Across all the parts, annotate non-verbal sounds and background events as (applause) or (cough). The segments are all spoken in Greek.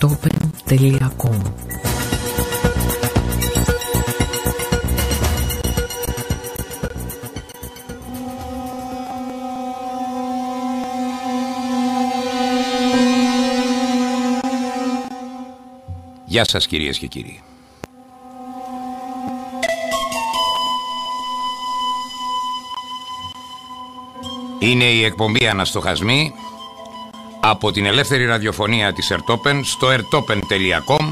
ertopen.com Γεια σας κυρίες και κύριοι. Είναι η εκπομπή Αναστοχασμοί από την ελεύθερη ραδιοφωνία της Ερτόπεν στο ertopen.com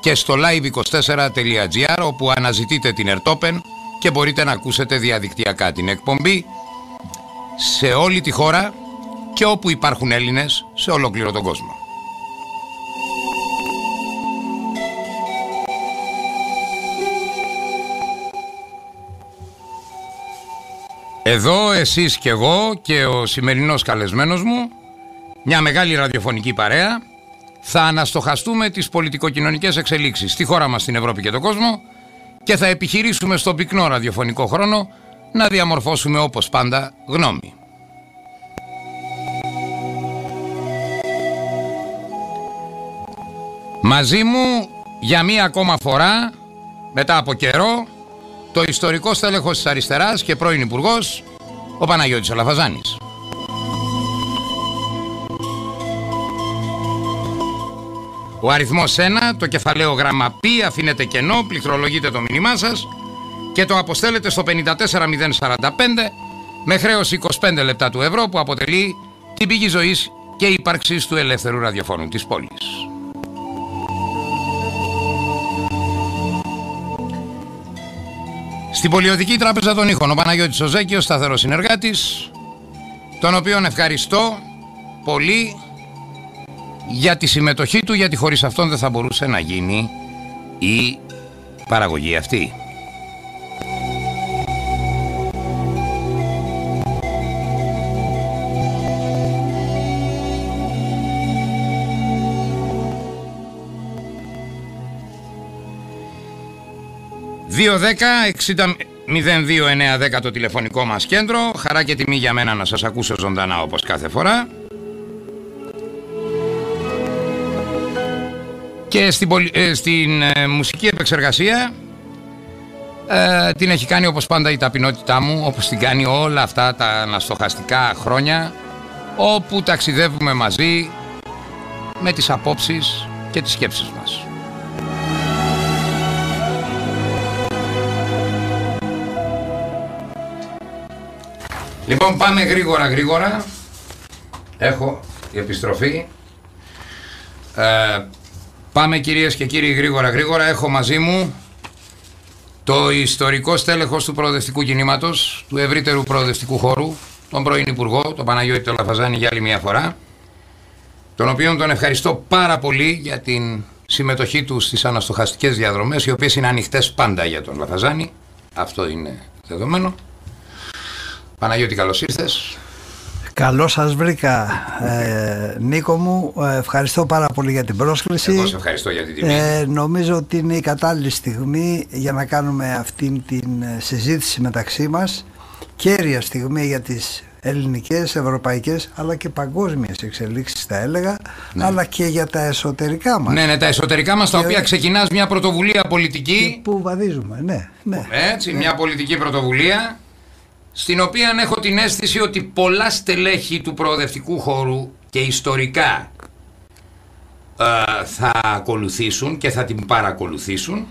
και στο live24.gr όπου αναζητείτε την Ερτόπεν και μπορείτε να ακούσετε διαδικτυακά την εκπομπή σε όλη τη χώρα και όπου υπάρχουν Έλληνες σε ολόκληρο τον κόσμο. Εδώ εσείς και εγώ και ο σημερινός καλεσμένος μου, μια μεγάλη ραδιοφωνική παρέα, θα αναστοχαστούμε τις πολιτικοκοινωνικές εξελίξεις στη χώρα μας, στην Ευρώπη και τον κόσμο και θα επιχειρήσουμε στον πυκνό ραδιοφωνικό χρόνο να διαμορφώσουμε όπως πάντα γνώμη. Μαζί μου για μία ακόμα φορά, μετά από καιρό, το ιστορικό στέλεχος της αριστεράς και πρώην υπουργός, ο Παναγιώτης Αλαφαζάνης. Ο αριθμός 1, το κεφαλαίο γράμμα π, αφήνεται κενό, πληκτρολογείτε το μήνυμά σας και το αποστέλλετε στο 54045 με χρέωση 25 λεπτά του ευρώ που αποτελεί την πηγή ζωής και ύπαρξης του ελεύθερου ραδιοφώνου της πόλης. Στην Πολιοδική Τράπεζα των Ήχων, ο Παναγιώτης Οζέκη, ο σταθερός συνεργάτης, τον οποίον ευχαριστώ πολύ για τη συμμετοχή του, γιατί χωρίς αυτόν δεν θα μπορούσε να γίνει η παραγωγή αυτή. ...210-60-02-910 το τηλεφωνικό μας κέντρο... ...χαρά και τιμή για μένα να σας ακούσω ζωντανά όπως κάθε φορά... Και στην, πολι- ε, στην ε, μουσική επεξεργασία... ε, ...την έχει κάνει όπως πάντα η ταπεινότητά μου... ...όπως την κάνει όλα αυτά τα αναστοχαστικά χρόνια... ...όπου ταξιδεύουμε μαζί... ...με τις απόψεις και τις σκέψεις μας... Λοιπόν πάμε γρήγορα γρήγορα. Έχω η επιστροφή. Ε, Πάμε κυρίες και κύριοι γρήγορα γρήγορα. Έχω μαζί μου το ιστορικό στέλεχος του προοδευτικού κινήματος Του ευρύτερου προοδευτικού χώρου Τον πρώην Υπουργό, τον Παναγιώτη τον Λαφαζάνη για άλλη μια φορά Τον οποίον τον ευχαριστώ πάρα πολύ για την συμμετοχή του στις αναστοχαστικές διαδρομές Οι οποίες είναι ανοιχτές πάντα για τον Λαφαζάνη. Αυτό είναι δεδομένο. Παναγιώτη καλώς ήρθες Καλώ σας βρήκα ε, Νίκο μου. Ε, Ευχαριστώ πάρα πολύ για την πρόσκληση. Εγώ σε ευχαριστώ για την τιμή. Ε, Νομίζω ότι είναι η κατάλληλη στιγμή για να κάνουμε αυτήν την ε, συζήτηση μεταξύ μας. Κέρια στιγμή για τις ελληνικές, ευρωπαϊκές αλλά και παγκόσμιες εξελίξεις θα έλεγα αλλά και για τα εσωτερικά μας. Ναι, ναι, τα εσωτερικά μας τα Και- οποία ξεκινάς μια πρωτοβουλία πολιτική. Που βαδίζουμε ναι, ναι. Έτσι, μια πολιτική πρωτοβουλία στην οποία έχω την αίσθηση ότι πολλά στελέχη του προοδευτικού χώρου και ιστορικά ε, θα ακολουθήσουν και θα την παρακολουθήσουν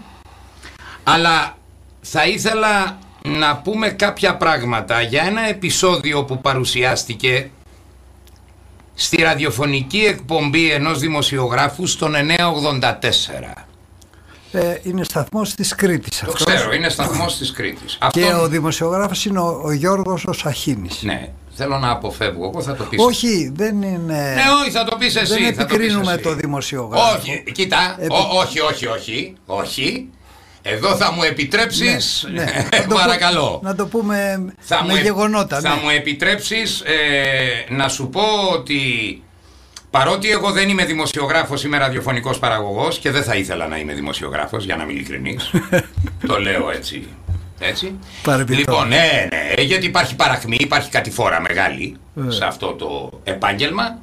αλλά θα ήθελα να πούμε κάποια πράγματα για ένα επεισόδιο που παρουσιάστηκε στη ραδιοφωνική εκπομπή ενός δημοσιογράφου στον 984. Ε, είναι σταθμός της Κρήτης Το αυτός. ξέρω, είναι σταθμός της Κρήτης. και Αυτό- ο δημοσιογράφος είναι ο, ο Γιώργος ο Σαχίνης Ναι, θέλω να αποφεύγω. Εγώ θα το πεις. Όχι, δεν είναι. Ναι, όχι, θα το πεις εσύ. δεν θα το πεις επικρίνουμε εσύ. το δημοσιογράφο. Όχι, κοίτα. Επι- ο- όχι, όχι, όχι. Όχι. Εδώ θα μου επιτρέψεις. Ναι, ναι. (laughs) Να το πω- παρακαλώ. Να το πούμε Θα με μου, ε- γεγονότα. θα ναι. μου επιτρέψεις ε, να σου πω ότι παρότι εγώ δεν είμαι δημοσιογράφος, είμαι ραδιοφωνικός παραγωγός και δεν θα ήθελα να είμαι δημοσιογράφος για να είμαι ειλικρινής. (laughs) το λέω έτσι. Έτσι. Παρεπιπτόν. Λοιπόν, ναι, ναι, γιατί υπάρχει παραχμή, υπάρχει κατηφόρα μεγάλη Ε. σε αυτό το επάγγελμα.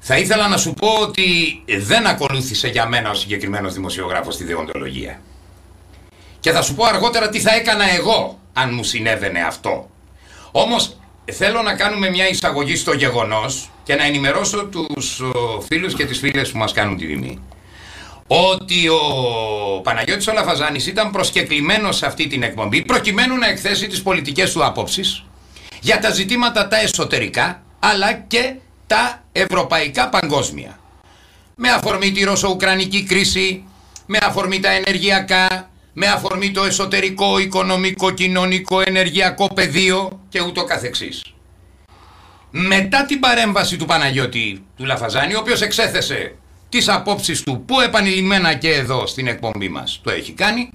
Θα ήθελα να σου πω ότι δεν ακολούθησε για μένα ο συγκεκριμένος δημοσιογράφος τη δεοντολογία. Και θα σου πω αργότερα τι θα έκανα εγώ αν μου συνέβαινε αυτό. Όμως θέλω να κάνουμε μια εισαγωγή στο γεγονός και να ενημερώσω τους φίλους και τις φίλες που μας κάνουν τη τιμή ότι ο Παναγιώτης Ολαφαζάνης ήταν προσκεκλημένος σε αυτή την εκπομπή προκειμένου να εκθέσει τις πολιτικές του άποψεις για τα ζητήματα τα εσωτερικά αλλά και τα ευρωπαϊκά παγκόσμια. Με αφορμή τη Ρωσο-Ουκρανική κρίση, με αφορμή τα ενεργειακά, με αφορμή το εσωτερικό, οικονομικό, κοινωνικό, ενεργειακό πεδίο και ούτω καθεξής. Μετά την παρέμβαση του Παναγιώτη του Λαφαζάνη, ο οποίος εξέθεσε τις απόψεις του που επανειλημμένα και εδώ στην εκπομπή μας το έχει κάνει,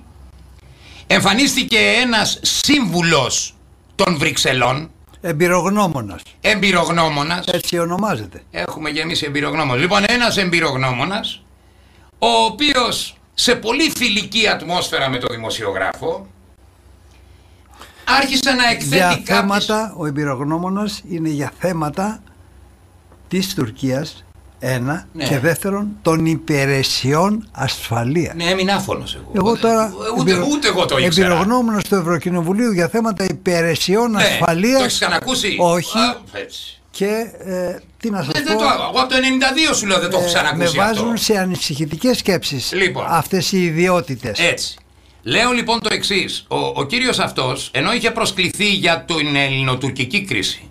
εμφανίστηκε ένας σύμβουλος των Βρυξελών, Εμπειρογνώμονας. εμπειρογνώμονας, Έτσι ονομάζεται. Έχουμε γεμίσει εμπειρογνώμονες. Λοιπόν, ένας εμπειρογνώμονας, ο οποίος σε πολύ φιλική ατμόσφαιρα με το δημοσιογράφο, άρχισε να εκθέτει Για κάποιες... θέματα, ο εμπειρογνώμονας είναι για θέματα της Τουρκίας, ένα, Ναι. και δεύτερον των υπηρεσιών ασφαλείας. Ναι, έμεινα άφωνος εγώ. Εγώ τώρα Ούτε, εμπειρο- ούτε εγώ το ήξερα. εμπειρογνώμονας του Ευρωκοινοβουλίου για θέματα υπηρεσιών Ναι, ασφαλείας. Το έχεις ξανακούσει. Όχι. Α, έτσι. Και ε, τι να σας Ε, πω, δεν το, εγώ από το 92 σου λέω δεν το έχω ε, ξανακούσει με αυτό. βάζουν σε ανησυχητικές σκέψεις Λοιπόν. αυτές οι ιδιότητες. Έτσι. Λέω λοιπόν το εξής. Ο, ο κύριος αυτός, ενώ είχε προσκληθεί για την ελληνοτουρκική κρίση,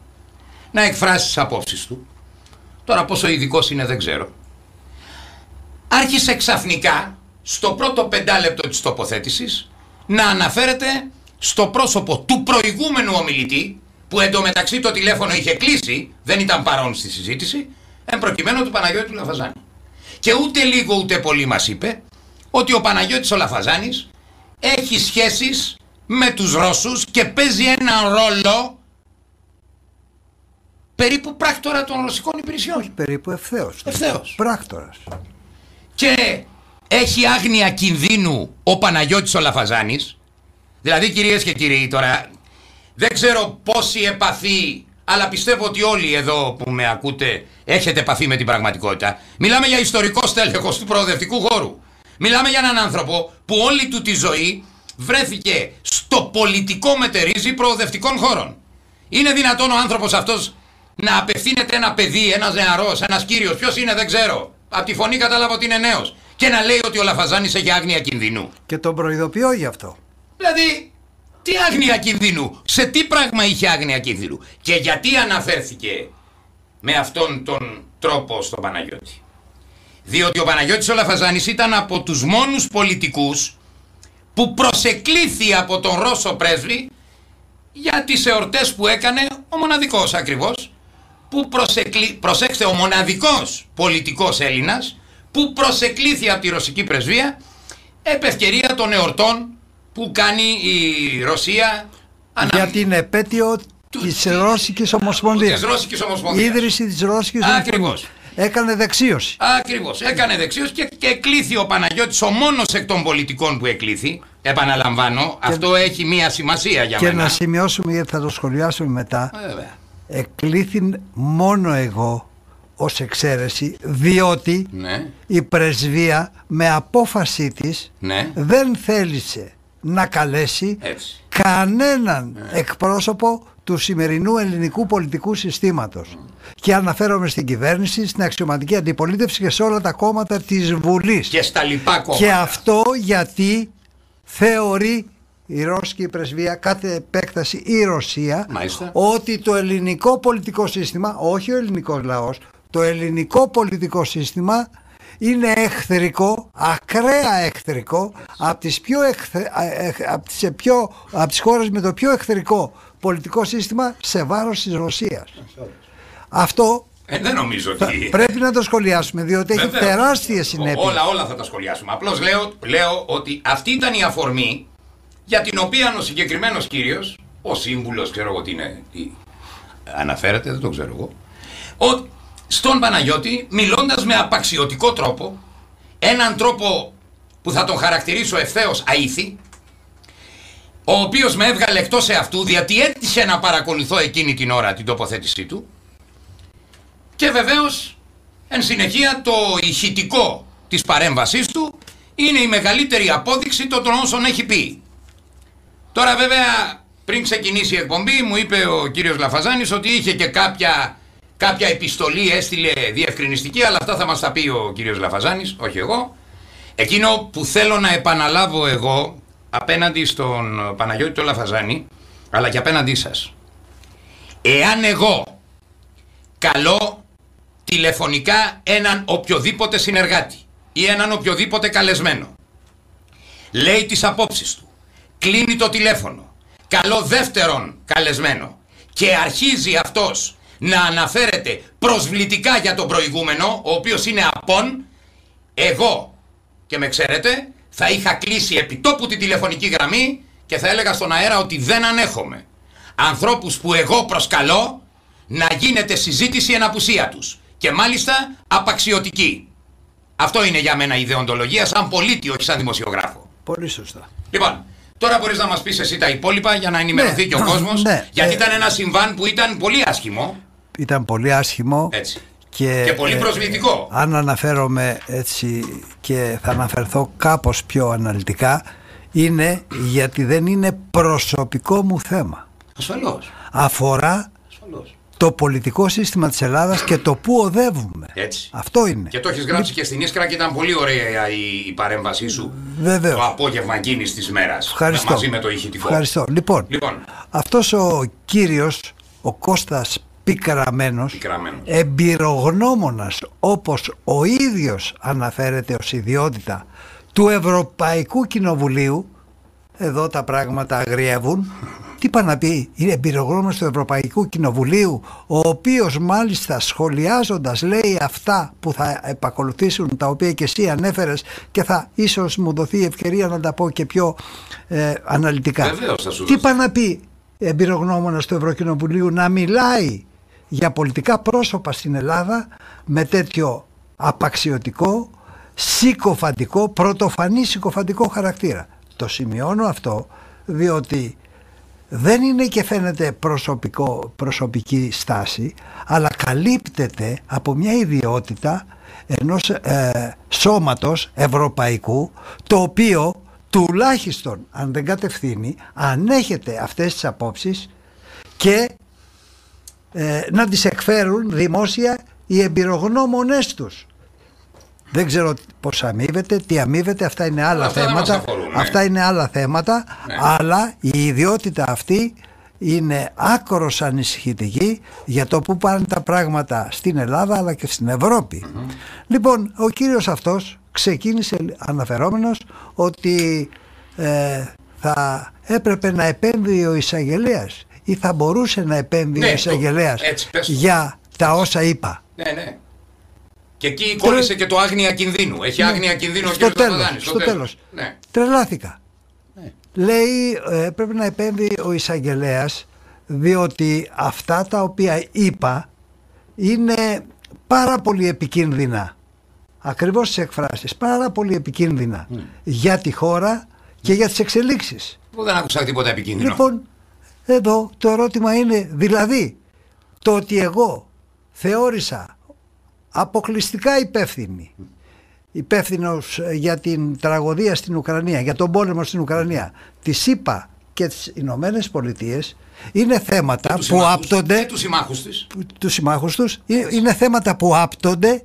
να εκφράσει τις απόψεις του, τώρα πόσο ειδικό είναι δεν ξέρω, άρχισε ξαφνικά, στο πρώτο πεντάλεπτο της τοποθέτησης, να αναφέρεται στο πρόσωπο του προηγούμενου ομιλητή, που εντωμεταξύ το τηλέφωνο είχε κλείσει, δεν ήταν παρόν στη συζήτηση, εν προκειμένου του Παναγιώτη του Λαφαζάνη. Και ούτε λίγο ούτε πολύ μας είπε ότι ο Παναγιώτης ο Λαφαζάνης έχει σχέσεις με τους Ρώσους και παίζει έναν ρόλο περίπου πράκτορα των ρωσικών υπηρεσιών. Περίπου ευθέως. Ευθέως. Πράκτορας. Και έχει άγνοια κινδύνου ο Παναγιώτης ο Λαφαζάνης. Δηλαδή κυρίες και κύριοι τώρα δεν ξέρω πόση επαφή αλλά πιστεύω ότι όλοι εδώ που με ακούτε έχετε επαφή με την πραγματικότητα. Μιλάμε για ιστορικό στέλεχος του προοδευτικού χώρου. Μιλάμε για έναν άνθρωπο που όλη του τη ζωή βρέθηκε στο πολιτικό μετερίζι προοδευτικών χώρων. Είναι δυνατόν ο άνθρωπος αυτός να απευθύνεται ένα παιδί, ένας νεαρός, ένας κύριος, ποιος είναι δεν ξέρω. Από τη φωνή κατάλαβα ότι είναι νέος. Και να λέει ότι ο Λαφαζάνης έχει άγνοια κινδυνού. Και τον προειδοποιώ γι' αυτό. Δηλαδή, τι άγνοια κινδύνου, σε τι πράγμα είχε άγνοια κινδύνου; Και γιατί αναφέρθηκε με αυτόν τον τρόπο στον Παναγιώτη; Διότι ο Παναγιώτης ο Λαφαζάνης ήταν από τους μόνους πολιτικούς που προσεκλήθη από τον Ρώσο πρέσβη για τις εορτές που έκανε ο μοναδικός ακριβώς που προσεκλή... προσέξτε ο μοναδικός πολιτικός Έλληνας που προσεκλήθη από τη ρωσική πρεσβεία επ' ευκαιρία των εορτών που κάνει η Ρωσία ανα... Για την επέτειο Του- της τη- Ρώσικης Ομοσπονδίας. της Ρώσικης Ομοσπονδίας. Ίδρυση της Ρώσικης Ακριβώς. Ομοσπονδίας. Έκανε δεξίωση. Ακριβώς, έκανε δεξίως και, και εκλήθη ο Παναγιώτης ο μόνος εκ των πολιτικών που εκλήθη. Επαναλαμβάνω, αυτό έχει μία σημασία για Και μένα. να σημειώσουμε γιατί θα το σχολιάσουμε μετά. Βέβαια. Εκλήθη μόνο εγώ ως εξαίρεση διότι Ναι, η πρεσβεία με απόφασή της ναι, δεν θέλησε να καλέσει έτσι. κανέναν εκπρόσωπο του σημερινού ελληνικού πολιτικού συστήματος. Και αναφέρομαι στην κυβέρνηση, στην αξιωματική αντιπολίτευση και σε όλα τα κόμματα της Βουλής. Και στα λοιπά κόμματα. Και αυτό γιατί θεωρεί η Ρώσικη πρεσβεία, κάθε επέκταση η Ρωσία, Μάλιστα. ότι το ελληνικό πολιτικό σύστημα, όχι ο ελληνικός λαός, το ελληνικό πολιτικό σύστημα είναι εχθρικό, ακραία εχθρικό, από τις, πιο εχθε, α, εχ- από τις, πιο, από τις χώρες με το πιο εχθρικό πολιτικό σύστημα σε βάρος της Ρωσίας. Αυτό Ε, δεν νομίζω θα- ότι... πρέπει να το σχολιάσουμε διότι έχει Βεβαίως. τεράστιες συνέπειες. Όλα, όλα θα τα σχολιάσουμε. Απλώς λέω, λέω ότι αυτή ήταν η αφορμή για την οποία ο συγκεκριμένος κύριος, ο σύμβουλος, ξέρω εγώ τι είναι, τι αναφέρεται, δεν το ξέρω εγώ, ο, στον Παναγιώτη, μιλώντας με απαξιωτικό τρόπο, έναν τρόπο που θα τον χαρακτηρίσω ευθέως αήθη, ο οποίος με έβγαλε εκτός εαυτού, γιατί έτυχε να παρακολουθώ εκείνη την ώρα την τοποθέτησή του, και βεβαίως Εν συνεχεία το ηχητικό της παρέμβασής του είναι η μεγαλύτερη απόδειξη των όσων έχει πει. Τώρα βέβαια πριν ξεκινήσει η εκπομπή μου είπε ο κύριος Λαφαζάνης ότι είχε και κάποια, κάποια επιστολή έστειλε διευκρινιστική αλλά αυτά θα μας τα πει ο κύριος Λαφαζάνης, όχι εγώ. Εκείνο που θέλω να επαναλάβω εγώ απέναντι στον Παναγιώτη το Λαφαζάνη αλλά και απέναντί σας. Εάν εγώ καλώ τηλεφωνικά έναν οποιοδήποτε συνεργάτη ή έναν οποιοδήποτε καλεσμένο λέει τις απόψεις του κλείνει το τηλέφωνο καλό δεύτερον καλεσμένο και αρχίζει αυτός να αναφέρεται προσβλητικά για τον προηγούμενο ο οποίος είναι απόν εγώ και με ξέρετε θα είχα κλείσει επιτόπου τη τηλεφωνική γραμμή και θα έλεγα στον αέρα ότι δεν ανέχομαι ανθρώπους που εγώ προσκαλώ να γίνεται συζήτηση εν απουσία τους και μάλιστα απαξιωτική. Αυτό είναι για μένα η ιδεοντολογία σαν πολίτη, όχι σαν δημοσιογράφο. Πολύ σωστά. Λοιπόν, τώρα μπορείς να μας πεις εσύ τα υπόλοιπα για να ενημερωθεί Ναι, και ο κόσμος. ναι, γιατί ε, ήταν ένα συμβάν που ήταν πολύ άσχημο. Ήταν πολύ άσχημο. Έτσι. Και, Και πολύ ε, προσβλητικό. αν αναφέρομαι έτσι και θα αναφερθώ κάπως πιο αναλυτικά είναι γιατί δεν είναι προσωπικό μου θέμα. Ασφαλώς. Αφορά Ασφαλώς. Το πολιτικό σύστημα της Ελλάδας και το που οδεύουμε. Έτσι. Αυτό είναι. Και το έχεις γράψει και στην Ίσκρα και ήταν πολύ ωραία η, η παρέμβασή σου. Βεβαίως. Το απόγευμα εκείνης της μέρας. Ευχαριστώ. Μαζί με το ηχητικό. Ευχαριστώ. Λοιπόν, Λοιπόν, αυτός ο κύριος, ο Κώστας Πικραμένος, Πικραμένος. εμπειρογνώμονας όπως ο ίδιος αναφέρεται ως ιδιότητα του Ευρωπαϊκού Κοινοβουλίου, εδώ τα πράγματα αγριεύουν, τι είπα να πει, είναι εμπειρογνώμονας του Ευρωπαϊκού Κοινοβουλίου, ο οποίος μάλιστα σχολιάζοντας λέει αυτά που θα επακολουθήσουν, τα οποία και εσύ ανέφερες και θα ίσως μου δοθεί η ευκαιρία να τα πω και πιο ε, αναλυτικά. Βεβαίως θα σου Τι δώσω. είπα να πει εμπειρογνώμονας του Ευρωκοινοβουλίου να μιλάει για πολιτικά πρόσωπα στην Ελλάδα με τέτοιο απαξιωτικό, συκοφαντικό, πρωτοφανή συκοφαντικό χαρακτήρα. Το σημειώνω αυτό διότι δεν είναι και φαίνεται προσωπικό, προσωπική στάση αλλά καλύπτεται από μια ιδιότητα ενός ε, σώματος ευρωπαϊκού το οποίο τουλάχιστον αν δεν κατευθύνει ανέχεται αυτές τις απόψεις και ε, να τις εκφέρουν δημόσια οι εμπειρογνώμονές τους. Δεν ξέρω πώς αμείβεται, τι αμείβεται, αυτά είναι άλλα Αυτά δεν μας θέματα. αφορούν, ναι. Αυτά είναι άλλα θέματα, Ναι. αλλά η ιδιότητα αυτή είναι άκρος ανησυχητική για το που πάνε τα πράγματα στην Ελλάδα αλλά και στην ευρωπη Λοιπόν, ο κύριος αυτός ξεκίνησε αναφερόμενος ότι ε, θα έπρεπε να επέμβει ο εισαγγελέας ή θα μπορούσε να επέμβει Ναι, ο το- εισαγγελέας έτσι, πες το. για τα όσα είπα. Ναι, ναι. Και εκεί κόλλησε και το άγνοια κινδύνου. Έχει άγνοια κινδύνου ο Ναι. στο κ. τέλος, Παπαδάνης. στο τέλος. Ναι. Τρελάθηκα. Λέει ε, πρέπει να επέμβει ο εισαγγελέας διότι αυτά τα οποία είπα είναι πάρα πολύ επικίνδυνα. Ακριβώς τις εκφράσεις. Πάρα πολύ επικίνδυνα για τη χώρα και για τις εξελίξεις. Εγώ δεν άκουσα τίποτα επικίνδυνο. Λοιπόν, εδώ το ερώτημα είναι δηλαδή το ότι εγώ θεώρησα αποκλειστικά υπεύθυνη υπεύθυνος για την τραγωδία στην Ουκρανία, για τον πόλεμο στην Ουκρανία, της ΣΥΠΑ και τις Ηνωμένες Πολιτείες είναι θέματα Τους που συμμάχους- άπτονται Και τους συμμάχους της. τους συμμάχους τους είναι, είναι θέματα που άπτονται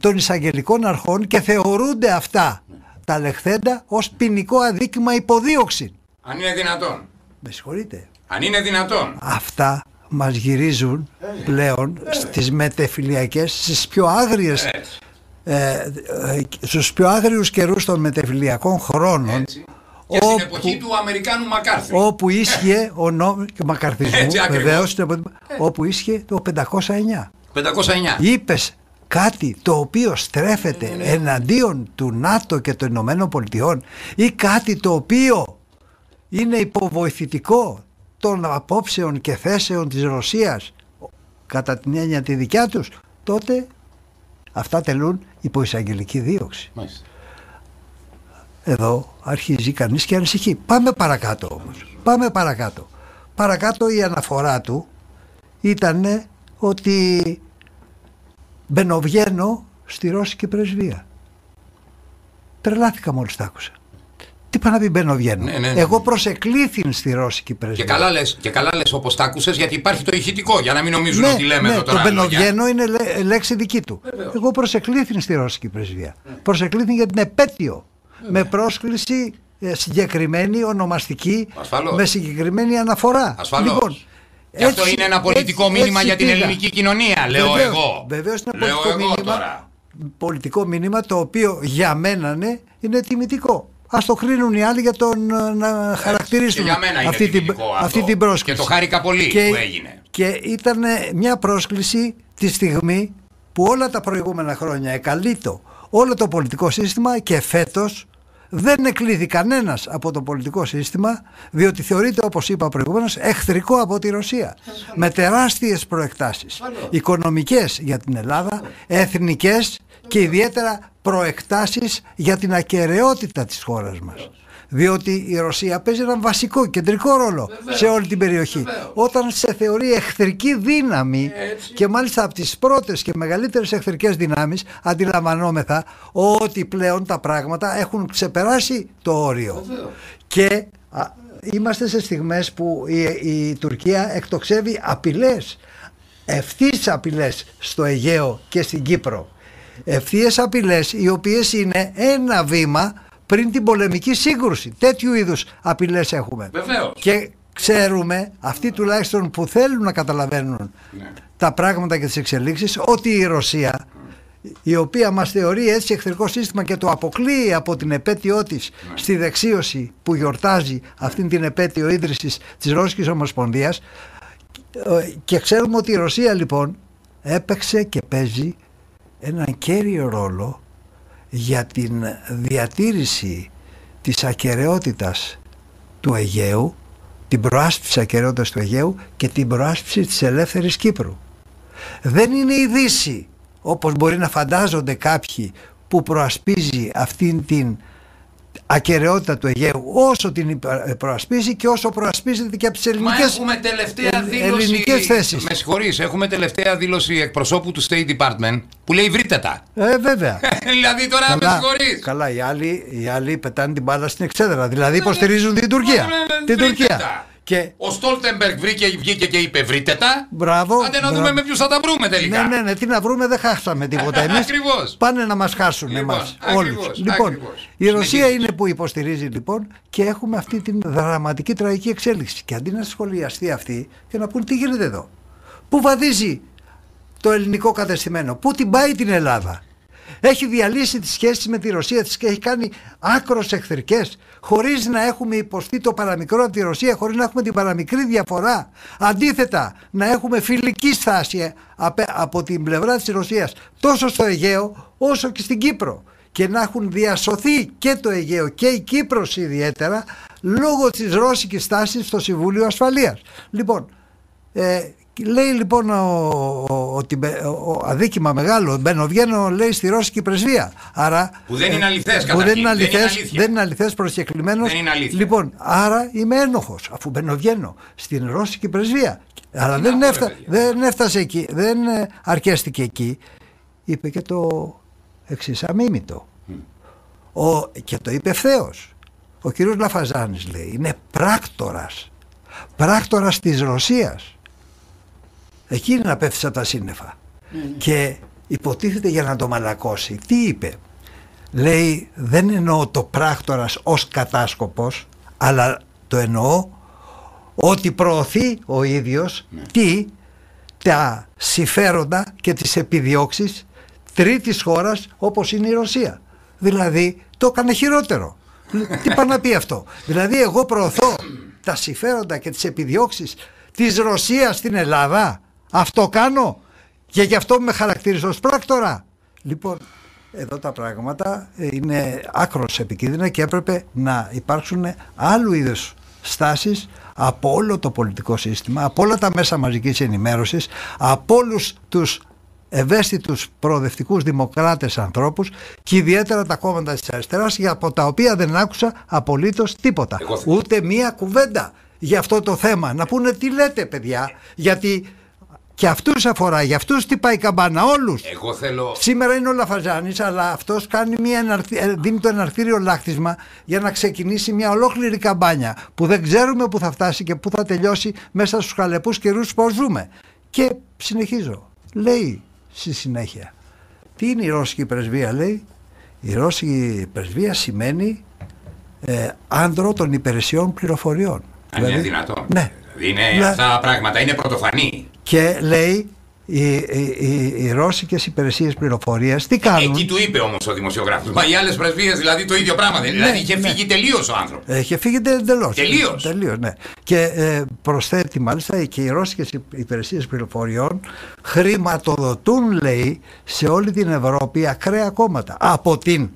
των εισαγγελικών αρχών και θεωρούνται αυτά τα λεχθέντα ως ποινικό αδίκημα υποδίωξης. Αν είναι δυνατόν. Με συγχωρείτε. Αν είναι δυνατόν. Αυτά μας γυρίζουν πλέον στις μετεφιλιακές, στις πιο άγριες, Έτσι. ε, ε, στους πιο άγριους καιρούς των μετεφιλιακών χρόνων έτσι. Και στην όπου- εποχή του Αμερικάνου Μακάρθι. όπου ίσχυε ο νόμος και μακαρθισμού Έτσι ακριβώς. βεβαίως στην εποχή- όπου ίσχυε το 509 509. είπες κάτι το οποίο στρέφεται εναντίον του ΝΑΤΟ και των Ηνωμένων Πολιτειών ή κάτι το οποίο είναι υποβοηθητικό των απόψεων και θέσεων της Ρωσίας κατά την έννοια τη δικιά τους τότε αυτά τελούν υπό εισαγγελική δίωξη. Μάλιστα. Εδώ αρχίζει κανείς και ανησυχεί. Πάμε παρακάτω όμως. Πάμε παρακάτω. Παρακάτω η αναφορά του ήταν ότι μπαινοβγαίνω στη Ρώσικη πρεσβεία. Τρελάθηκα μόλις τα άκουσα. Τι πάει να πει μπαίνω βγαίνω. Ναι, ναι, ναι. Εγώ προσεκλήθην στη Ρώσικη πρεσβεία. Και καλά λες, και καλά λες όπως τα άκουσες γιατί υπάρχει το ηχητικό για να μην νομίζουν Ναι, ότι λέμε ναι, εδώ το τώρα λόγια. μπαινοβγαίνω είναι λέ- λέξη δική του. Εγώ προσεκλήθην στη Ρώσικη πρεσβεία. Προσεκλήθην για την επέτειο. Με πρόσκληση ε, συγκεκριμένη, ονομαστική, Ασφαλώς. με συγκεκριμένη αναφορά. Ασφαλώς. Λοιπόν, Και αυτό είναι ένα πολιτικό μήνυμα για την πήγα. ελληνική κοινωνία, λέω Βεβαίως, εγώ. Βεβαίως είναι Λέω πολιτικό εγώ μήνυμα, τώρα. πολιτικό μήνυμα το οποίο για μένα ναι, είναι τιμητικό. Α το κρίνουν οι άλλοι για τον ε, να χαρακτηρίσουν Και για μένα είναι αυτή, την, τιμητικό αυτό. αυτή την πρόσκληση. Και το χάρηκα πολύ Και- που έγινε. Και ήταν μια πρόσκληση τη στιγμή που όλα τα προηγούμενα χρόνια εκαλείτο όλο το πολιτικό σύστημα και φέτος δεν εκλήθη κανένας από το πολιτικό σύστημα διότι θεωρείται όπως είπα προηγουμένως εχθρικό από τη Ρωσία με τεράστιες προεκτάσεις οικονομικές για την Ελλάδα εθνικές και ιδιαίτερα προεκτάσεις για την ακαιρεότητα της χώρας μας διότι η Ρωσία παίζει έναν βασικό κεντρικό ρόλο σε όλη την περιοχή. Όταν σε θεωρεί εχθρική δύναμη και μάλιστα από τις πρώτες και μεγαλύτερες εχθρικές δυνάμεις αντιλαμβανόμεθα ότι πλέον τα πράγματα έχουν ξεπεράσει το όριο. Και α, είμαστε σε στιγμές που η, η Τουρκία εκτοξεύει απειλές, ευθύς απειλές στο Αιγαίο και στην Κύπρο. Ευθείες απειλές οι οποίες είναι ένα βήμα πριν την πολεμική σύγκρουση. Τέτοιου είδους απειλές έχουμε. Βεβαίως. Και ξέρουμε, αυτοί τουλάχιστον που θέλουν να καταλαβαίνουν Ναι. τα πράγματα και τις εξελίξεις, ότι η Ρωσία, η οποία μας θεωρεί έτσι εχθρικό σύστημα και το αποκλείει από την επέτειό της στη δεξίωση που γιορτάζει αυτήν την επέτειο ίδρυσης της Ρώσικης Ομοσπονδίας ε, και ξέρουμε ότι η Ρωσία λοιπόν έπαιξε και παίζει έναν κέριο ρόλο για την διατήρηση της ακαιρεότητας του Αιγαίου, την προάσπιση της ακαιρεότητας του Αιγαίου και την προάσπιση της ελεύθερης Κύπρου. Δεν είναι η Δύση, όπως μπορεί να φαντάζονται κάποιοι, που προασπίζει αυτήν την ακαιρεότητα του Αιγαίου όσο την υπα- προασπίζει και όσο προασπίζεται και από τις Μα ελληνικές έχουμε τελευταία ελ- δήλωση. ελληνικές θέσεις. Με συγχωρείς, έχουμε τελευταία δήλωση εκπροσώπου του State Department που λέει βρείτε τα. Ε, βέβαια. (laughs) δηλαδή τώρα με Καλά, συγχωρείς. καλά οι, άλλοι, οι άλλοι πετάνε την μπάλα στην εξέδρα. Δηλαδή υποστηρίζουν την Τουρκία. Ε, ε, Την βρείτε Τουρκία. Τα. Και Ο Στόλτεμπεργκ βρήκε, βγήκε και είπε βρείτε τα. μπράβο. Άντε να μπράβο. δούμε με ποιους θα τα βρούμε τελικά. Ναι, ναι, ναι, τι να βρούμε, δεν χάσαμε τίποτα (laughs) εμείς. Ακριβώς. Πάνε να μας χάσουν Λοιπόν, εμάς ακριβώς, όλους. Λοιπόν, ακριβώς. η Ρωσία Συνεχίζεις. είναι που υποστηρίζει λοιπόν και έχουμε αυτή την δραματική τραγική εξέλιξη. Και αντί να σχολιαστεί αυτή και να πούν τι γίνεται εδώ. Πού βαδίζει το ελληνικό κατεστημένο, πού την πάει την Ελλάδα. Έχει διαλύσει τις σχέσεις με τη Ρωσία της και έχει κάνει άκρος εχθρικές χωρίς να έχουμε υποστεί το παραμικρό από τη Ρωσία, χωρίς να έχουμε την παραμικρή διαφορά. Αντίθετα, να έχουμε φιλική στάση απε- από την πλευρά της Ρωσίας τόσο στο Αιγαίο όσο και στην Κύπρο και να έχουν διασωθεί και το Αιγαίο και η Κύπρος ιδιαίτερα λόγω της ρώσικης στάσης στο Συμβούλιο Ασφαλείας. Λοιπόν, ε, λέει λοιπόν ο, ο, ότι μπε- ο, αδίκημα μεγάλο μπαίνω βγαίνω λέει στη Ρώσικη πρεσβεία άρα Που δεν είναι αληθές, που καταρχήν. δεν είναι Δεν είναι αληθές αλήθεια. δεν είναι αληθές προσκεκλημένος Δεν είναι αλήθεια. λοιπόν άρα είμαι ένοχος αφού μπαίνω βγαίνω στην Ρώσικη πρεσβεία αλλά Τι δεν, να πω, ρε έφτα, παιδιά. δεν έφτασε εκεί δεν ε, αρκέστηκε εκεί είπε και το εξής αμίμητο ο, και το είπε ευθέως. Ο κύριος Λαφαζάνης λέει είναι πράκτορας πράκτορας της Ρωσίας εκεί είναι να πέφτει από τα σύννεφα και υποτίθεται για να το μαλακώσει τι είπε; Λέει δεν εννοώ το πράκτορας ως κατάσκοπος αλλά το εννοώ ότι προωθεί ο ίδιος τι; Τα συμφέροντα και τις επιδιώξεις τρίτης χώρας όπως είναι η Ρωσία. Δηλαδή το έκανε χειρότερο. Τι πάει να πει αυτό; Δηλαδή εγώ προωθώ τα συμφέροντα και τις επιδιώξεις της Ρωσίας στην Ελλάδα; Αυτό κάνω και γι' αυτό με χαρακτηρίζω ως πράκτορα. Λοιπόν, εδώ τα πράγματα είναι άκρος επικίνδυνα και έπρεπε να υπάρξουν άλλου είδους στάσεις από όλο το πολιτικό σύστημα, από όλα τα μέσα μαζικής ενημέρωσης, από όλους τους ευαίσθητους προοδευτικούς δημοκράτες ανθρώπους και ιδιαίτερα τα κόμματα της αριστεράς για από τα οποία δεν άκουσα απολύτως τίποτα. Εγώ θα- Ούτε μία κουβέντα για αυτό το θέμα. Να πούνε τι λέτε παιδιά, γιατί Και αυτούς αφορά, για αυτούς τυπάει η καμπάνα, όλους. Εγώ θέλω. Σήμερα είναι ο Λαφαζάνης, αλλά αυτός κάνει μια εναρθ- ε, δίνει το εναρκτήριο λάκτισμα για να ξεκινήσει μια ολόκληρη καμπάνια που δεν ξέρουμε που θα φτάσει και που θα τελειώσει μέσα στους χαλεπούς καιρούς που ζούμε. Και συνεχίζω. Λέει στη συνέχεια. Τι είναι η Ρώσικη πρεσβεία λέει. Η Ρώσικη πρεσβεία σημαίνει ε, άνδρο των υπηρεσιών πληροφοριών. Αν είναι δυνατόν. Ναι. Είναι Ναι. αυτά πράγματα, είναι πρωτοφανή. Και λέει οι, οι, οι, οι ρώσικες υπηρεσίες πληροφορίας τι κάνουν; Εκεί του είπε όμως ο δημοσιογράφος. Μα οι άλλες πρεσβείες δηλαδή το ίδιο πράγμα. δεν- δηλαδή είχε ναι. φύγει τελείως ο άνθρωπος. Είχε φύγει εντελώς. Τελείως. Τελείως, ναι. Και ε, προσθέτει μάλιστα και οι ρώσικες υπηρεσίες πληροφοριών χρηματοδοτούν λέει σε όλη την Ευρώπη ακραία κόμματα. Από την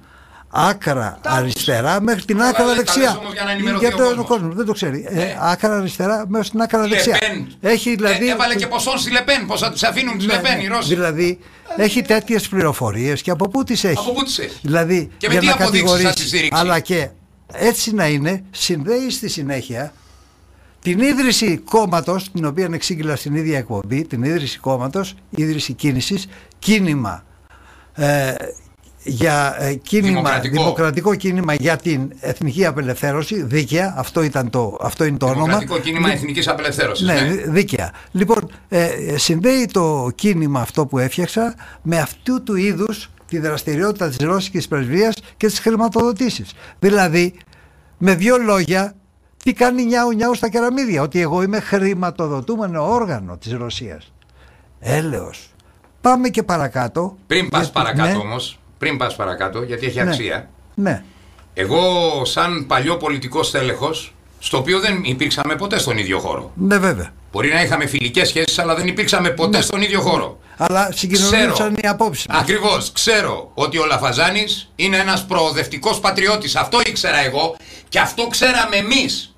άκρα αριστερά μέχρι την Καλά, άκρα λες, τα δεξιά. λες όμως για να ενημερωθεί ο το κόσμος. δεν το ξέρει. Ναι. Ε, άκρα αριστερά μέχρι την άκρα δεξιά. Λεπέν. Έχει δηλαδή. Ε, έβαλε και ποσόν στη Λεπέν. Πώ θα τι αφήνουν τι Ναι, Λεπέν ναι. οι Ρώσοι. Δηλαδή έχει τέτοιες πληροφορίες και από πού τις έχει. Από πού τις έχει. Δηλαδή Και με για τι να αποδείξεις θα κατηγορήσεις, τις στηρίξει. αλλά και έτσι να είναι, συνδέει στη συνέχεια την ίδρυση κόμματος, την οποία εξήγηλα στην ίδια εκπομπή, την ίδρυση κόμματος, ίδρυση κίνησης, κίνημα. Ε, για ε, κίνημα, Δημοκρατικό. δημοκρατικό κίνημα για την εθνική απελευθέρωση, δίκαια, αυτό, ήταν το, αυτό είναι το όνομα. Δημοκρατικό κίνημα Δι- εθνικής απελευθέρωσης. ναι, δίκαια. Λοιπόν, ε, ε, συνδέει το κίνημα αυτό που έφτιαξα με αυτού του είδους τη δραστηριότητα της Ρώσικης Πρεσβείας και τις χρηματοδοτήσεις. Δηλαδή, με δύο λόγια, τι κάνει νιάου νιάου στα κεραμίδια, ότι εγώ είμαι χρηματοδοτούμενο όργανο της Ρωσίας. Έλεος. Πάμε και παρακάτω. Πριν πας Γιατί- παρακάτω ναι, όμως, πριν πας παρακάτω, γιατί έχει Ναι. αξία. Ναι. Εγώ, σαν παλιό πολιτικό στέλεχος, στο οποίο δεν υπήρξαμε ποτέ στον ίδιο χώρο. Ναι, βέβαια. Μπορεί να είχαμε φιλικές σχέσεις, αλλά δεν υπήρξαμε ποτέ Ναι. στον ίδιο χώρο. Αλλά συγκοινωνούσαν οι απόψεις μας. Ακριβώς. Ξέρω ότι ο Λαφαζάνης είναι ένας προοδευτικός πατριώτης. Αυτό ήξερα εγώ και αυτό ξέραμε εμείς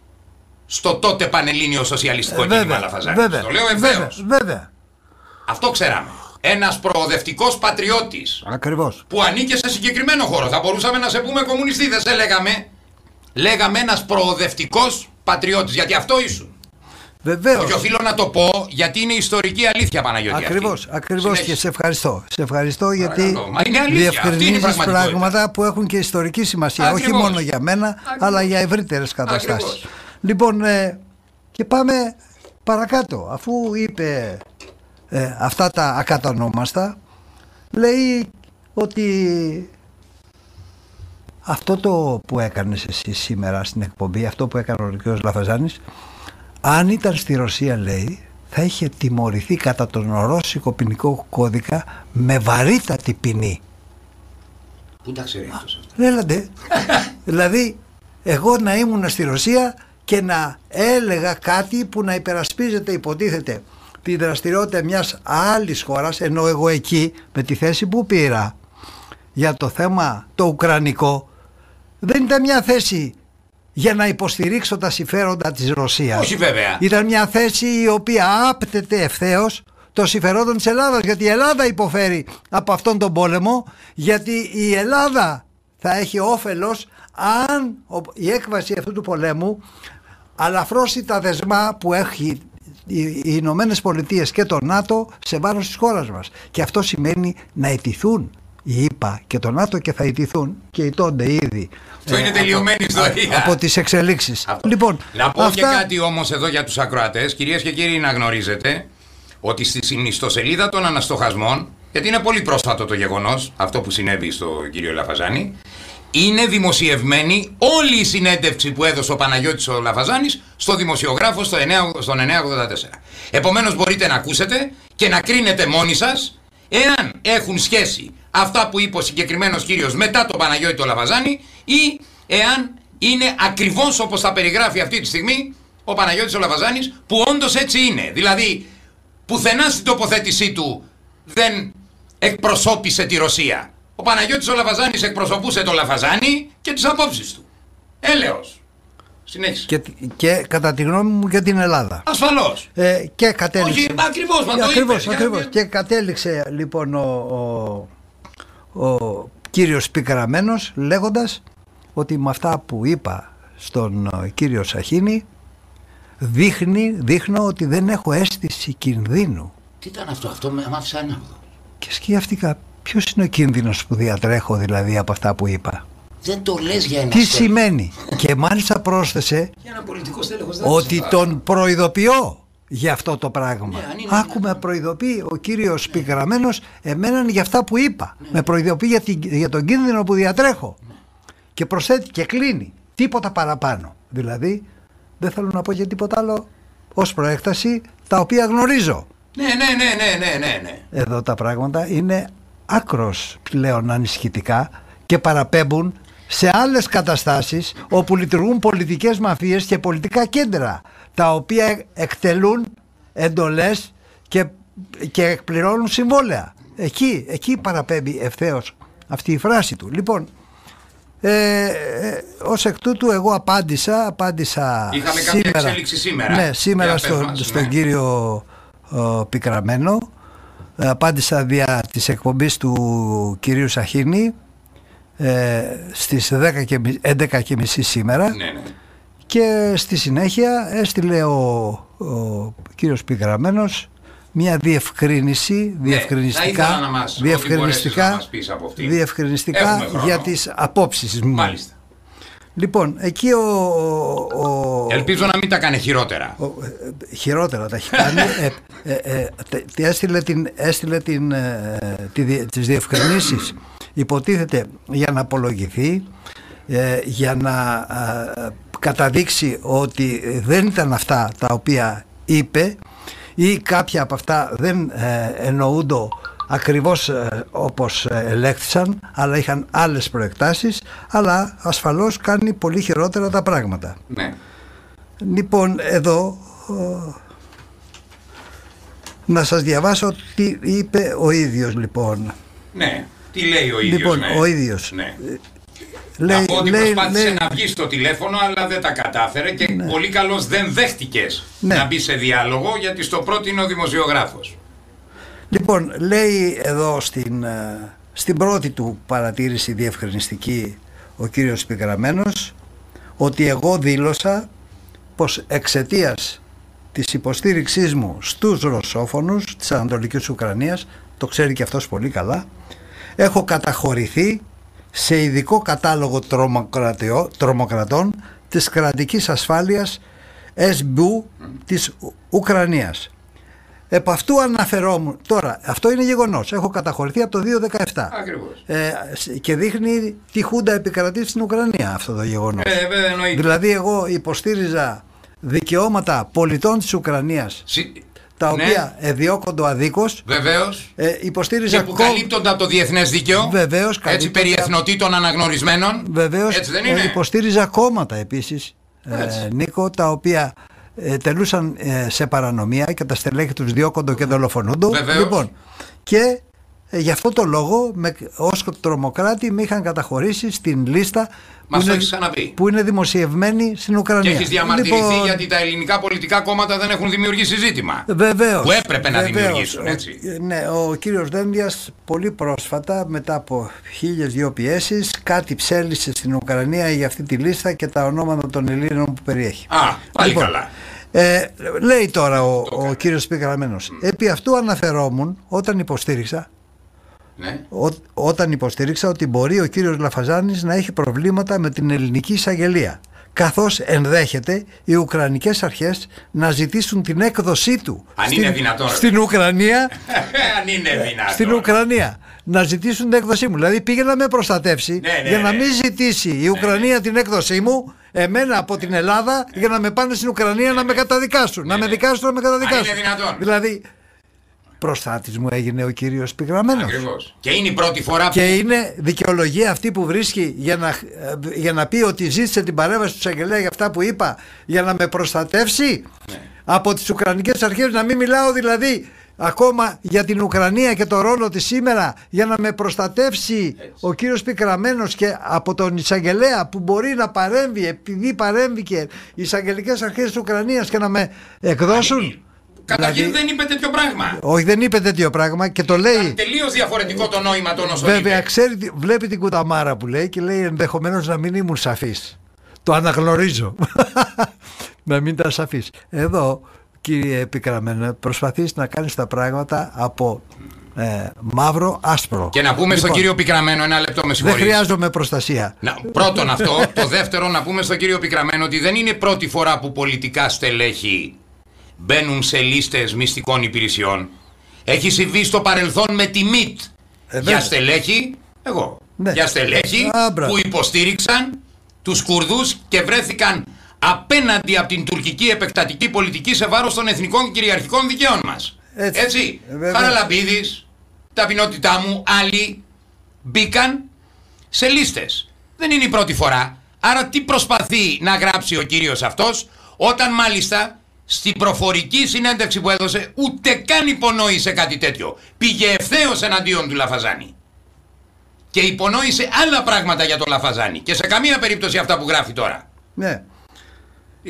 στο τότε Πανελλήνιο Σοσιαλιστικό Ε, Κίνημα Λαφαζάνης. βέβαια, Το λέω βέβαια, ευθέω. βέβαια. Αυτό ξέραμε. Ένας προοδευτικός πατριώτης Ακριβώς. που ανήκε σε συγκεκριμένο χώρο. Θα μπορούσαμε να σε πούμε κομμουνιστή, δεν σε λέγαμε. Λέγαμε ένας προοδευτικός πατριώτης, γιατί αυτό ήσουν. Βεβαίως. Και οφείλω να το πω γιατί είναι ιστορική αλήθεια, Παναγιώτη. Ακριβώ, αυτή. ακριβώς Συνέχισε. και σε ευχαριστώ. Σε ευχαριστώ γιατί Μα είναι αλήθεια, αυτή είναι η διευκρινίζεις πραγματικότητα. πράγματα που έχουν και ιστορική σημασία. Ακριβώς. Όχι μόνο για μένα, αλλά για ευρύτερες καταστάσεις. Ακριβώς. Λοιπόν, ε, και πάμε παρακάτω. Αφού είπε ε, αυτά τα ακατανόμαστα, λέει ότι αυτό το που έκανες εσύ σήμερα στην εκπομπή, αυτό που έκανε ο κ. Λαφαζάνης, αν ήταν στη Ρωσία λέει, θα είχε τιμωρηθεί κατά τον Ρώσικο ποινικό κώδικα με βαρύτατη ποινή. Πού τα ξέρει αυτός αυτά. Έλατε. (laughs) δηλαδή, εγώ να ήμουν στη Ρωσία και να έλεγα κάτι που να υπερασπίζεται, υποτίθεται, τη δραστηριότητα μιας άλλης χώρας, ενώ εγώ εκεί, με τη θέση που πήρα για το θέμα το ουκρανικό, δεν ήταν μια θέση για να υποστηρίξω τα συμφέροντα της Ρωσίας. Όχι βέβαια. Ήταν μια θέση η οποία άπτεται ευθέως των συμφερόντων της Ελλάδας γιατί η Ελλάδα υποφέρει από αυτόν τον πόλεμο γιατί η Ελλάδα θα έχει όφελος αν ο- η έκβαση αυτού του πολέμου αλαφρώσει τα δεσμά που έχει οι οι Ηνωμένες Πολιτείες και το ΝΑΤΟ σε βάρος της χώρας μας και αυτό σημαίνει να ετηθούν οι ΙΠΑ και το ΝΑΤΟ και θα ετηθούν και ητώνται ήδη Αυτό είναι ε, τελειωμένη από, ιστορία. από τις εξελίξεις Αυτό. λοιπόν να πω και αυτά- κάτι όμως εδώ για τους ακροατές, κυρίες και κύριοι, να γνωρίζετε ότι στη στην ιστοσελίδα των αναστοχασμών, γιατί είναι πολύ πρόσφατο το γεγονός, αυτό που συνέβη στον κύριο Λαφαζάνη, είναι δημοσιευμένη όλη η συνέντευξη που έδωσε ο Παναγιώτης ο Λαφαζάνης στο δημοσιογράφο στο 9, στον 984. Επομένως μπορείτε να ακούσετε και να κρίνετε μόνοι σας εάν έχουν σχέση αυτά που είπε ο συγκεκριμένος κύριος μετά τον Παναγιώτη το Λαφαζάνη ή εάν είναι ακριβώς όπως τα περιγράφει αυτή τη στιγμή ο Παναγιώτης ο Λαφαζάνης που όντως έτσι είναι. Δηλαδή πουθενά στην τοποθέτησή του δεν εκπροσώπησε τη Ρωσία. Ο Παναγιώτης ο Λαφαζάνης εκπροσωπούσε το Λαφαζάνη και τις απόψεις του. Έλεος. Συνέχισε. και, και κατά τη γνώμη μου και την Ελλάδα. Ασφαλώς. Ε, και κατέληξε. Όχι, ακριβώς, μα το ακριβώς, είπες. ακριβώς. Για- Και κατέληξε λοιπόν ο, ο, ο κύριος Πικραμένος λέγοντας ότι με αυτά που είπα στον ε, κύριο Σαχίνη δείχνει, δείχνω ότι δεν έχω αίσθηση κινδύνου. Τι ήταν αυτό, αυτό με άφησε άναυδο. Και σκέφτηκα ποιος είναι ο κίνδυνος που διατρέχω δηλαδή από αυτά που είπα; Δεν το λες για ένα Τι στέλεχος. σημαίνει; και μάλιστα πρόσθεσε Για ένα πολιτικό στέλεχος δεν ότι το τον προειδοποιώ για αυτό το πράγμα. Ναι, αν είναι Άκουμε προειδοποιεί ο κύριος Πικραμένος εμένα για αυτά που είπα. Ναι. Με προειδοποιεί για, την- για τον κίνδυνο που διατρέχω. Και προσθέτει και κλείνει. Τίποτα παραπάνω. Δηλαδή δεν θέλω να πω για τίποτα άλλο ως προέκταση τα οποία γνωρίζω. Ναι, ναι, ναι, ναι, ναι, ναι, ναι. Εδώ τα πράγματα είναι άκρος πλέον ανησυχητικά και παραπέμπουν σε άλλες καταστάσεις όπου λειτουργούν πολιτικές μαφίες και πολιτικά κέντρα τα οποία εκτελούν εντολές και, και εκπληρώνουν συμβόλαια. Εκεί, εκεί παραπέμπει ευθέως αυτή η φράση του. Λοιπόν, ε, ε, ως εκ τούτου εγώ απάντησα, απάντησα Είχαμε κάποια εξέλιξη σήμερα. Ναι, σήμερα Για πες στο- μας, στον ναι. κύριο ο, Πικραμένο. Ε, Απάντησα δια της εκπομπής του κυρίου Σαχίνη ε, στις 10 και, μι- 11 και μισή σήμερα Ναι, ναι. και στη συνέχεια έστειλε ο, ο κύριος Πικραμένος μια διευκρίνηση, διευκρινιστικά, Ναι, θα ήθελα να μας- ό,τι διευκρινιστικά, μπορέσεις να μας πεις από αυτή. διευκρινιστικά Έχουμε χρόνο. για τις απόψεις μου. Μάλιστα. Λοιπόν, εκεί ο, ο, Ελπίζω να μην τα κάνει χειρότερα. ο- ε, χειρότερα τα έχει κάνει. (laughs) ε, ε, ε, τε- τε- έστειλε την, έστειλε την, ε, τη, δι- τις διευκρινήσεις υποτίθεται για να απολογηθεί ε, για να ε, καταδείξει ότι δεν ήταν αυτά τα οποία είπε ή κάποια από αυτά δεν ε, εννοούνται ακριβώς ε, όπως ε, ελέγχθησαν αλλά είχαν άλλες προεκτάσεις αλλά ασφαλώς κάνει πολύ χειρότερα τα πράγματα. Ναι. Λοιπόν, εδώ ο, να σας διαβάσω τι είπε ο ίδιος λοιπόν. Ναι. Τι λέει ο ίδιος. Λοιπόν, ναι. ο ίδιος. Ναι. Λέει, να πω ότι λέει, προσπάθησε λέει- να βγει στο τηλέφωνο αλλά δεν τα κατάφερε και πολύ καλώς δεν δέχτηκες Ναι. να μπει σε διάλογο γιατί στο πρώτο είναι ο δημοσιογράφος. Λοιπόν, λέει εδώ στην, ε, στην πρώτη του παρατήρηση διευκρινιστική ο κύριος Πικραμένος ότι εγώ δήλωσα πως εξαιτίας της υποστήριξής μου στους ρωσόφωνους της Ανατολικής Ουκρανίας, το ξέρει και αυτός πολύ καλά, έχω καταχωρηθεί σε ειδικό κατάλογο τρομοκρατιό- τρομοκρατών της κρατικής ασφάλειας SBU της Ου- Ουκρανίας. Επ' αυτού αναφερόμουν. Τώρα, αυτό είναι γεγονός. Έχω καταχωρηθεί από το 2017. Ακριβώς. Ε, σ- και δείχνει τι χούντα επικρατεί στην Ουκρανία αυτό το γεγονός. Ε, βέβαια εννοείται. Δηλαδή εγώ υποστήριζα δικαιώματα πολιτών της Ουκρανίας Συ- τα ναι, οποία εδιώκονται αδίκως Βεβαίως. ε, υποστήριζα Και που κο- καλύπτονται από το διεθνές δίκαιο. Βεβαίως, Έτσι καλύπτονται περί από- εθνοτήτων αναγνωρισμένων. Βεβαίως Έτσι δεν ε, είναι. υποστήριζα κόμματα επίσης ε, Έτσι. Νίκο τα οποία ε, τελούσαν ε, σε παρανομία και τα στελέχη τους διώκοντο και δολοφονούντο Βεβαίως. λοιπόν και ε, γι' αυτό το λόγο με, ως τρομοκράτη με είχαν καταχωρήσει στην λίστα Μας που, το είναι, έχεις ξαναπεί. που είναι δημοσιευμένη στην Και Ουκρανία έχεις διαμαρτυρηθεί Λοιπόν, γιατί τα ελληνικά πολιτικά κόμματα δεν έχουν δημιουργήσει ζήτημα. Βεβαίως, Που έπρεπε να βεβαίως. δημιουργήσουν, Ο- έτσι. ναι, ο κύριος Δένδιας πολύ πρόσφατα μετά από χίλιες δύο πιέσεις κάτι ψέλισε στην Ουκρανία για αυτή τη λίστα και τα ονόματα των Ελλήνων που περιέχει. Α, πάλι Λοιπόν, καλά. Ε, λέει τώρα ο, Το ο έκανε. κύριος Πικραμένος επί αυτού αναφερόμουν όταν υποστήριξα Ναι. Ό, όταν υποστήριξα ότι μπορεί ο κύριος Λαφαζάνης να έχει προβλήματα με την ελληνική εισαγγελία καθώς ενδέχεται οι Ουκρανικές αρχές να ζητήσουν την έκδοσή του Αν είναι δυνατόν. στην Ουκρανία (laughs) Αν είναι δυνατόν. στην Ουκρανία να ζητήσουν την έκδοσή μου. Δηλαδή πήγε να με προστατεύσει Ναι, ναι, για να ναι. μην ζητήσει η Ουκρανία την έκδοσή μου, εμένα από την Ελλάδα, για να με πάνε στην Ουκρανία να με καταδικάσουν. να με ναι. δικάσουν, να με καταδικάσουν. είναι δυνατόν. Δηλαδή, προστάτης μου έγινε ο κύριος Πυγραμμένος. Ακριβώς. Και είναι η πρώτη φορά Και που. είναι δικαιολογία αυτή που βρίσκει για να, για να πει ότι ζήτησε την παρέμβαση του εισαγγελέα για αυτά που είπα για να με προστατεύσει Ναι. από τις Ουκρανικές αρχές να μην μιλάω δηλαδή ακόμα για την Ουκρανία και το ρόλο της σήμερα για να με προστατεύσει ο κύριος Πικραμένος και από τον εισαγγελέα που μπορεί να παρέμβει επειδή παρέμβηκε οι εισαγγελικές αρχές της Ουκρανίας και να με εκδώσουν. Καταρχήν Δηλαδή- δεν είπε τέτοιο πράγμα. Όχι δεν είπε τέτοιο πράγμα και το λέει Τελείως διαφορετικό το νόημα των όσων Βέβαια, είπε. ξέρει, τι- βλέπει την κουταμάρα που λέει και λέει ενδεχομένως να μην ήμουν σαφής. Το αναγνωρίζω. (laughs) να μην ήταν σαφής. Εδώ κύριε Επικραμένο, προσπαθείς να κάνεις τα πράγματα από ε, μαύρο άσπρο. Και να πούμε στον Λοιπόν, κύριο Πικραμένο ένα λεπτό με Δεν συγχωρείς. χρειάζομαι προστασία. Να, πρώτον αυτό. το δεύτερο να πούμε στον κύριο Πικραμένο ότι δεν είναι πρώτη φορά που πολιτικά στελέχη μπαίνουν σε λίστες μυστικών υπηρεσιών. Έχει συμβεί στο παρελθόν με τη ΜΙΤ. Ε, για βέβαια. στελέχη, εγώ. Ναι. Για στελέχη Α, μπράβο. που υποστήριξαν τους Κουρδούς και βρέθηκαν απέναντι από την τουρκική επεκτατική πολιτική σε βάρος των εθνικών και κυριαρχικών δικαίων μας. Έτσι. Έτσι. Ε, βέβαια. Χαραλαμπίδης, ταπεινότητά μου, άλλοι μπήκαν σε λίστες. Δεν είναι η πρώτη φορά. Άρα τι προσπαθεί να γράψει ο κύριος αυτός όταν μάλιστα στην προφορική συνέντευξη που έδωσε ούτε καν υπονόησε κάτι τέτοιο. Πήγε ευθέως εναντίον του Λαφαζάνη. Και υπονόησε άλλα πράγματα για τον Λαφαζάνη. Και σε καμία περίπτωση αυτά που γράφει τώρα. Ναι.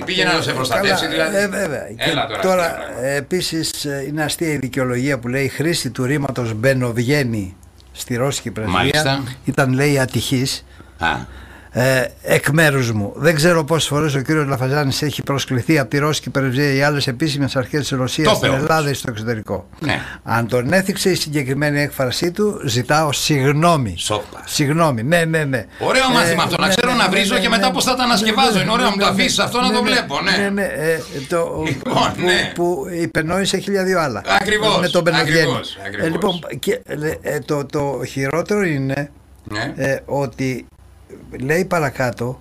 Πήγε να σε προστατεύσει Καλά, δηλαδή. Ε, βέβαια. Έλα και τώρα. τώρα τι πράγμα. ε, επίσης ε, είναι αστεία η δικαιολογία που λέει η χρήση του ρήματος μπαινοβγαίνει στη Ρώσικη πρεσβεία Μάλιστα. ήταν λέει ατυχής Α, ε, εκ μέρους μου. Δεν ξέρω πόσες φορές ο κύριος Λαφαζάνης έχει προσκληθεί από τη Ρώσικη Πρεσβεία ή άλλες επίσημες αρχές της Ρωσίας Το στην είπε όμως. Ελλάδα ή στο εξωτερικό. Ναι. Αν τον έθιξε η συγκεκριμένη έκφρασή του, ζητάω συγγνώμη. Σόπα. Συγγνώμη, ναι, ναι, ναι. Ωραίο μάθημα αυτό, να ξέρω να βρίζω και μετά πώς θα τα ανασκευάζω. Είναι ωραίο να μου το αφήσεις αυτό να το βλέπω, ναι. Ναι, ναι, ε, το, Λοιπόν, που, ναι. που υπενόησε χίλια δύο άλλα. Ακριβώς, Με τον Μπενογέννη. ακριβώς, ακριβώς. Ε, λοιπόν, και, ε, ε, το, το χειρότερο είναι ναι. ε, ότι λέει παρακάτω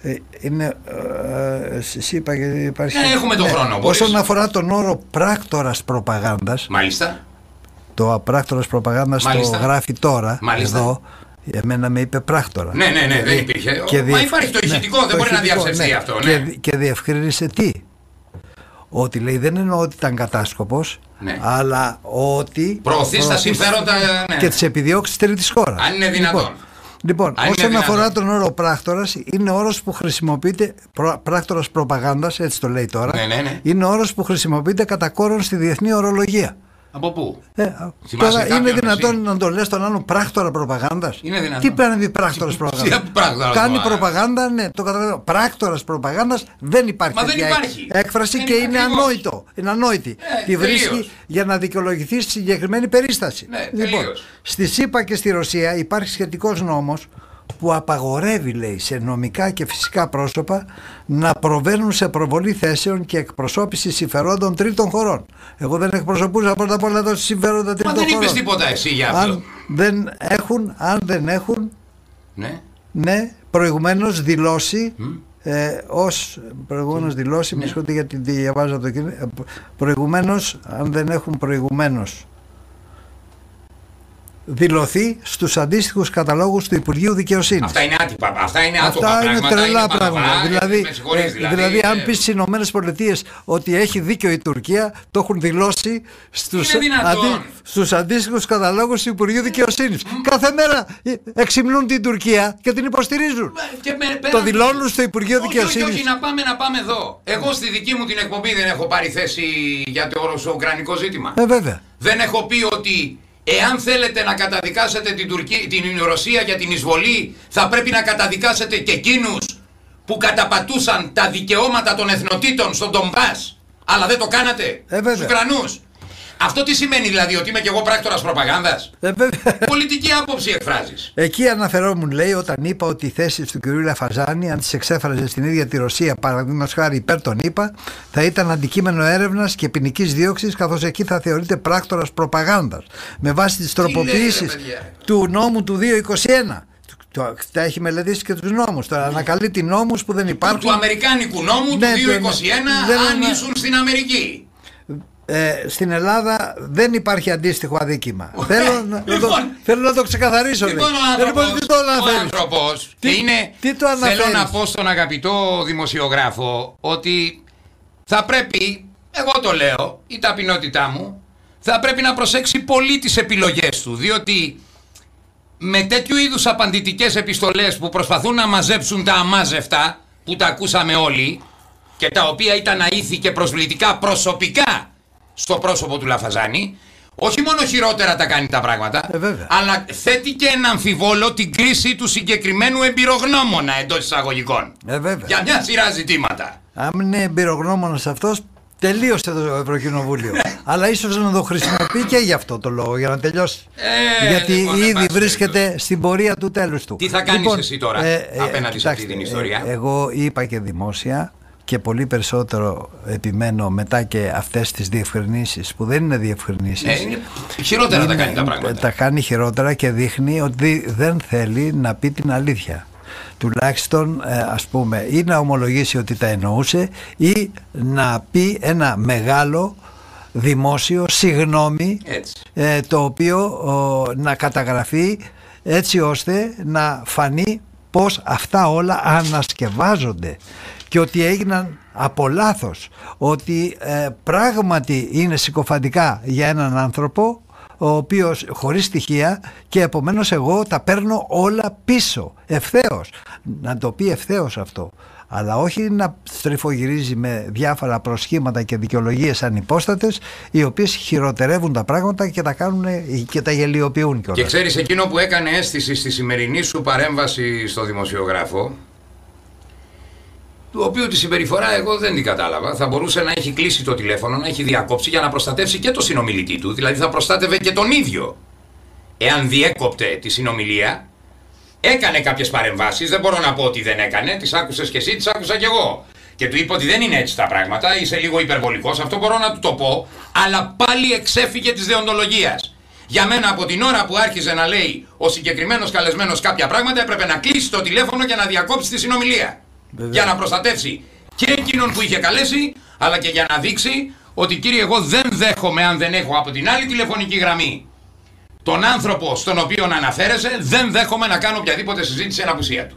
ε, είναι ε, εσύ είπα και υπάρχει Ε, έχουμε τον χρόνο, μπορείς. όσον αφορά τον όρο πράκτορας προπαγάνδας Μάλιστα. το πράκτορας προπαγάνδας το Μάλιστα. γράφει τώρα Μάλιστα. εδώ εμένα με είπε πράκτορα Ναι, ναι, ναι, δεν υπήρχε. Μα υπάρχει το ηχητικό, δεν μπορεί να ηχητικό, διαψευστεί αυτό, ναι. Και, και διευκρίνησε τι; Ότι λέει δεν εννοώ ότι ήταν κατάσκοπος Ναι. αλλά ότι Προωθείς τα προωθείς συμφέροντα, ναι. και τις επιδιώξεις τρίτης χώρας Αν είναι δυνατόν. λοιπόν, λοιπόν Αν είναι όσον δυνατόν. αφορά τον όρο πράκτορας είναι όρος που χρησιμοποιείται προ, πράκτορας προπαγάνδας έτσι το λέει τώρα Ναι, ναι, ναι. είναι όρος που χρησιμοποιείται κατά κόρον στη διεθνή ορολογία Από πού; ε, Θυμάσαι τώρα κάποιον είναι εσύ; δυνατόν να το λες τον άλλον πράκτορα προπαγάνδας; Είναι δυνατόν. Τι πρέπει να πει πράκτορα Τι προπαγάνδα. πράκτορας Κάνει προπαγάνδας; προπαγάνδα, ναι, το καταλαβαίνω. Πράκτορας προπαγάνδας δεν υπάρχει Μα δεν τέτοια υπάρχει. έκφραση Δεν και υπάρχει είναι ακριβώς. ανόητο. Είναι ανόητη. Ε, Τη βρίσκει τελείως. για να δικαιολογηθεί στη συγκεκριμένη περίσταση. Ναι, λοιπόν, τελείως. στη ΣΥΠΑ και στη Ρωσία υπάρχει σχετικός νόμος που απαγορεύει λέει σε νομικά και φυσικά πρόσωπα να προβαίνουν σε προβολή θέσεων και εκπροσώπηση συμφερόντων τρίτων χωρών. Εγώ δεν εκπροσωπούσα πρώτα απ' όλα τα συμφέροντα Μα τρίτων δεν χωρών. είπες τίποτα εσύ για αυτό. Αν δεν έχουν, αν δεν έχουν, Ναι. ναι, προηγουμένως δηλώσει ε, ως προηγουμένως δηλώσει, με συγχωρείτε γιατί διαβάζω το κοινό, ε, προ- προηγουμένως, αν δεν έχουν προηγουμένως δηλωθεί στους αντίστοιχους καταλόγους του Υπουργείου Δικαιοσύνης. Αυτά είναι άτυπα. Αυτά είναι άτοπα Αυτά είναι πράγματα. τρελά είναι πράγματα. παπαγάλια, Δηλαδή, με συγχωρείς, ε, δηλαδή, αν ε, πεις στις Ηνωμένες Πολιτείες ότι έχει δίκιο η Τουρκία, το έχουν δηλώσει στους Είναι δυνατόν. στους αντίστοιχους καταλόγους του Υπουργείου Δικαιοσύνης. Κάθε μέρα ε, εξυμνούν την Τουρκία και την υποστηρίζουν. και με- Το πέραν- δηλώνουν στο Υπουργείο Όχι, όχι, Δικαιοσύνης. όχι, να πάμε, να πάμε εδώ. Εγώ στη δική μου την εκπομπή δεν έχω πάρει θέση για το όρο στο ουκρανικό ζήτημα. Ε, βέβαια. Δεν έχω πει ότι εάν θέλετε να καταδικάσετε την, Τουρκία, την Ρωσία για την εισβολή, θα πρέπει να καταδικάσετε και εκείνους που καταπατούσαν τα δικαιώματα των εθνοτήτων στον Ντομπάς. Αλλά δεν το κάνατε Ε, βέβαια. στους Ουκρανούς. Αυτό τι σημαίνει δηλαδή, ότι είμαι και εγώ πράκτορας προπαγάνδας; Ε, βέβαια. Πολιτική άποψη εκφράζεις. Εκεί αναφερόμουν, λέει, όταν είπα ότι οι θέσει του κ. Λαφαζάνη, αν τις εξέφραζε στην ίδια τη Ρωσία, παραδείγματος χάρη υπέρ των ΗΠΑ, θα ήταν αντικείμενο έρευνας και ποινική δίωξης, καθώς εκεί θα θεωρείται πράκτορας προπαγάνδας. Με βάση τις τροποποιήσεις λέτε, παιδιά; του νόμου του 221. Το- Τα έχει μελετήσει και τους νόμους. Τώρα ανακαλύπτει νόμους που δεν υπάρχουν. Του Αμερικάνικου νόμου Ναι, του ναι, 221 ναι. Δεν αν είναι- ήσουν στην Αμερική. Ε, στην Ελλάδα δεν υπάρχει αντίστοιχο αδίκημα. θέλω, να, να το, Λοιπόν. θέλω να το ξεκαθαρίσω. λέει. Λοιπόν, ο Ε, άνθρωπος, λοιπόν, τι το ο αναφέρεις; άνθρωπος Τι- και είναι, τι το αναφέρεις; θέλω να πω στον αγαπητό δημοσιογράφο ότι θα πρέπει, εγώ το λέω, η ταπεινότητά μου, θα πρέπει να προσέξει πολύ τις επιλογές του, διότι με τέτοιου είδους απαντητικές επιστολές που προσπαθούν να μαζέψουν τα αμάζευτα, που τα ακούσαμε όλοι, και τα οποία ήταν αήθη και προσβλητικά προσωπικά στο πρόσωπο του Λαφαζάνη, όχι μόνο χειρότερα τα κάνει τα πράγματα, Ε, βέβαια. αλλά θέτει και ένα αμφιβόλο την κρίση του συγκεκριμένου εμπειρογνώμονα εντός εισαγωγικών. Ε, βέβαια. Για μια σειρά ζητήματα. Αν είναι εμπειρογνώμονας αυτός, Τελείωσε το Ευρωκοινοβούλιο. (laughs) Αλλά ίσως να το χρησιμοποιεί και γι' αυτό το λόγο, για να τελειώσει. Ε, Γιατί λοιπόν, εν ήδη πάση βρίσκεται περιπτώσει. στην πορεία του τέλους του. Τι θα κάνεις Λοιπόν, εσύ τώρα απέναντι σε αυτή την ιστορία; ε, εγώ είπα και δημόσια και πολύ περισσότερο επιμένω μετά και αυτές τις διευκρινήσεις που δεν είναι διευκρινήσεις Ε, είναι χειρότερα τα είναι- κάνει τα πράγματα. τα κάνει χειρότερα και δείχνει ότι δεν θέλει να πει την αλήθεια. Τουλάχιστον ε, ας πούμε ή να ομολογήσει ότι τα εννοούσε ή να πει ένα μεγάλο δημόσιο συγγνώμη Έτσι. ε, το οποίο ο, να καταγραφεί έτσι ώστε να φανεί πως αυτά όλα ανασκευάζονται και ότι έγιναν από λάθος. ότι ε, πράγματι είναι συκοφαντικά για έναν άνθρωπο ο οποίος χωρίς στοιχεία και επομένως εγώ τα παίρνω όλα πίσω ευθέως να το πει ευθέως αυτό αλλά όχι να στριφογυρίζει με διάφορα προσχήματα και δικαιολογίες ανυπόστατες οι οποίες χειροτερεύουν τα πράγματα και τα, κάνουν, και τα γελιοποιούν κιόλας. Και ξέρεις εκείνο που έκανε αίσθηση στη σημερινή σου παρέμβαση στο δημοσιογράφο του οποίου τη συμπεριφορά εγώ δεν την κατάλαβα. Θα μπορούσε να έχει κλείσει το τηλέφωνο, να έχει διακόψει για να προστατεύσει και το συνομιλητή του. Δηλαδή θα προστάτευε και τον ίδιο. Εάν διέκοπτε τη συνομιλία, έκανε κάποιες παρεμβάσεις. Δεν μπορώ να πω ότι δεν έκανε. Τις άκουσες και εσύ, τις άκουσα κι εγώ. Και του είπα ότι δεν είναι έτσι τα πράγματα, είσαι λίγο υπερβολικός. Αυτό μπορώ να του το πω. Αλλά πάλι εξέφυγε της δεοντολογίας. Για μένα από την ώρα που άρχιζε να λέει ο συγκεκριμένος καλεσμένος κάποια πράγματα, έπρεπε να κλείσει το τηλέφωνο και να διακόψει τη συνομιλία. Βεβαίως. Για να προστατεύσει και εκείνον που είχε καλέσει, αλλά και για να δείξει ότι κύριε, εγώ δεν δέχομαι αν δεν έχω από την άλλη τηλεφωνική γραμμή τον άνθρωπο στον οποίο αναφέρεσαι, δεν δέχομαι να κάνω οποιαδήποτε συζήτηση εν απουσία του.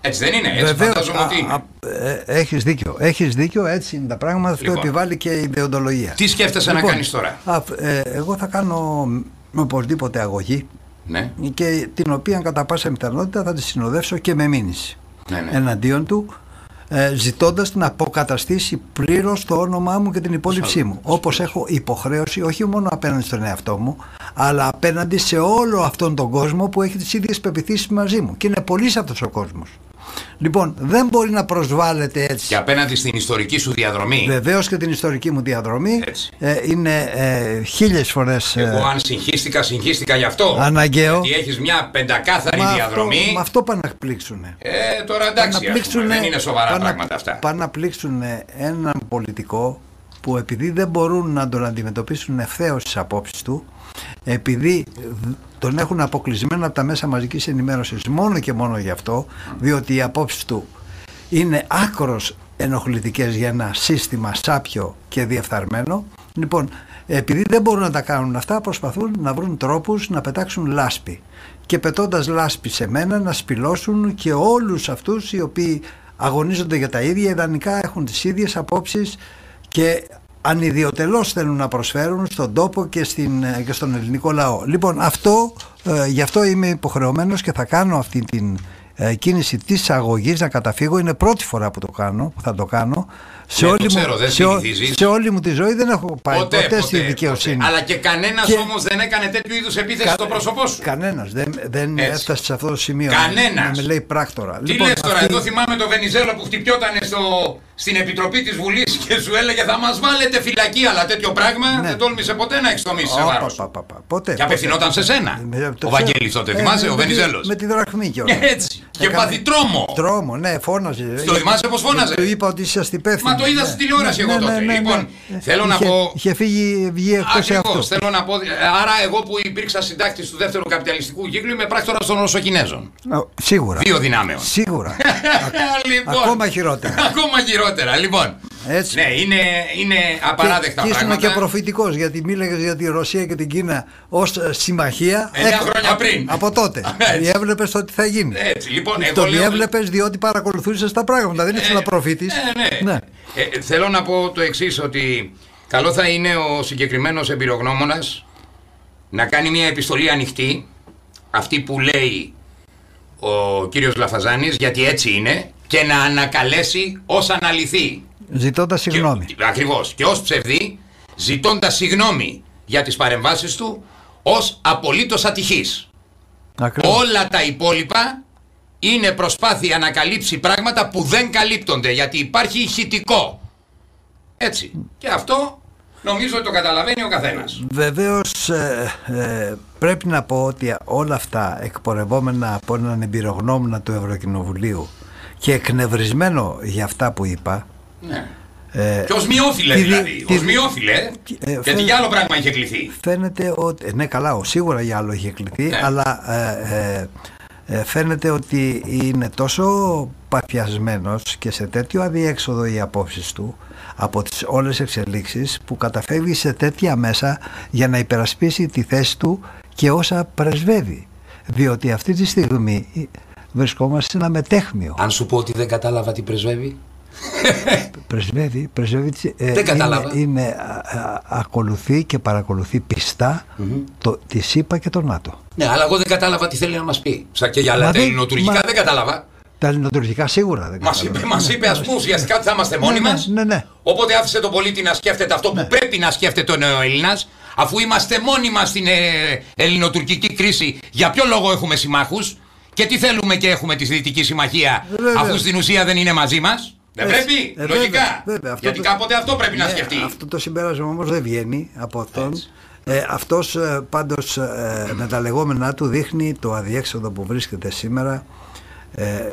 Έτσι δεν είναι, έτσι Βεβαίως, φαντάζομαι α- ότι είναι. α- ε, έχεις δίκιο. Έχεις δίκιο, έτσι είναι τα πράγματα. Αυτό Λοιπόν. επιβάλλει και η ιδεοντολογία. Τι σκέφτεσαι να Λοιπόν, κάνεις τώρα; α, ε, εγώ θα κάνω οπωσδήποτε αγωγή Ναι, και την οποία κατά πάσα πιθανότητα θα τη συνοδεύσω και με μήνυση ναι, ναι. εναντίον του ε, ζητώντας να αποκαταστήσει πλήρως το όνομά μου και την υπόλοιψή μου. Όπως έχω υποχρέωση όχι μόνο απέναντι στον εαυτό μου αλλά απέναντι σε όλο αυτόν τον κόσμο που έχει τις ίδιες πεπιθήσεις μαζί μου. Και είναι πολύς αυτός ο κόσμος λοιπόν δεν μπορεί να προσβάλλεται έτσι Και απέναντι στην ιστορική σου διαδρομή, Βεβαίως και την ιστορική μου διαδρομή Έτσι. ε, είναι ε, χίλιες φορές ε, εγώ αν συγχύστηκα, συγχύστηκα γι' αυτό. αναγκαίο. Γιατί έχεις μια πεντακάθαρη Μα αυτό, διαδρομή. μα αυτό πάνε να πλήξουνε. Ε, τώρα εντάξει, ας πούμε, δεν είναι σοβαρά πάνε να- πράγματα αυτά. Πάνε να πλήξουν έναν πολιτικό που επειδή δεν μπορούν να τον αντιμετωπίσουν ευθέως τις απόψεις του, επειδή τον έχουν αποκλεισμένο από τα μέσα μαζικής ενημέρωσης μόνο και μόνο γι' αυτό, διότι οι απόψεις του είναι άκρος ενοχλητικές για ένα σύστημα σάπιο και διεφθαρμένο. Λοιπόν, επειδή δεν μπορούν να τα κάνουν αυτά, προσπαθούν να βρουν τρόπους να πετάξουν λάσπη. Και πετώντας λάσπη σε μένα να σπηλώσουν και όλους αυτούς οι οποίοι αγωνίζονται για τα ίδια, ιδανικά έχουν τις ίδιες απόψεις και ανιδιοτελώς θέλουν να προσφέρουν στον τόπο και, στην, ε, και στον ελληνικό λαό. Λοιπόν, αυτό, ε, γι' αυτό είμαι υποχρεωμένος και θα κάνω αυτή την ε, κίνηση της αγωγής να καταφύγω. Είναι πρώτη φορά που το κάνω, που θα το κάνω. Σε, Ναι, όλη, το ξέρω, μου, δεν σε, ό- συνηθίζεις. σε όλη μου τη ζωή δεν έχω πάει ποτέ, στη δικαιοσύνη. ποτέ. Αλλά και κανένας Και- όμως δεν έκανε τέτοιου είδους επίθεση στο πρόσωπό σου. Κανένας δεν, δεν Έτσι. έφτασε σε αυτό το σημείο Κανένας. να με λέει πράκτορα. Τι Λοιπόν, λες τώρα, αυτή- εδώ θυμάμαι το Βενιζέλο που χτυπιόταν στο, στην επιτροπή της Βουλής και σου έλεγε θα μας βάλετε φυλακή, αλλά τέτοιο πράγμα Ναι. δεν τόλμησε ποτέ να εξτομίσει σε Όπα, βάρος. πα, πα, πα. Ποτέ, Και απευθυνόταν σε σένα. Με- το Ο ξέρω. Βαγγέλης τότε, Ε, θυμάσαι, με- ο με τη- Βενιζέλος; Με τη δραχμή κιόλας. Έτσι. Και Έκανε- πάθει τρόμο. Τρόμο, ναι, φώναζε. Το θυμάσαι πώς φώναζε; Του είπα ότι είσαστε υπεύθυνοι. Μα το είδα Ναι. στη τηλεόραση Ναι, εγώ ναι, τότε. ναι, ναι, Λοιπόν, ναι. θέλω να Είχε- πω- Είχε φύγει, βγει εκτός Ακριβώς. εαυτού. Θέλω να πω. Άρα, εγώ που υπήρξα συντάκτης του δεύτερου καπιταλιστικού κύκλου είμαι πράκτορας των Ρωσοκινέζων. Α, Σίγουρα. Δύο δυνάμεων. Σίγουρα. (laughs) λοιπόν, ακόμα χειρότερα. Ακόμα χειρότερα. Λοιπόν. Έτσι. Ναι, είναι, είναι απαράδεκτα και, και ήσουν πράγματα. και προφητικός γιατί μίλαγες για τη Ρωσία και την Κίνα ως συμμαχία. Εννιά Εκ- χρόνια α- πριν. Από τότε. (laughs) Έτσι. Διέβλεπες το τι θα γίνει. Έτσι, λοιπόν, εγώ το λέω- διέβλεπες διότι παρακολουθούσες τα πράγματα. Δεν ήσουν προφήτης. Ε, ναι. Ε, θέλω να πω το εξής ότι καλό θα είναι ο συγκεκριμένος εμπειρογνώμονας να κάνει μια επιστολή ανοιχτή αυτή που λέει ο κύριος Λαφαζάνης γιατί έτσι είναι και να ανακαλέσει ως αναλυθή Ζητώντας συγγνώμη. Και, ακριβώς. Και ως ψευδή, ζητώντας συγγνώμη για τις παρεμβάσεις του, ως απολύτως ατυχής. Ακριβώς. Όλα τα υπόλοιπα είναι προσπάθεια να καλύψει πράγματα που δεν καλύπτονται, γιατί υπάρχει ηχητικό. Έτσι. Και αυτό νομίζω ότι το καταλαβαίνει ο καθένας. Βεβαίως ε, ε, πρέπει να πω ότι όλα αυτά εκπορευόμενα από έναν εμπειρογνώμονα του Ευρωκοινοβουλίου και εκνευρισμένο για αυτά που είπα Ναι. Ε, και ως μειόφιλε δηλαδή. Ω μειόφιλε. Ε, γιατί για άλλο πράγμα είχε κληθεί. Φαίνεται ότι. Ναι, καλά, σίγουρα για άλλο είχε κληθεί, ναι. αλλά ε, ε, φαίνεται ότι είναι τόσο παθιασμένος και σε τέτοιο αδιέξοδο οι απόψεις του από τις όλες εξελίξεις που καταφεύγει σε τέτοια μέσα για να υπερασπίσει τη θέση του και όσα πρεσβεύει. Διότι αυτή τη στιγμή βρισκόμαστε σε ένα μετέχμιο. Αν σου πω ότι δεν κατάλαβα τι πρεσβεύει. πρεσβεύει, πρεσβεύει ε, δεν κατάλαβα. Είναι, ακολουθεί και παρακολουθεί πιστά mm-hmm. το, τη ΣΥΠΑ και το ΝΑΤΟ. Ναι, αλλά εγώ δεν κατάλαβα τι θέλει να μας πει. Σαν και για άλλα τα ελληνοτουρκικά δεν κατάλαβα. Τα ελληνοτουρκικά σίγουρα δεν Μας είπε, μας είπε α πούμε ουσιαστικά ότι θα είμαστε μόνοι ναι, μας. Ναι, ναι, Οπότε άφησε τον πολίτη να σκέφτεται αυτό που ναι. πρέπει να σκέφτεται ο Έλληνα. Αφού είμαστε μόνοι μας στην ε, ελληνοτουρκική κρίση, για ποιο λόγο έχουμε συμμάχους και τι θέλουμε και έχουμε τη Δυτική Συμμαχία, αφού στην ουσία δεν είναι μαζί μας. Δεν πρέπει, ε, λογικά. Βέβαια, αυτό Γιατί το... κάποτε αυτό πρέπει να ναι, σκεφτεί. Αυτό το συμπέρασμα όμως δεν βγαίνει από αυτόν. Ε, αυτός ε, πάντως ε, με τα λεγόμενά του δείχνει το αδιέξοδο που βρίσκεται σήμερα ε, ε,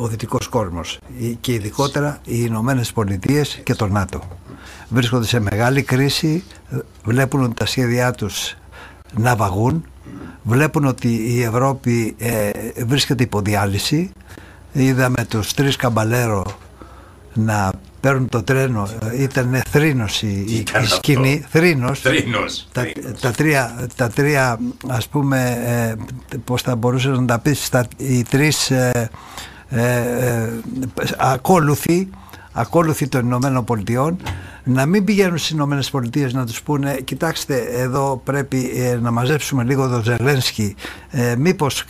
ο δυτικός κόσμος και ειδικότερα οι Ηνωμένες Πολιτείες και το ΝΑΤΟ. Βρίσκονται σε μεγάλη κρίση, βλέπουν ότι τα σχέδιά τους να βαγούν, βλέπουν ότι η Ευρώπη ε, βρίσκεται υπό διάλυση. Είδαμε τους τρεις καμπαλέρο να παίρνουν το τρένο, ήταν θρήνος η, η σκηνή, θρήνος, θρήνος, τα, τα, τρία, τα τρία ας πούμε, ε, πώς θα μπορούσες να τα πεις, τα, οι τρεις ε, ε, ε ακόλουθοι ακόλουθοι των Ηνωμένων Πολιτειών να μην πηγαίνουν στις Ηνωμένες Πολιτείες να τους πούνε κοιτάξτε εδώ πρέπει ε, να μαζέψουμε λίγο το Ζελένσκι ε, μήπως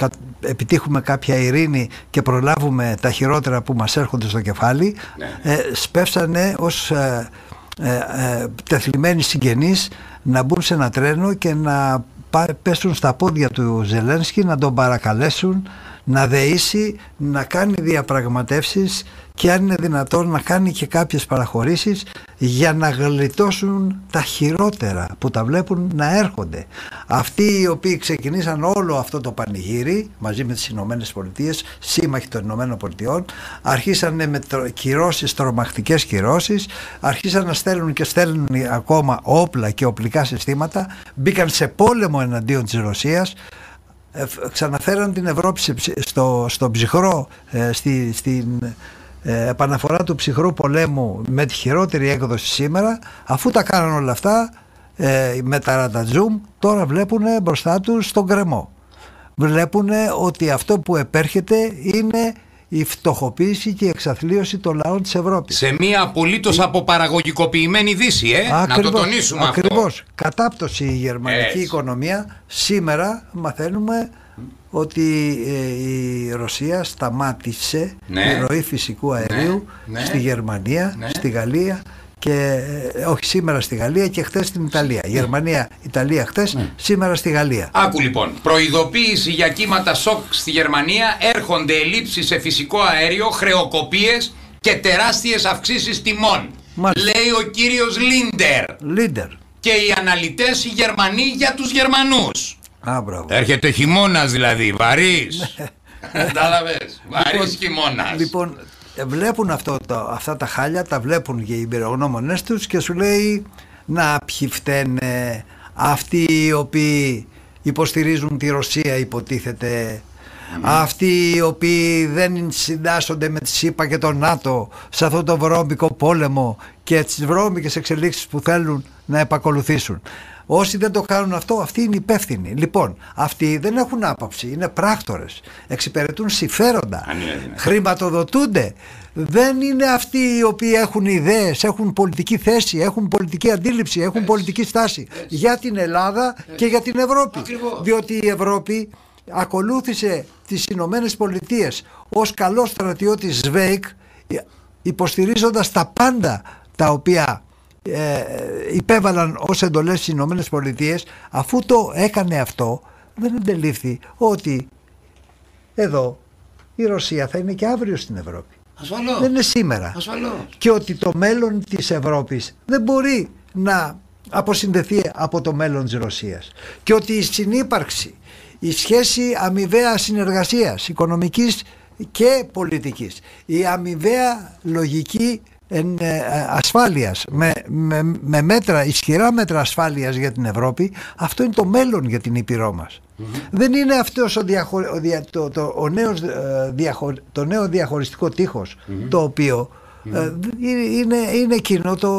επιτύχουμε κάποια ειρήνη και προλάβουμε τα χειρότερα που μας έρχονται στο κεφάλι ναι. ε, σπεύσανε ως ε, ε, τεθλιμμένοι συγγενείς να μπουν σε ένα τρένο και να πέσουν στα πόδια του Ζελένσκι να τον παρακαλέσουν να δεήσει, να κάνει διαπραγματεύσεις και αν είναι δυνατόν να κάνει και κάποιες παραχωρήσεις για να γλιτώσουν τα χειρότερα που τα βλέπουν να έρχονται. Αυτοί οι οποίοι ξεκινήσαν όλο αυτό το πανηγύρι μαζί με τις Ηνωμένες Πολιτείες, σύμμαχοι των Ηνωμένων Πολιτειών, αρχίσαν με κυρώσεις, τρομακτικές κυρώσεις, αρχίσαν να στέλνουν και στέλνουν ακόμα όπλα και οπλικά συστήματα, μπήκαν σε πόλεμο εναντίον της Ρωσίας, ε, ξαναφέραν την Ευρώπη στο, στο ψυχρό, ε, στη, στην ε, επαναφορά του ψυχρού πολέμου με τη χειρότερη έκδοση σήμερα. Αφού τα κάναν όλα αυτά ε, με τα ρατατζούμ τώρα βλέπουν μπροστά τους τον κρεμό. Βλέπουν ότι αυτό που επέρχεται είναι η φτωχοποίηση και η εξαθλίωση των λαών της Ευρώπης. Σε μια απολύτως αποπαραγωγικοποιημένη δύση, ε; να το τονίσουμε ακριβώς. αυτό. Κατάπτωση η γερμανική οικονομία. Σήμερα μαθαίνουμε ότι ε, η Ρωσία σταμάτησε ναι. η ροή φυσικού ναι. αερίου ναι. στη Γερμανία, ναι. στη Γαλλία και ε, όχι σήμερα στη Γαλλία και χθες στην Ιταλία. Γερμανία, Ιταλία χθες, σήμερα στη Γαλλία. Άκου λοιπόν, προειδοποίηση για κύματα σοκ στη Γερμανία, έρχονται ελλείψεις σε φυσικό αέριο, χρεοκοπίες και τεράστιες αυξήσεις τιμών. Λέει ο κύριος Λίντερ. Λίντερ. Και οι αναλυτές οι Γερμανοί για τους Γερμανούς. Α, μπράβο. Έρχεται χειμώνας δηλαδή, βαρύς. Ναι. Κατάλαβες. Βαρύς λοιπόν, χειμώνας. Λοιπόν, βλέπουν αυτό το, αυτά τα χάλια, τα βλέπουν και οι εμπειρογνώμονε τους και σου λέει να ποιοι φταίνε αυτοί οι οποίοι υποστηρίζουν τη Ρωσία υποτίθεται. Αυτοί οι οποίοι δεν συντάσσονται με τη ΣΥΠΑ και τον ΝΑΤΟ σε αυτό το βρώμικο πόλεμο και τις βρώμικες εξελίξεις που θέλουν να επακολουθήσουν Όσοι δεν το κάνουν αυτό, αυτοί είναι υπεύθυνοι. Λοιπόν, αυτοί δεν έχουν άποψη, είναι πράκτορες. Εξυπηρετούν συμφέροντα. Χρηματοδοτούνται. Δεν είναι αυτοί οι οποίοι έχουν ιδέες, έχουν πολιτική θέση, έχουν πολιτική αντίληψη, έχουν πολιτική στάση για την Ελλάδα και για την Ευρώπη. Διότι η Ευρώπη ακολούθησε τις Ηνωμένες Πολιτείες ως καλός στρατιώτης ΣΒΕΙΚ υποστηρίζοντας τα πάντα τα οποία ε, υπέβαλαν ως εντολές στις Ηνωμένες Πολιτείες αφού το έκανε αυτό δεν αντελήφθη ότι εδώ η Ρωσία θα είναι και αύριο στην Ευρώπη Ασφαλώς. Δεν είναι σήμερα. Ασφαλώς. Και ότι το μέλλον της Ευρώπης δεν μπορεί να αποσυνδεθεί από το μέλλον της Ρωσίας. Και ότι η συνύπαρξη, η σχέση αμοιβαία συνεργασίας, οικονομικής και πολιτικής, η αμοιβαία λογική εν, ε, ασφάλειας με, με, με μέτρα, ισχυρά μέτρα ασφάλειας για την Ευρώπη αυτό είναι το μέλλον για την Ήπειρό μας. Δεν είναι αυτός ο, διαχω, ο, δια, το, το, ο νέος, ε, διαχω, το νέο διαχωριστικό τείχος το οποίο ε, είναι, είναι εκείνο το,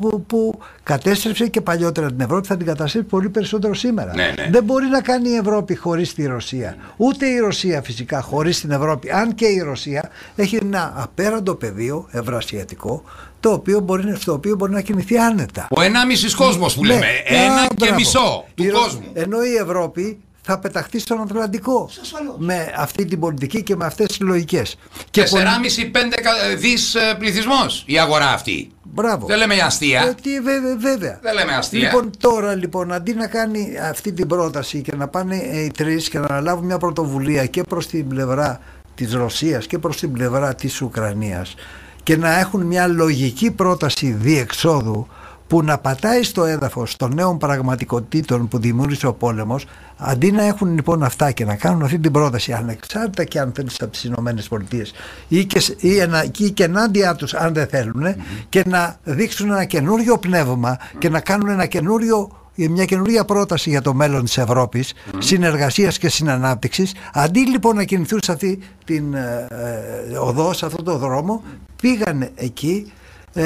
που, που κατέστρεψε και παλιότερα την Ευρώπη θα την καταστρέψει πολύ περισσότερο σήμερα. Ναι, ναι. Δεν μπορεί να κάνει η Ευρώπη χωρίς τη Ρωσία. Ούτε η Ρωσία φυσικά χωρίς την Ευρώπη. Αν και η Ρωσία έχει ένα απέραντο πεδίο ευρασιατικό το οποίο μπορεί, στο οποίο μπορεί να κινηθεί άνετα. Ο 1,5 κόσμος που Ναι. λέμε. Ένα Α, και μπράβο. μισό του Η Ρο- κόσμου. Ενώ η Ευρώπη θα πεταχτεί στον Ατλαντικό Ασφαλώς. με αυτή την πολιτική και με αυτές τις λογικές. Και 4,5-5 δις ε, πληθυσμός η αγορά αυτή. Μπράβο. Δεν λέμε αστεία. Ε, τι, βέβαια, βέβαια. Δεν λέμε αστεία. Λοιπόν, τώρα λοιπόν, αντί να κάνει αυτή την πρόταση και να πάνε ε, οι τρεις και να αναλάβουν μια πρωτοβουλία και προς την πλευρά της Ρωσίας και προς την πλευρά της Ουκρανίας και να έχουν μια λογική πρόταση διεξόδου που να πατάει στο έδαφος των νέων πραγματικότητων που δημιούργησε ο πόλεμος αντί να έχουν λοιπόν αυτά και να κάνουν αυτή την πρόταση ανεξάρτητα και αν θέλει από τις Ηνωμένες Πολιτείες ή και, σ- ή, ενα- ή και ενάντια τους αν δεν θελουν και να δείξουν ένα καινούριο πνεύμα και να κάνουν ένα καινούριο μια καινούρια πρόταση για το μέλλον της Ευρώπης συνεργασίας και συνανάπτυξης αντί λοιπόν να κινηθούν σε αυτή την ε, ε, οδό, σε αυτόν τον δρόμο πήγαν εκεί ε,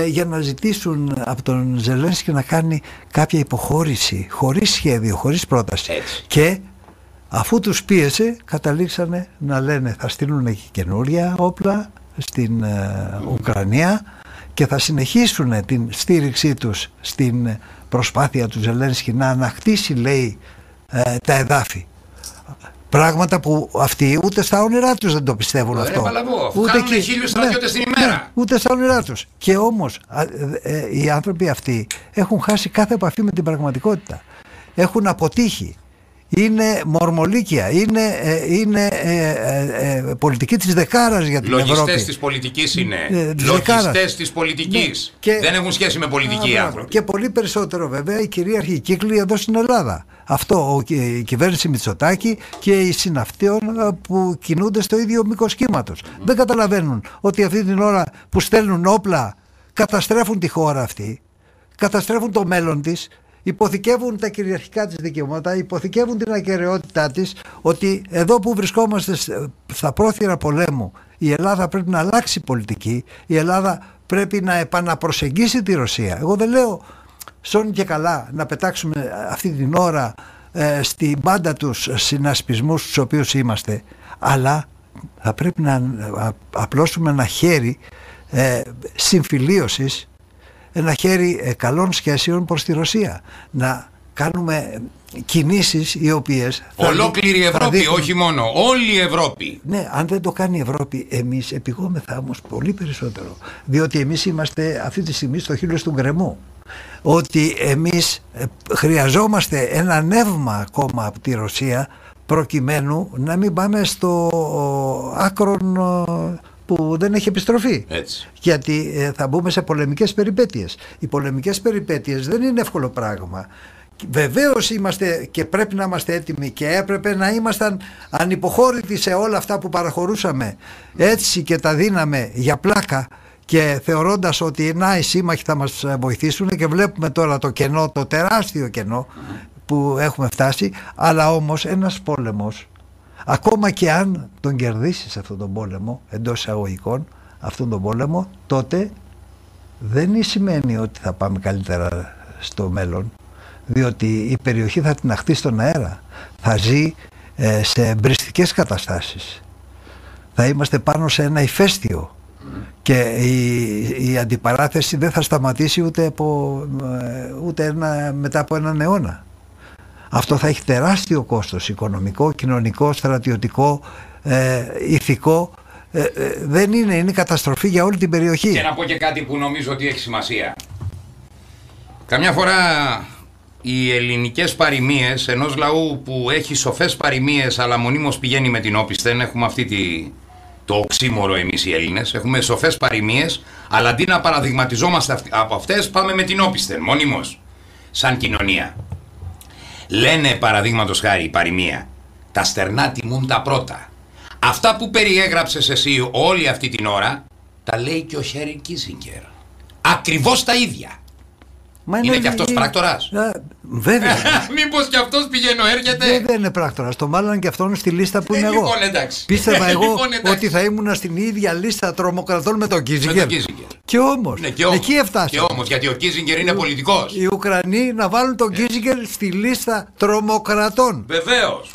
για να ζητήσουν από τον Ζελένσκι να κάνει κάποια υποχώρηση χωρίς σχέδιο, χωρίς πρόταση Έτσι. και αφού τους πίεσε καταλήξανε να λένε θα στείλουν εκεί καινούρια όπλα στην ε, Ουκρανία και θα συνεχίσουν την στήριξή τους στην προσπάθεια του Ζελένσκι να ανακτήσει λέει ε, τα εδάφη Πράγματα που αυτοί ούτε στα όνειρά τους δεν το πιστεύουν Ωραία, αυτό. παλαβό, αφού κάνουνε και- χίλιους στρατιώτες την ημέρα. ναι, ούτε στα όνειρά τους. Και όμως α, ε, ε, οι άνθρωποι αυτοί έχουν χάσει κάθε επαφή με την πραγματικότητα. Έχουν αποτύχει. Είναι μορμολίκια. Είναι, ε, είναι ε, ε, ε, πολιτική της δεκάρας για την Ευρώπη. Λογιστές της πολιτικής είναι. Ε, της δεκάρας. Λογιστές της πολιτικής. Ναι, και- Δεν έχουν σχέση με πολιτική Α, οι μπράβο. άνθρωποι. Και πολύ περισσότερο βέβαια οι κυρίαρχοι κύκλοι εδώ στην Ελλάδα. Αυτό ο, η κυβέρνηση Μητσοτάκη και οι συναυτίων α, που κινούνται στο ίδιο μήκος κύματος. Δεν καταλαβαίνουν ότι αυτή την ώρα που στέλνουν όπλα καταστρέφουν τη χώρα αυτή, καταστρέφουν το μέλλον της, υποθηκεύουν τα κυριαρχικά της δικαιώματα, υποθηκεύουν την ακαιρεότητά της, ότι εδώ που βρισκόμαστε σ- στα πρόθυρα πολέμου η Ελλάδα πρέπει να αλλάξει πολιτική, η Ελλάδα πρέπει να επαναπροσεγγίσει τη Ρωσία. Εγώ δεν λέω σώνει και καλά να πετάξουμε αυτή την ώρα ε, στην πάντα τους συνασπισμούς στους οποίους είμαστε, αλλά θα πρέπει να α- απλώσουμε ένα χέρι ε, συμφιλίωσης ένα χέρι ε, καλών σχέσεων προς τη Ρωσία. Να κάνουμε κινήσεις οι οποίες... θα Ολόκληρη η δει- θα Ευρώπη, δείχνουν- όχι μόνο. Όλη η Ευρώπη. Ναι, αν δεν το κάνει η Ευρώπη, εμείς επιγόμεθα όμως πολύ περισσότερο. Διότι εμείς είμαστε αυτή τη στιγμή στο χείλος του γκρεμού. Ότι εμείς ε, χρειαζόμαστε ένα νεύμα ακόμα από τη Ρωσία προκειμένου να μην πάμε στο άκρον ε, που δεν έχει επιστροφή. Έτσι. Γιατί ε, θα μπούμε σε πολεμικές περιπέτειες. Οι πολεμικές περιπέτειες δεν είναι εύκολο πράγμα. Βεβαίως είμαστε και πρέπει να είμαστε έτοιμοι και έπρεπε να ήμασταν ανυποχώρητοι σε όλα αυτά που παραχωρούσαμε. Έτσι και τα δίναμε για πλάκα και θεωρώντας ότι να οι σύμμαχοι θα μας βοηθήσουν και βλέπουμε τώρα το κενό, το τεράστιο κενό που έχουμε φτάσει αλλά όμως ένας πόλεμος ακόμα και αν τον κερδίσεις αυτόν τον πόλεμο εντός εισαγωγικών αυτόν τον πόλεμο τότε δεν σημαίνει ότι θα πάμε καλύτερα στο μέλλον διότι η περιοχή θα την αχθεί στον αέρα θα ζει ε, σε εμπριστικές καταστάσεις. Θα είμαστε πάνω σε ένα ηφαίστειο και η, η αντιπαράθεση δεν θα σταματήσει ούτε, από, ε, ούτε ένα, μετά από έναν αιώνα. Αυτό θα έχει τεράστιο κόστος οικονομικό, κοινωνικό, στρατιωτικό, ε, ηθικό. Ε, ε, δεν είναι, είναι καταστροφή για όλη την περιοχή. Και να πω και κάτι που νομίζω ότι έχει σημασία. Καμιά φορά οι ελληνικές παροιμίες ενός λαού που έχει σοφές παροιμίες αλλά μονίμως πηγαίνει με την όπισθεν έχουμε αυτή τη, το οξύμορο εμείς οι Έλληνες. Έχουμε σοφές παροιμίες, αλλά αντί να παραδειγματιζόμαστε αυτ- από αυτές, πάμε με την όπισθεν, μόνιμος, σαν κοινωνία. Λένε παραδείγματος χάρη η παροιμία, τα στερνά τιμούν τα πρώτα. Αυτά που περιέγραψες εσύ όλη αυτή την ώρα, τα λέει και ο Χέρι Κίσιγκερ. Ακριβώς τα ίδια. Μα Είναι και αυτός είναι- πράκτορας; Α, Βέβαια. (laughs) Μήπως και αυτός πηγαίνω έρχεται; Βέβαια είναι πράκτορα. Το μάλλον και αυτόν στη λίστα που Ε, είμαι εγώ. λοιπόν, εντάξει. Πίστευα εγώ (laughs) Λοιπόν, εντάξει. ότι θα ήμουν στην ίδια λίστα τρομοκρατών με τον Κίζιγκερ. Κίζιγκερ. Και όμως. Ναι, και όμως, εκεί έφτασε. Και όμως, γιατί ο Κίζιγκερ είναι πολιτικός. Οι Ουκρανοί να βάλουν τον Κίζιγκερ στη λίστα τρομοκρατών. Βεβαίως.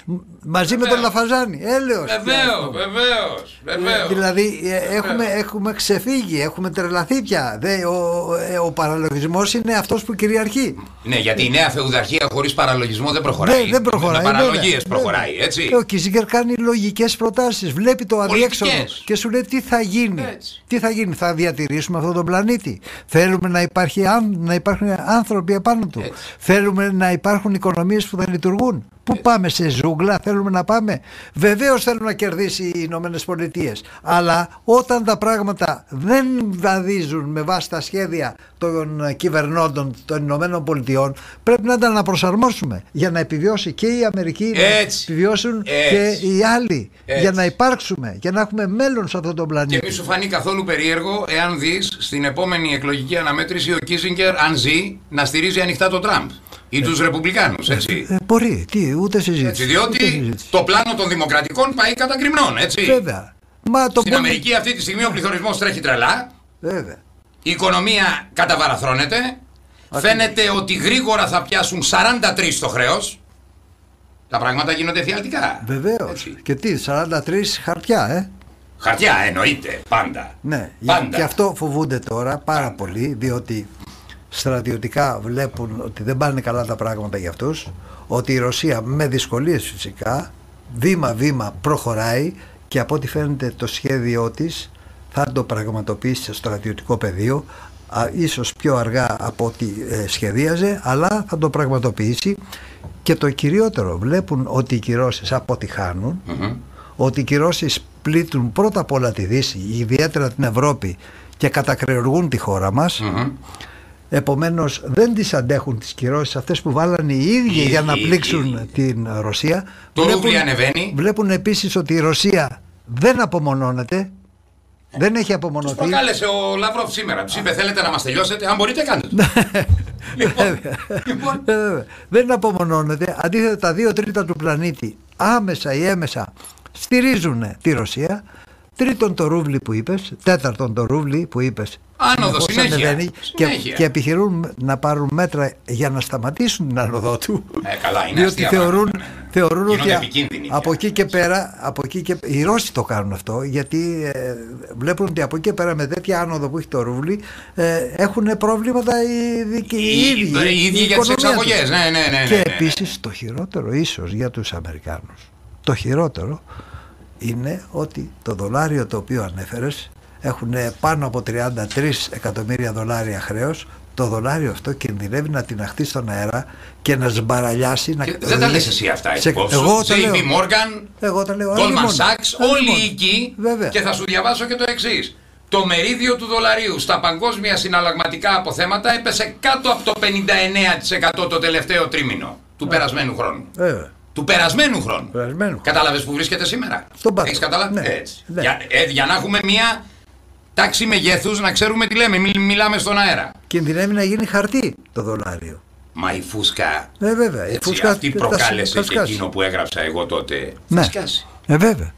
Μαζί με τον Βεβαίως. Λαφαζάνη. Έλεος. Βεβαίως, βεβαίως, βεβαίως. Δηλαδή ε, έχουμε, έχουμε ξεφύγει, έχουμε τρελαθεί πια. Δε, ο, ε, ο παραλογισμός είναι αυτός που κυριαρχεί. Ναι, γιατί η νέα φεουδαρχία χωρίς παραλογισμό δεν προχωράει. Δεν, δεν προχωράει. Με παραλογίες βέβαια, προχωράει, βέβαια. έτσι. Ε, Ο Κίζιγκερ κάνει λογικές προτάσεις. Βλέπει το αδιέξοδο Πολιτικές. και σου λέει τι θα γίνει; Έτσι. Τι θα γίνει, θα διατηρήσουμε αυτόν τον πλανήτη; Θέλουμε να, υπάρχει, αν- να υπάρχουν άνθρωποι επάνω του; Έτσι. Θέλουμε να υπάρχουν οικονομίες που θα λειτουργούν; Πού πάμε σε ζούγκλα, θέλουμε να πάμε; Βεβαίως θέλουν να κερδίσει οι Ηνωμένες Πολιτείες. Αλλά όταν τα πράγματα δεν βαδίζουν με βάση τα σχέδια των κυβερνώντων των Ηνωμένων Πολιτειών, πρέπει να τα αναπροσαρμόσουμε για να επιβιώσει και η Αμερική, να Έτσι. επιβιώσουν Έτσι. και οι άλλοι. Έτσι. Για να υπάρξουμε, για να έχουμε μέλλον σε αυτόν τον Και πλανήτη. μη σου φανεί καθόλου περίεργο εάν δεις στην επόμενη εκλογική αναμέτρηση ο Κίζιγκερ, αν ζει, να στηρίζει ανοιχτά τον Τραμπ ή τους Ρεπουμπλικάνους, έτσι. Ε, μπορεί, τι, ούτε συζήτηση. έτσι ούτε διότι συζήτηση. το πλάνο των δημοκρατικών πάει κατά γκριμνών, έτσι. Βέβαια. Μα το Στην πολύ- Αμερική αυτή τη στιγμή ο πληθωρισμός τρέχει τρελά, Βέβαια. η οικονομία καταβαραθρώνεται, φαίνεται ότι γρήγορα θα πιάσουν 43 στο χρέος, τα πράγματα γίνονται φιαλτικά. Βεβαίως. Έτσι. Και τι, 43 χαρτιά, ε; Χαρτιά εννοείται, πάντα. Ναι, Πάντα. και αυτό φοβούνται τώρα πάρα πολύ, διότι στρατιωτικά βλέπουν ότι δεν πάνε καλά τα πράγματα για αυτούς, ότι η Ρωσία με δυσκολίες φυσικά, βήμα-βήμα προχωράει και από ό,τι φαίνεται το σχέδιό της θα το πραγματοποιήσει στο στρατιωτικό πεδίο, α, ίσως πιο αργά από ό,τι ε, σχεδίαζε, αλλά θα το πραγματοποιήσει και το κυριότερο βλέπουν ότι οι κυρώσεις αποτυχάνουν, Μμμ. ότι οι κυρώσεις πλήττουν πρώτα απ' όλα τη Δύση, ιδιαίτερα την Ευρώπη και κατακρεουργούν τη χώρα μας. Μμμ. Επομένως δεν τις αντέχουν τις κυρώσεις αυτές που βάλανε οι ίδιοι Οι για να ίδιοι, πλήξουν οι ίδιοι. την Ρωσία. Το ρούβλι ανεβαίνει. Βλέπουν επίσης ότι η Ρωσία δεν απομονώνεται, δεν έχει Τους απομονωθεί. προκάλεσε ο Λαύροφ σήμερα. Τους είπε: Θέλετε να μας τελειώσετε, αν μπορείτε, κάντε το. (laughs) λοιπόν, λοιπόν, Ε, βέβαια. δεν απομονώνεται. Αντίθετα, τα δύο τρίτα του πλανήτη άμεσα ή έμεσα στηρίζουν τη Ρωσία. Τρίτον το ρούβλι που είπες, τέταρτον το ρούβλι που είπες. Άνοδος, συνεχώς συνέχεια. ανεβαίνει Και, Συνέχεια. και επιχειρούν να πάρουν μέτρα για να σταματήσουν την άνοδό του. Ε, καλά, είναι Διότι αστεία θεωρούν, πράγματα, ναι, ναι. θεωρούν Γίνονται ότι α- επικίνδυνοι πια. από εκεί και πέρα, από εκεί και, οι Ρώσοι το κάνουν αυτό, γιατί ε, βλέπουν ότι από εκεί και πέρα με τέτοια άνοδο που έχει το ρούβλι ε, έχουν προβλήματα οι, δικοί- οι, Οι- ίδιοι. οι ίδιοι η για τις οικονομία εξαγωγές. τους. Ναι, ναι, ναι, ναι, Και ναι, ναι. επίσης το χειρότερο ίσως για τους Αμερικάνους, το χειρότερο είναι ότι το δολάριο το οποίο ανέφερες έχουν πάνω από 33 εκατομμύρια δολάρια χρέος το δολάριο αυτό κινδυνεύει να τυναχθεί στον αέρα και να σμπαραλιάσει να Και δεν τα λες εσύ αυτά, σε- υπόψη σου. εγώ το λέω JP Morgan, εγώ το λέω Goldman αλλήμον. Sachs, Αλλήμον. όλοι εκεί. Βέβαια. Και θα σου διαβάσω και το εξής. Το μερίδιο του δολαρίου στα παγκόσμια συναλλαγματικά αποθέματα έπεσε κάτω από το 59% το τελευταίο τρίμηνο του περασμένου χρόνου. Βέβαια. Του περασμένου χρόνου. Περασμένου. Κατάλαβες που βρίσκεται σήμερα; Στον πάτο. Έχεις καταλάβει; Ναι. Έτσι. Ναι. Για, ε, για να έχουμε μία τάξη μεγέθους να ξέρουμε τι λέμε. Μι- μιλάμε στον αέρα. κινδυνεύει να γίνει χαρτί το δολάριο Μα η φούσκα. ε, βέβαια, η έτσι, φούσκα αυτή θα- προκάλεσε θα και σκάσει. εκείνο που έγραψα εγώ τότε. ναι. Θα σκάσει. ε, βέβαια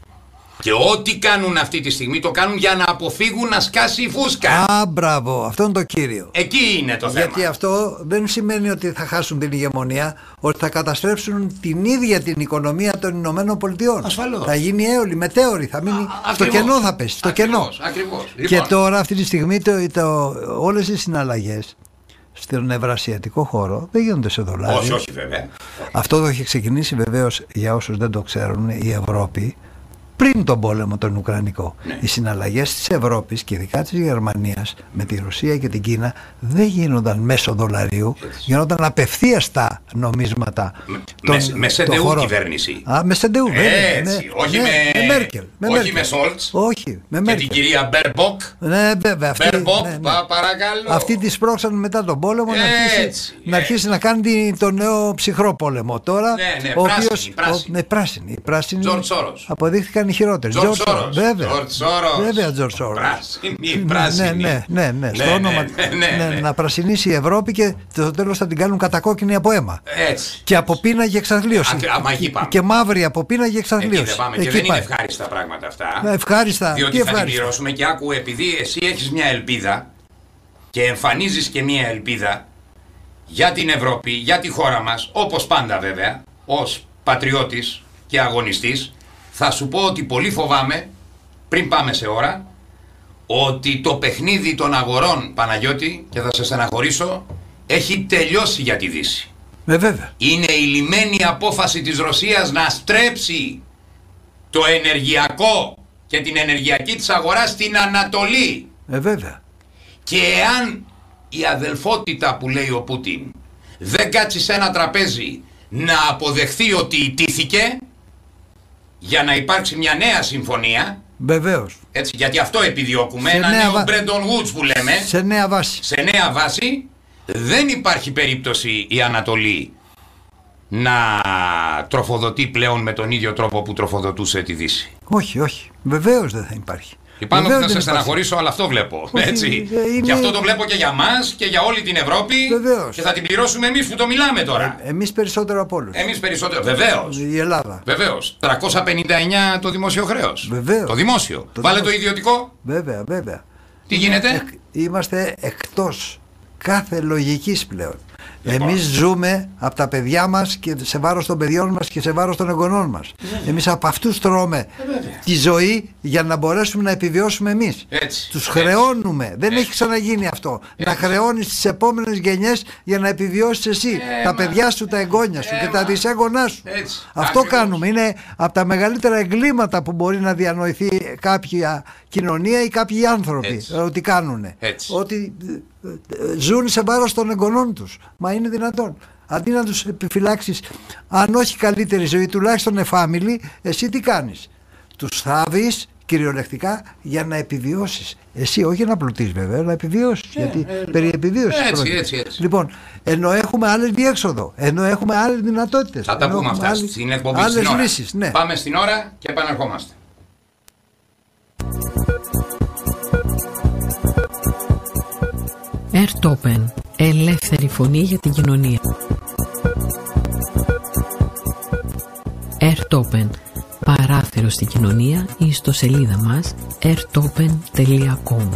Και ό,τι κάνουν αυτή τη στιγμή το κάνουν για να αποφύγουν να σκάσει η φούσκα. Α, μπράβο, αυτό είναι το κύριο. Εκεί είναι το θέμα. Γιατί αυτό δεν σημαίνει ότι θα χάσουν την ηγεμονία, ότι θα καταστρέψουν την ίδια την οικονομία των Ηνωμένων Πολιτειών. Ασφαλώς. Θα γίνει έολη, μετέωρη, θα μείνει. στο Ακριβώς. κενό θα πέσει, στο κενό. Ακριβώς, ακριβώς. Και Λοιπόν, τώρα αυτή τη στιγμή το, το, όλες οι συναλλαγές στον ευρασιατικό χώρο δεν γίνονται σε δολάρια. Όχι, όχι βέβαια. Αυτό το έχει ξεκινήσει βεβαίως για όσους δεν το ξέρουν η Ευρώπη πριν τον πόλεμο τον Ουκρανικό. Οι συναλλαγές της Ευρώπης και ειδικά της Γερμανίας με τη Ρωσία και την Κίνα δεν γίνονταν μέσω δολαρίου, γίνονταν απευθείας τα νομίσματα. Με, με σεντεού κυβέρνηση. Α, με σεντεού, βέβαια. Έτσι, όχι ναι, με, με Μέρκελ. Με όχι Μέρκελ. με Σολτς. Όχι, με Και Μέρκελ. την κυρία Μπέρμποκ. Ναι, βέβαια. Αυτή, Μπέρμποκ, ναι, ναι. πα- παρακαλώ. Αυτή τη σπρώξαν μετά τον πόλεμο να αρχίσει, Έτσι, να, έτσι. αρχίσει να κάνει την- τον νέο ψυχρό πόλεμο. Τώρα, Ναι, ναι, ο πράσινη, οποίος, πράσινη. Ο, ναι, πράσινη. Οι πράσινοι Τζορτζ Σόρος. αποδείχθηκαν οι χειρότεροι. Τζορτζ Τζορτζ Σόρος. Βέβαια. Τζορτζ Σόρος. Βέβαια, Τζορτζ Σόρος. Πράσινη, Ναι, πράσινη. Ναι, ναι, ναι, ναι. Στο Ναι, όνομα ναι, ναι, ναι, ναι. να πρασινίσει η Ευρώπη και στο τέλος θα την κάνουν κατακόκκινη από αίμα. Έτσι. Και από πείνα και εξαθλίωση. Ακρι- άμα εκεί πάμε. Και μαύρη από πείνα και Εκεί εξαθλίωση. δεν πάμε. Και δεν είναι ευχάριστα πράγματα αυτά. Ναι, ευχάριστα. Διότι Τι θα την ευχάριστα. πληρώσουμε και άκου επειδή εσύ έχεις μια ελπίδα και εμφανίζεις και μια ελπίδα για την Ευρώπη, για τη χώρα μας, όπως πάντα βέβαια, ως πατριώτης και αγωνιστής, θα σου πω ότι πολύ φοβάμαι, πριν πάμε σε ώρα, ότι το παιχνίδι των αγορών, Παναγιώτη, και θα σε στεναχωρήσω, έχει τελειώσει για τη Δύση. Ε, βέβαια. Είναι η λιμένη απόφαση της Ρωσίας να στρέψει το ενεργειακό και την ενεργειακή της αγορά στην Ανατολή. Ε, βέβαια. Και εάν η αδελφότητα που λέει ο Πούτιν δεν κάτσει σε ένα τραπέζι να αποδεχθεί ότι ιτήθηκε για να υπάρξει μια νέα συμφωνία, Βεβαίως. έτσι, γιατί αυτό επιδιώκουμε, Σε ένα νέα νέο βα- Bretton Woods που λέμε, Σε νέα βάση. σε νέα βάση δεν υπάρχει περίπτωση η Ανατολή να τροφοδοτεί πλέον με τον ίδιο τρόπο που τροφοδοτούσε τη Δύση. Όχι, όχι. Βεβαίως δεν θα υπάρχει. Λυπάμαι που Βεβαίως θα δεν σε υπάρχει. στεναχωρήσω, αλλά αυτό βλέπω. Όχι, έτσι. ε, είναι- Και αυτό το βλέπω και για μας και για όλη την Ευρώπη. Βεβαίως. Και θα την πληρώσουμε εμείς που το μιλάμε τώρα. Εμείς περισσότερο από όλους. Εμείς περισσότερο. Βεβαίως. Η Ελλάδα. Βεβαίως. 359 το δημόσιο χρέος. Βεβαίως. Το δημόσιο. Το Βάλε δημόσιο. το ιδιωτικό. Βέβαια, βέβαια. Τι γίνεται; Εκ- είμαστε εκτός κάθε λογικής πλέον. Λοιπόν. Εμείς ζούμε από τα παιδιά μας και σε βάρος των παιδιών μας και σε βάρος των εγγονών μας. Εμείς από αυτούς τρώμε Ε, βέβαια. τη ζωή για να μπορέσουμε να επιβιώσουμε εμείς. Έτσι. Τους Έτσι. χρεώνουμε. Δεν έχει ξαναγίνει αυτό. Να χρεώνεις τις επόμενες γενιές για να επιβιώσεις εσύ. Ε, τα μα. παιδιά σου, τα εγγόνια σου Ε, και τα μα. δυσέγγονά σου. Έτσι. Αυτό Ακριβώς. κάνουμε. Είναι από τα μεγαλύτερα εγκλήματα που μπορεί να διανοηθεί κάποια κοινωνία ή κάποιοι άνθρωποι. Έτσι. Ότι κάνουν. Έτσι. Ότι ε, ε, ζουν σε βάρος των εγγονών τους. Μα είναι δυνατόν. Αντί να τους επιφυλάξεις αν όχι καλύτερη ζωή τουλάχιστον εφάμιλη εσύ τι κάνεις; Τους θάβεις κυριολεκτικά για να επιβιώσεις. Εσύ όχι να πλουτείς βέβαια, να επιβιώσεις. γιατί περί επιβίωσης Ε, Έτσι, πρόκειται. έτσι, έτσι. Λοιπόν, ενώ έχουμε άλλες διέξοδο, ενώ έχουμε άλλες δυνατότητες. Θα τα ενώ πούμε έχουμε αυτά άλλες- στην εκπομπή άλλες στην ώρα. λύσεις, ναι. Πάμε στην ώρα και επαναρχόμαστε. Airtopen. Ελεύθερη φωνή για την κοινωνία. Airtopen. Παράθυρο στην κοινωνία ή στο σελίδα μας airtopen.com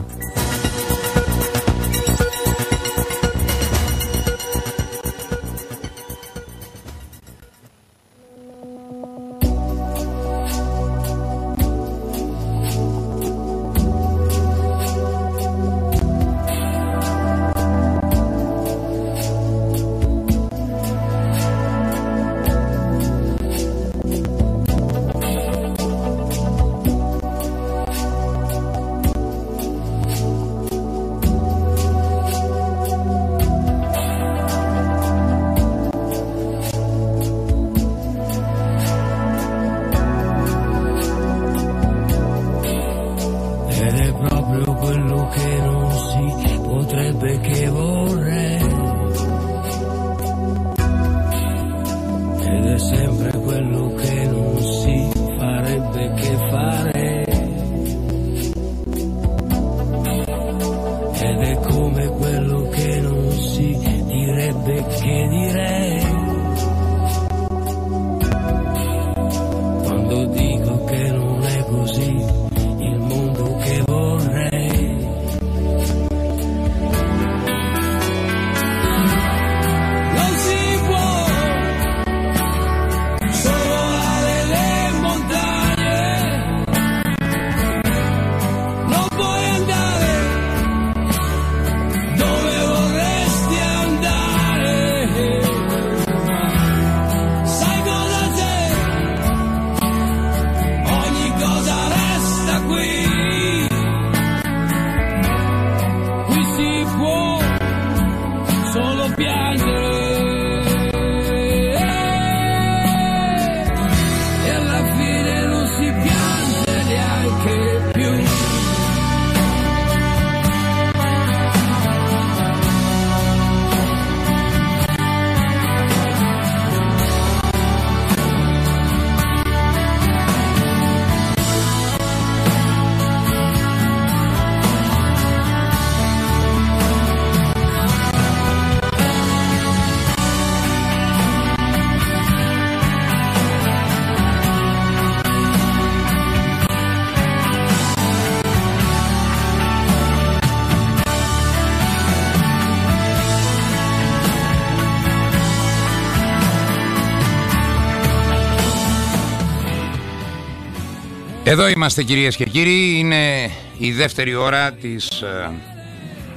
Εδώ είμαστε κυρίες και κύριοι, είναι η δεύτερη ώρα της ε,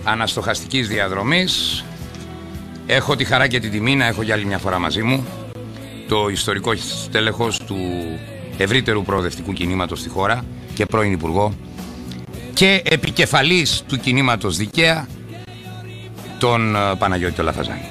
αναστοχαστικής διαδρομής. Έχω τη χαρά και τη τιμή να έχω για άλλη μια φορά μαζί μου το ιστορικό τέλεχος του ευρύτερου προοδευτικού κινήματος στη χώρα και πρώην Υπουργό και επικεφαλής του κινήματος Δικαία τον ε, Παναγιώτη το Λαφαζάνη.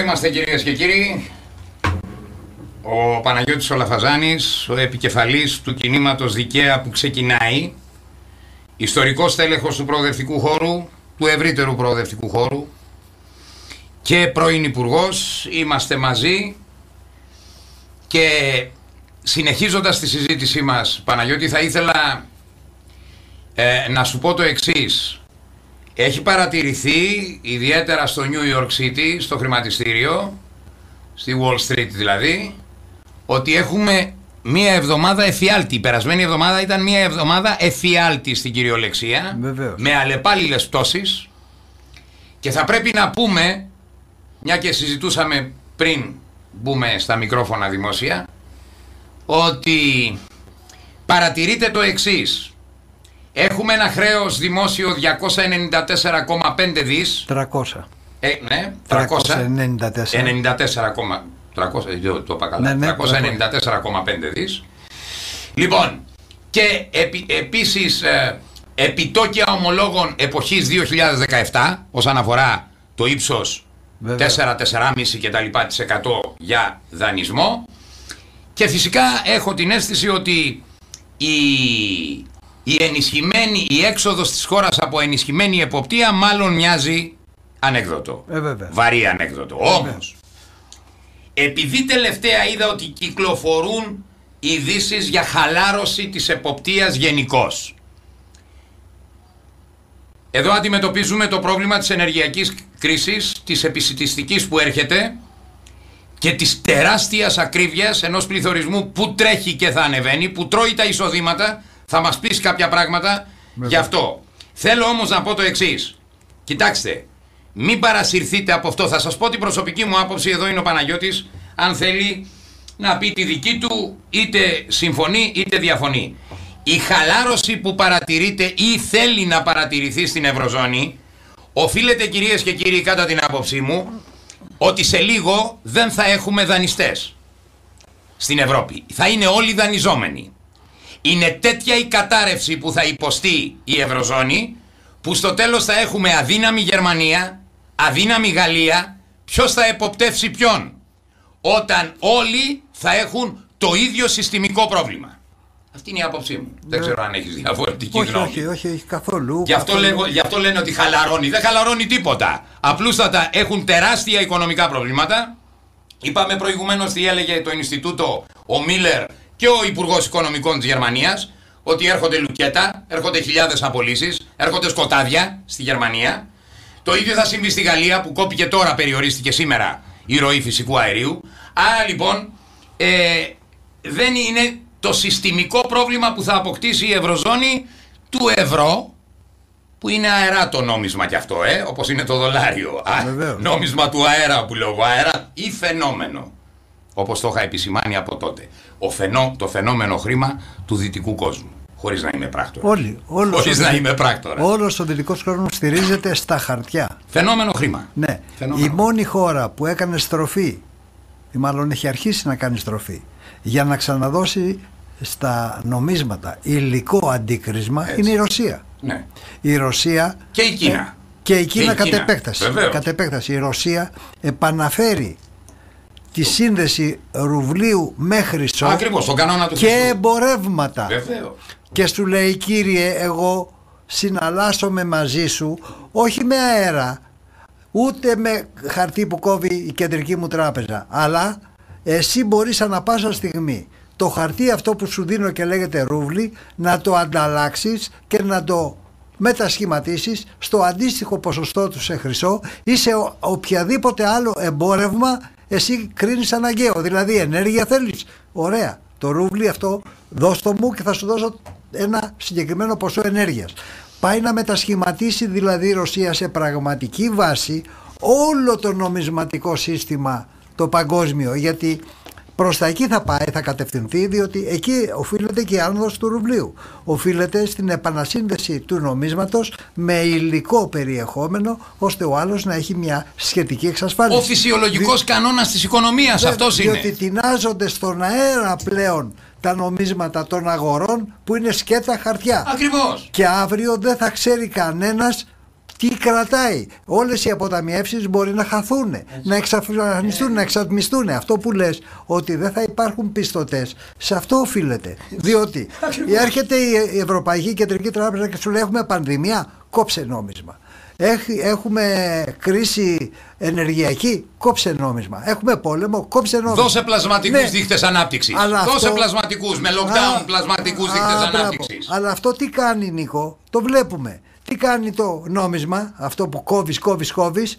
Είμαστε κυρίες και κύριοι. Ο Παναγιώτης Ολαφαζάνης, ο επικεφαλής του κινήματος Δικαία που ξεκινάει, ιστορικός τέλεχος του προοδευτικού χώρου, του ευρύτερου προοδευτικού χώρου και πρώην υπουργός. Είμαστε μαζί και συνεχίζοντας τη συζήτησή μας, Παναγιώτη, θα ήθελα ε, να σου πω το εξής. Έχει παρατηρηθεί, ιδιαίτερα στο New York City, στο χρηματιστήριο, στη Wall Street δηλαδή, ότι έχουμε μία εβδομάδα εφιάλτη. Η περασμένη εβδομάδα ήταν μία εβδομάδα εφιάλτη στην κυριολεξία, Βεβαίως. με αλλεπάλληλες πτώσεις και θα πρέπει να πούμε, μια και συζητούσαμε πριν μπούμε στα μικρόφωνα δημόσια, ότι παρατηρείται το εξής. Έχουμε ένα χρέος δημόσιο 294,5 δις. 300. Ε, ναι, 300. 394. 94, 300, ε, το, το είπα καλά. Ναι, ναι, 394,5 δις. Λοιπόν, και επί, επίσης ε, επιτόκια ομολόγων εποχής 2017 όσον αφορά το ύψος Βέβαια. 4-4,5 και τα λοιπά της 100 για δανεισμό και φυσικά έχω την αίσθηση ότι η, η ενισχυμένη, η έξοδος της χώρας από ενισχυμένη εποπτεία μάλλον μοιάζει ανέκδοτο. Ε, βέβαια. Βαρύ ανέκδοτο. Όμως, επειδή τελευταία είδα ότι κυκλοφορούν ειδήσεις για χαλάρωση της εποπτείας γενικώς. Εδώ αντιμετωπίζουμε το πρόβλημα της ενεργειακής κρίσης, της επισητιστικής που έρχεται και της τεράστιας ακρίβειας ενός πληθωρισμού που τρέχει και θα ανεβαίνει, που τρώει τα εισοδήματα, θα μας πεις κάποια πράγματα γι' αυτό. Θέλω όμως να πω το εξής. Κοιτάξτε, μην παρασυρθείτε από αυτό. Θα σας πω την προσωπική μου άποψη, εδώ είναι ο Παναγιώτης, αν θέλει να πει τη δική του, είτε συμφωνεί είτε διαφωνεί. Η χαλάρωση που παρατηρείται ή θέλει να παρατηρηθεί στην Ευρωζώνη, οφείλεται κυρίες και κύριοι κατά την άποψή μου, ότι σε λίγο δεν θα έχουμε δανειστές στην Ευρώπη. Θα είναι όλοι δανειζόμενοι. Είναι τέτοια η κατάρρευση που θα υποστεί η Ευρωζώνη που στο τέλος θα έχουμε αδύναμη Γερμανία, αδύναμη Γαλλία, ποιος θα εποπτεύσει ποιον. Όταν όλοι θα έχουν το ίδιο συστημικό πρόβλημα. Αυτή είναι η άποψή μου. Δεν ξέρω αν έχεις διαφορετική Όχι, γνώμη. όχι, όχι, όχι, καθόλου. Γι' αυτό, καθόλου. λέγω, γι' αυτό λένε ότι χαλαρώνει. Δεν χαλαρώνει τίποτα. Απλούστατα έχουν τεράστια οικονομικά προβλήματα. Είπαμε προηγουμένως τι έλεγε το Ινστιτούτο ο Μίλλερ και ο Υπουργός Οικονομικών της Γερμανίας. Ότι έρχονται λουκέτα, έρχονται χιλιάδες απολύσεις, έρχονται σκοτάδια στη Γερμανία. Το ίδιο θα συμβεί στη Γαλλία που κόπηκε τώρα, περιορίστηκε σήμερα η ροή φυσικού αερίου. Άρα λοιπόν ε, δεν είναι το συστημικό πρόβλημα που θα αποκτήσει η Ευρωζώνη του ευρώ που είναι αερά το νόμισμα κι αυτό, ε, όπως είναι το δολάριο. Α, Βεβαίως. νόμισμα του αέρα που λέω εγώ, αέρα ή φαινόμενο. Όπως το είχα επισημάνει από τότε. Ο φαινό, το φαινόμενο χρήμα του δυτικού κόσμου. Χωρίς να είμαι πράκτορας. Όλοι. Όλος Χωρίς ο να δι- είμαι πράκτορας. Όλος ο δυτικός κόσμος στηρίζεται στα χαρτιά. Φαινόμενο χρήμα. Ναι. Φαινόμενο. Η μόνη χώρα που έκανε στροφή, ή μάλλον έχει αρχίσει να κάνει στροφή, για να ξαναδώσει στα νομίσματα υλικό αντίκρισμα Έτσι. είναι η Ρωσία. Ναι. Η Ρωσία Και η Κίνα. ε, και η Κίνα Και η κατ' Κίνα. επέκταση. Βεβαίως. Κατ' επέκταση. Η Ρωσία επαναφέρει τη σύνδεση ρουβλίου με χρυσό Ακριβώς, τον κανόνα του και χρυσού. εμπορεύματα. Βεβαίως. Και σου λέει κύριε εγώ συναλλάσσομαι μαζί σου όχι με αέρα ούτε με χαρτί που κόβει η κεντρική μου τράπεζα αλλά εσύ μπορείς ανα πάσα στιγμή το χαρτί αυτό που σου δίνω και λέγεται ρούβλι να το ανταλλάξεις και να το μετασχηματίσεις στο αντίστοιχο ποσοστό του σε χρυσό ή σε ο- οποιαδήποτε άλλο εμπόρευμα εσύ κρίνεις αναγκαίο. Δηλαδή ενέργεια θέλεις. Ωραία. Το ρούβλι αυτό δώσ' το μου και θα σου δώσω ένα συγκεκριμένο ποσό ενέργειας. Πάει να μετασχηματίσει δηλαδή η Ρωσία σε πραγματική βάση όλο το νομισματικό σύστημα το παγκόσμιο γιατί προς τα εκεί θα πάει, θα κατευθυνθεί διότι εκεί οφείλεται και η άνοδος του ρουβλίου. Οφείλεται στην επανασύνδεση του νομίσματος με υλικό περιεχόμενο ώστε ο άλλος να έχει μια σχετική εξασφάλιση. Ο φυσιολογικός κανόνας της οικονομίας Δε- αυτός είναι. Διότι τεινάζονται στον αέρα πλέον τα νομίσματα των αγορών που είναι σκέτα χαρτιά. Ακριβώς. Και αύριο δεν θα ξέρει κανένας τι κρατάει. Όλες οι αποταμιεύσεις μπορεί να χαθούν, να εξαφανιστούν, να εξατμιστούν. Αυτό που λες ότι δεν θα υπάρχουν πιστωτές, σε αυτό οφείλεται. Διότι (laughs) έρχεται η Ευρωπαϊκή Κεντρική Τράπεζα και σου λέει έχουμε πανδημία, κόψε νόμισμα. Έχ- Έχουμε κρίση ενεργειακή, κόψε νόμισμα. Έχουμε πόλεμο, κόψε νόμισμα. Δώσε πλασματικούς Ναι. δείχτες ανάπτυξης. Αλλά Δώσε αυτό- πλασματικούς με lockdown Α, πλασματικούς α, δείκτες μπράβο. ανάπτυξης. Αλλά αυτό τι κάνει Νίκο, το βλέπουμε. Τι κάνει το νόμισμα, αυτό που κόβεις, κόβεις, κόβεις,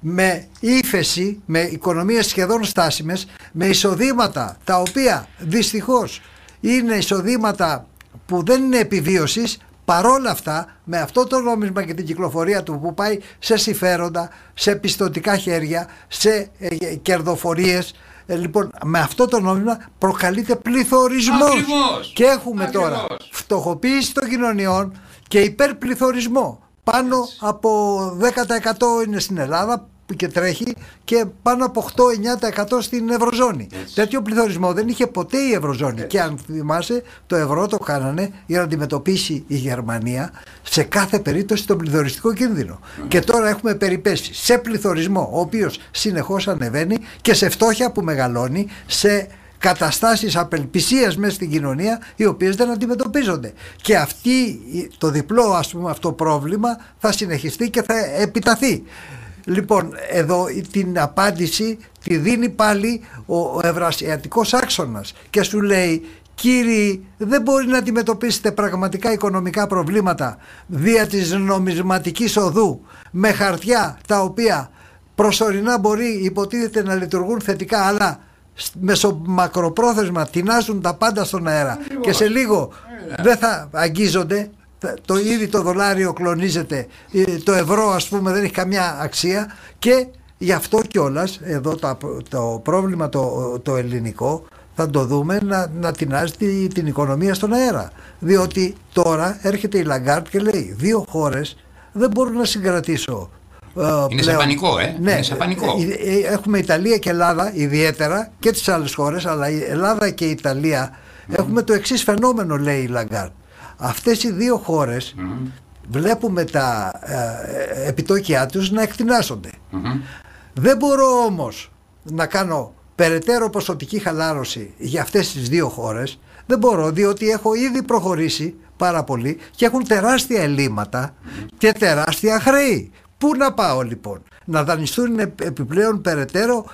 με ύφεση, με οικονομίες σχεδόν στάσιμες, με εισοδήματα τα οποία δυστυχώς είναι εισοδήματα που δεν είναι επιβίωσης, παρόλα αυτά με αυτό το νόμισμα και την κυκλοφορία του που πάει σε συμφέροντα, σε πιστοτικά χέρια, σε ε, κερδοφορίες, ε, λοιπόν, με αυτό το νόμισμα προκαλείται πληθωρισμός. Ακριβώς. Και έχουμε Ακριβώς. τώρα φτωχοποίηση των κοινωνιών και υπερπληθωρισμό. Πάνω από 10% είναι στην Ελλάδα που και τρέχει και πάνω από 8-9% στην Ευρωζώνη. Τέτοιο πληθωρισμό δεν είχε ποτέ η Ευρωζώνη. Και αν θυμάσαι, το ευρώ το κάνανε για να αντιμετωπίσει η Γερμανία σε κάθε περίπτωση τον πληθωριστικό κίνδυνο. Και τώρα έχουμε περιπέσει σε πληθωρισμό, ο οποίος συνεχώς ανεβαίνει και σε φτώχεια που μεγαλώνει, σε καταστάσεις απελπισίας μέσα στην κοινωνία οι οποίες δεν αντιμετωπίζονται. Και αυτή η- το διπλό ας πούμε αυτό πρόβλημα θα συνεχιστεί και θα επιταθεί. Λοιπόν εδώ η- την απάντηση τη δίνει πάλι ο, ο ευρασιατικός άξονας και σου λέει Κύριοι, δεν μπορεί να αντιμετωπίσετε πραγματικά οικονομικά προβλήματα δια της νομισματικής οδού με χαρτιά τα οποία προσωρινά μπορεί υποτίθεται να λειτουργούν θετικά αλλά σ- μεσομακροπρόθεσμα τεινάζουν τα πάντα στον αέρα. Και σε λίγο δεν θα αγγίζονται. Θα- το ήδη το δολάριο κλονίζεται. Ε, το ευρώ ας πούμε δεν έχει καμιά αξία. Και γι' αυτό κιόλας εδώ το, απ- το πρόβλημα το, το ελληνικό θα το δούμε να, να τινάζει τη- την οικονομία στον αέρα. Διότι τώρα έρχεται η Λαγκάρντ και λέει δύο χώρες δεν μπορούν να συγκρατήσω ε, Είναι σε πλέον. πανικό, ε. Ναι, Είναι σε πανικό. ε, ε, Έχουμε Ιταλία και Ελλάδα ιδιαίτερα και τις άλλες χώρες αλλά η Ελλάδα και η Ιταλία έχουμε το εξής φαινόμενο λέει η Λαγκάρντ. Αυτές οι δύο χώρες βλέπουμε τα ε, επιτόκια τους να εκτινάσσονται. Δεν μπορώ όμως να κάνω περαιτέρω ποσοτική χαλάρωση για αυτές τις δύο χώρες. Δεν μπορώ διότι έχω ήδη προχωρήσει πάρα πολύ και έχουν τεράστια ελλείμματα και τεράστια χρέη. Πού να πάω λοιπόν, να δανειστούν επ- επιπλέον περαιτέρω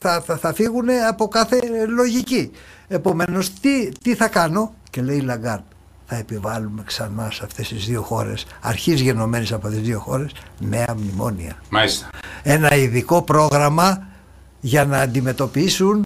θα, θα, θα φύγουν από κάθε λογική. Επομένως τι, τι θα κάνω; Και λέει η Λαγκάρντ θα επιβάλλουμε ξανά σε αυτές τις δύο χώρες αρχής γενομένης από τις δύο χώρες νέα μνημόνια Μάλιστα. ένα ειδικό πρόγραμμα για να αντιμετωπίσουν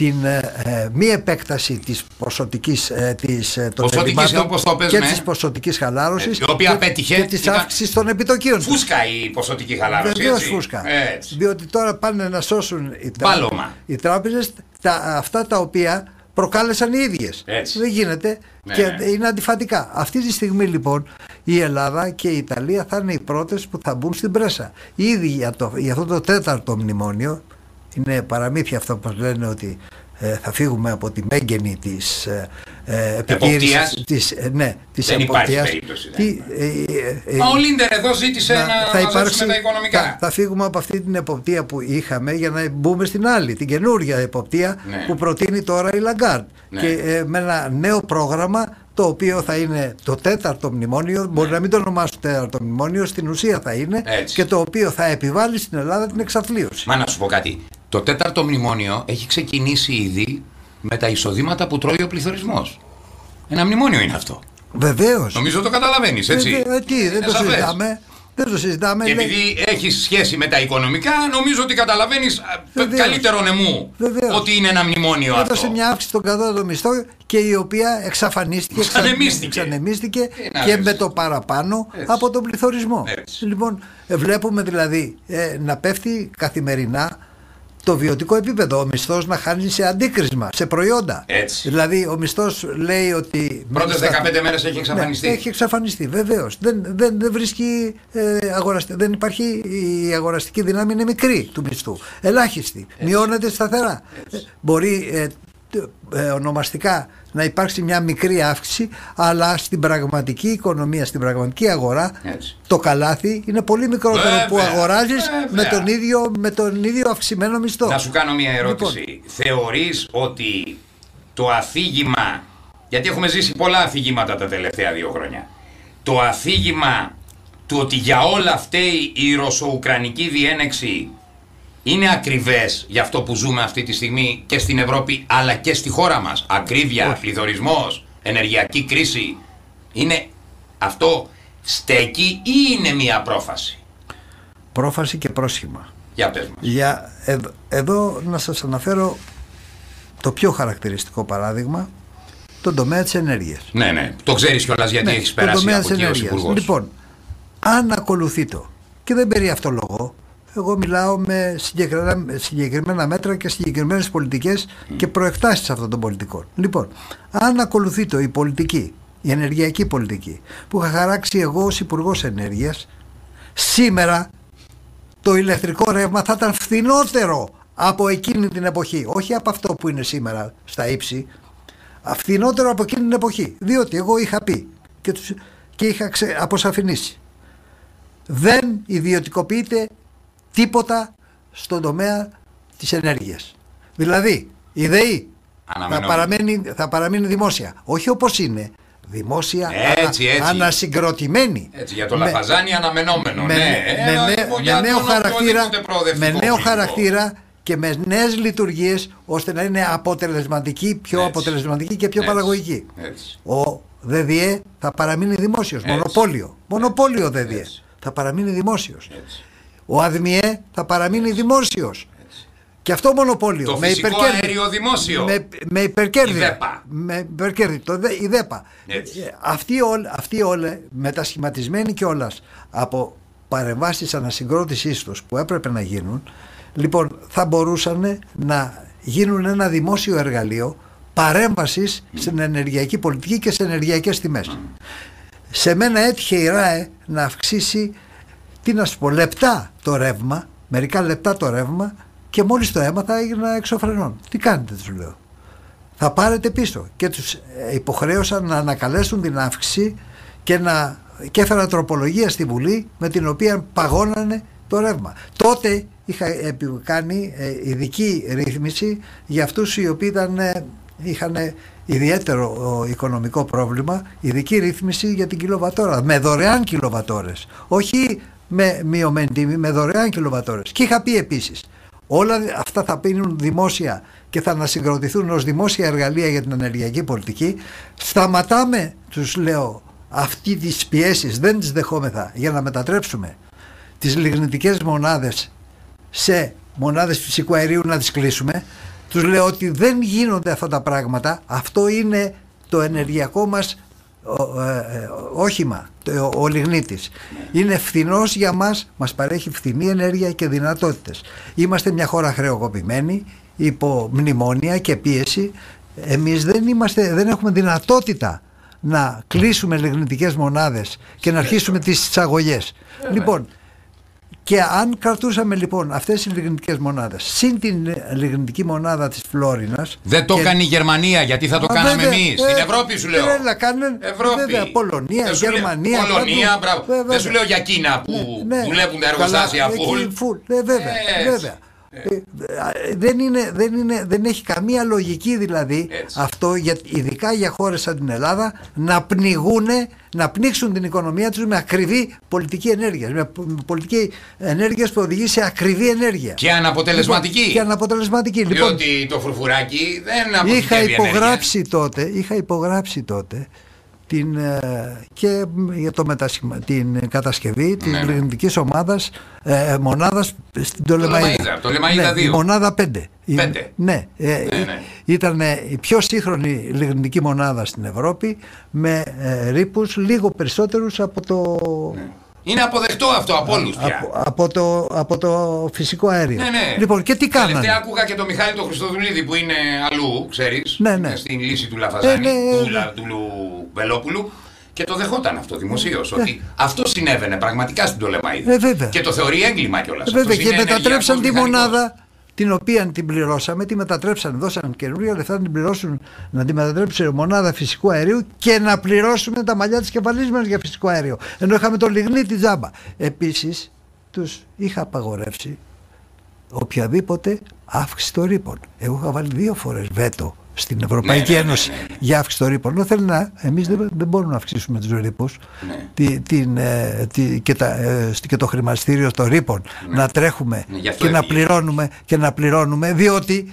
την ε, ε, μη επέκταση της ποσοτικής ε, της, ε, των Ποσοτικής, ελλειμμάτων όπως το πες, και ναι. της ποσοτικής χαλάρωσης Ε, η οποία και, πέτυχε, και της ήταν- αύξησης των επιτοκίων Φούσκα η ποσοτική χαλάρωση. Βεβαίως έτσι. φούσκα. Έτσι. Διότι τώρα πάνε να σώσουν οι, τρά... Μπάλωμα. οι τράπεζες τα, αυτά τα οποία προκάλεσαν οι ίδιες. Έτσι. Δεν γίνεται Ναι, και ναι. είναι αντιφατικά. Αυτή τη στιγμή λοιπόν η Ελλάδα και η Ιταλία θα είναι οι πρώτες που θα μπουν στην πρέσα. Ήδη για, το, για αυτό το τέταρτο μνημόνιο είναι παραμύθια αυτό που μας λένε ότι ε, θα φύγουμε από τη μέγενη της ε, ε, επιχείρησης Εποπτείας. της, ε, ναι, της Δεν υπάρχει εποπτείας. περίπτωση, Τι, ε, ε, ε, Μα ο Λίντερ εδώ ζήτησε να, θα να υπάρξει, τα οικονομικά. Θα, θα φύγουμε από αυτή την εποπτεία που είχαμε για να μπούμε στην άλλη, την καινούργια εποπτεία Ναι. που προτείνει τώρα η Λαγκάρντ. Ναι. Και ε, με ένα νέο πρόγραμμα το οποίο θα είναι το τέταρτο μνημόνιο, μπορεί να μην το ονομάσω τέταρτο μνημόνιο, στην ουσία θα είναι Ναι. Έτσι. και το οποίο θα επιβάλλει στην Ελλάδα την εξαθλίωση. Μα να σου πω κάτι. Το τέταρτο μνημόνιο έχει ξεκινήσει ήδη με τα εισοδήματα που τρώει ο πληθωρισμός. Ένα μνημόνιο είναι αυτό. Βεβαίως. Νομίζω το καταλαβαίνεις, έτσι. Ε, τι, δεν Είναι το σαφές. συζητάμε. Δεν το συζητάμε. Και λέει- επειδή έχεις σχέση με τα οικονομικά, νομίζω ότι καταλαβαίνεις Βεβαίως. καλύτερον εμού Βεβαίως. ότι είναι ένα μνημόνιο αυτό. έδωσε μια αύξηση στον κατώτατο μισθό και η οποία εξαφανίστηκε, εξα- Εξανεμίστηκε. εξανεμίστηκε Τι να και λες. με το παραπάνω Έτσι. από τον πληθωρισμό. Έτσι. Λοιπόν, ε, βλέπουμε δηλαδή ε, να πέφτει καθημερινά το βιωτικό επίπεδο. Ο μισθός να χάνει σε αντίκρισμα, σε προϊόντα. Έτσι. Δηλαδή, ο μισθός λέει ότι. Πρώτες στα- 15 μέρες έχει εξαφανιστεί. Ναι, έχει εξαφανιστεί, βεβαίως. Δεν, δεν, δεν βρίσκει ε, αγοραστη- Δεν υπάρχει η αγοραστική δύναμη, είναι μικρή του μισθού. Ελάχιστη. Μειώνεται σταθερά. Ε, μπορεί ε, τ- ε, ονομαστικά να υπάρξει μια μικρή αύξηση, αλλά στην πραγματική οικονομία, στην πραγματική αγορά, Έτσι. το καλάθι είναι πολύ μικρότερο Βέβαια, που αγοράζει με, βέβαια. τον ίδιο, με τον ίδιο αυξημένο μισθό. Να σου κάνω μια ερώτηση. Λοιπόν. Θεωρείς ότι το αφήγημα, γιατί έχουμε ζήσει πολλά αφηγήματα τα τελευταία δύο χρόνια, το αφήγημα του ότι για όλα φταίει η ρωσο-ουκρανική διένεξη είναι ακριβές για αυτό που ζούμε αυτή τη στιγμή και στην Ευρώπη αλλά και στη χώρα μας. Ακρίβεια, πληθωρισμός, ενεργειακή κρίση. Είναι αυτό στέκει ή είναι μια πρόφαση; Πρόφαση και πρόσχημα. Για πες μας. Για, εδώ, εδώ να σας αναφέρω το πιο χαρακτηριστικό παράδειγμα, τον τομέα της ενέργειας. Ναι, ναι. Το ξέρεις κιόλας γιατί Ναι, έχεις τον περάσει τομέα από της εκεί ως ενέργειας. υπουργός. Λοιπόν, αν ακολουθεί το, και δεν περί αυτό λόγο, εγώ μιλάω με συγκεκριμένα, με συγκεκριμένα μέτρα και συγκεκριμένες πολιτικές και προεκτάσεις αυτών των πολιτικών. Λοιπόν, αν ακολουθεί το η πολιτική, η ενεργειακή πολιτική που είχα χαράξει εγώ ως υπουργός Ενέργειας, σήμερα το ηλεκτρικό ρεύμα θα ήταν φθηνότερο από εκείνη την εποχή. Όχι από αυτό που είναι σήμερα στα ύψη, φθηνότερο από εκείνη την εποχή. Διότι εγώ είχα πει και, τους, και είχα ξε, αποσαφηνίσει. Δεν ιδιωτικοποιείται τίποτα στον τομέα της ενέργειας. Δηλαδή, η ΔΕΗ θα Αναμενόμενο. παραμείνει, θα παραμείνει δημόσια. Όχι όπως είναι. Δημόσια, Έτσι, έτσι. ανασυγκροτημένη. Έτσι, για το Με- λαφαζάνι αναμενόμενο. με, ναι, με Ένα νέο- λοιπόν με για νέο τον χαρακτήρα, οποιοδήποτε προοδευτικό με νέο φίλο. χαρακτήρα και με νέες λειτουργίες ώστε να είναι αποτελεσματική, πιο Έτσι. αποτελεσματική και πιο Έτσι, παραγωγική. έτσι. Ο ΔΔΕ θα παραμείνει δημόσιος, Έτσι. μονοπόλιο. Μονοπόλιο ΔΔΕ. Έτσι. Θα παραμείνει δημόσιος. Έτσι. Ο ΑΔΜΙΕ θα παραμείνει δημόσιος. Και αυτό μονοπόλιο. Το με φυσικό υπερκέρδη. αέριο δημόσιο. Με, με υπερκέρδη. Η ΔΕΠΑ. Με υπερκέρδη. Το, δε- η ΔΕΠΑ. Έτσι. Ε, Αυτοί όλοι, αυτοί όλοι μετασχηματισμένοι κιόλα από παρεμβάσεις ανασυγκρότησής τους που έπρεπε να γίνουν, λοιπόν, θα μπορούσαν να γίνουν ένα δημόσιο εργαλείο παρέμβασης στην ενεργειακή πολιτική και σε ενεργειακές τιμές. Σε μένα έτυχε η ΡΑΕ να αυξήσει, τι να σου πω, λεπτά το ρεύμα, μερικά λεπτά το ρεύμα και μόλις το έμαθα έγινα εξωφρενών. Τι κάνετε τους λέω. Θα πάρετε πίσω και τους ε, υποχρέωσαν να ανακαλέσουν την αύξηση και να και έφερα τροπολογία στη Βουλή με την οποία παγώνανε το ρεύμα. Τότε είχα επι- κάνει ε, ειδική ρύθμιση για αυτούς οι οποίοι ήταν, ε, είχαν ε, ιδιαίτερο ο, οικονομικό πρόβλημα, ειδική ρύθμιση για την κιλοβατόρα, με δωρεάν κιλοβατόρες, όχι με μειωμένη τιμή, με δωρεάν κιλοβατόρες. Και είχα πει επίσης, όλα αυτά θα πίνουν δημόσια και θα ανασυγκροτηθούν ως δημόσια εργαλεία για την ενεργειακή πολιτική. Σταματάμε, τους λέω, αυτή τις πιέσεις, δεν τις δεχόμεθα για να μετατρέψουμε τις λιγνητικές μονάδες σε μονάδες φυσικού αερίου να τις κλείσουμε. Τους λέω ότι δεν γίνονται αυτά τα πράγματα. Αυτό είναι το ενεργειακό μας ο- ε, ε, όχημα, το- ο, ο λιγνίτης. Είναι φθηνός για μας, μας παρέχει φθηνή ενέργεια και δυνατότητες. Είμαστε μια χώρα χρεοκοπημένη, υπό μνημόνια και πίεση. Εμείς δεν, είμαστε, δεν έχουμε δυνατότητα να κλείσουμε λιγνητικές μονάδες και να αρχίσουμε τις εισαγωγές. Λοιπόν, και αν κρατούσαμε λοιπόν αυτές οι λιγνητικές μονάδες συν την ε, λιγνητική μονάδα της Φλόρινας Δεν το και- έκανε η Γερμανία γιατί θα το Μα κάναμε βέβαια, εμείς. ε, Στην Ευρώπη σου λέω. ε, να κάνουν- Ευρώπη. βέβαια, Πολωνία, Δεν σου λέω- Γερμανία, Πολωνία, παντού. μπράβο. Βέβαια. Δεν σου λέω για Κίνα που Ναι, ναι. δουλεύουν τα Καλά, εργοστάσια εκεί full. full. Ναι, βέβαια, Έτσι. βέβαια. Ε, ε, δεν, είναι, δεν, είναι, δεν έχει καμία λογική δηλαδή Έτσι. αυτό για, ειδικά για χώρες σαν την Ελλάδα να πνιγούν, να πνίξουν την οικονομία τους με ακριβή πολιτική ενέργεια με πο- με πολιτική ενέργειας που οδηγεί σε ακριβή ενέργεια Και αναποτελεσματική. Λοιπόν, και αναποτελεσματική λοιπόν, Διότι το φουρφουράκι δεν είχα αποθηκεύει υπογράψει τότε είχα υπογράψει την, ε, και για το μετασχημα, την κατασκευή της Ναι, ναι. λιγνητικής ομάδας ε, μονάδας στην Τολεμαίδα. Λεμαΐδα, το Λεμαΐδα ναι, 2. η μονάδα 5. Η- Πέντε. ναι, ε, ναι. ήταν η πιο σύγχρονη λιγνητική μονάδα στην Ευρώπη με ε, ρήπους λίγο περισσότερους από το, ενέργεια. Είναι αποδεκτό αυτό από όλους πια. από, από το, από το φυσικό αέριο. Ναι, ναι. Λοιπόν, και τι κάνανε; Τελευταία άκουγα και τον Μιχάλη τον Χριστοδουλίδη που είναι αλλού, ξέρεις. Ναι, ναι. Στην λύση του Λαφαζάνη, Ε, ναι, του, ναι. Λα- του Λου- Βελόπουλου. Και το δεχόταν αυτό δημοσίως. Ναι. Ότι αυτό συνέβαινε πραγματικά στην Τολεμαίδα. Ε, βέβαια. Και το θεωρεί έγκλημα κιόλας. Ε, Βέβαια και μετατρέψαν τη μονάδα την οποία την πληρώσαμε, τη μετατρέψαν, δώσαν καινούργια λεφτά να την πληρώσουν, να τη μετατρέψουν σε μονάδα φυσικού αερίου και να πληρώσουμε τα μαλλιά της κεφαλής μας για φυσικό αέριο. Ενώ είχαμε το λιγνίτη τζάμπα. Επίσης, τους είχα απαγορεύσει οποιαδήποτε αύξηση των ρήπων. Εγώ είχα βάλει δύο φορές βέτο στην Ευρωπαϊκή Ναι, ναι, ναι, Ένωση ναι, ναι. για αύξηση των ρήπων. Ενώ θέλει να, εμείς δεν, δεν μπορούμε να αυξήσουμε τους ρήπους Ναι. τη, την, ε, τη- και, τα, ε, και το χρηματιστήριο των ρήπων να τρέχουμε Ναι, γι' αυτό και να έφυγε. πληρώνουμε και να πληρώνουμε διότι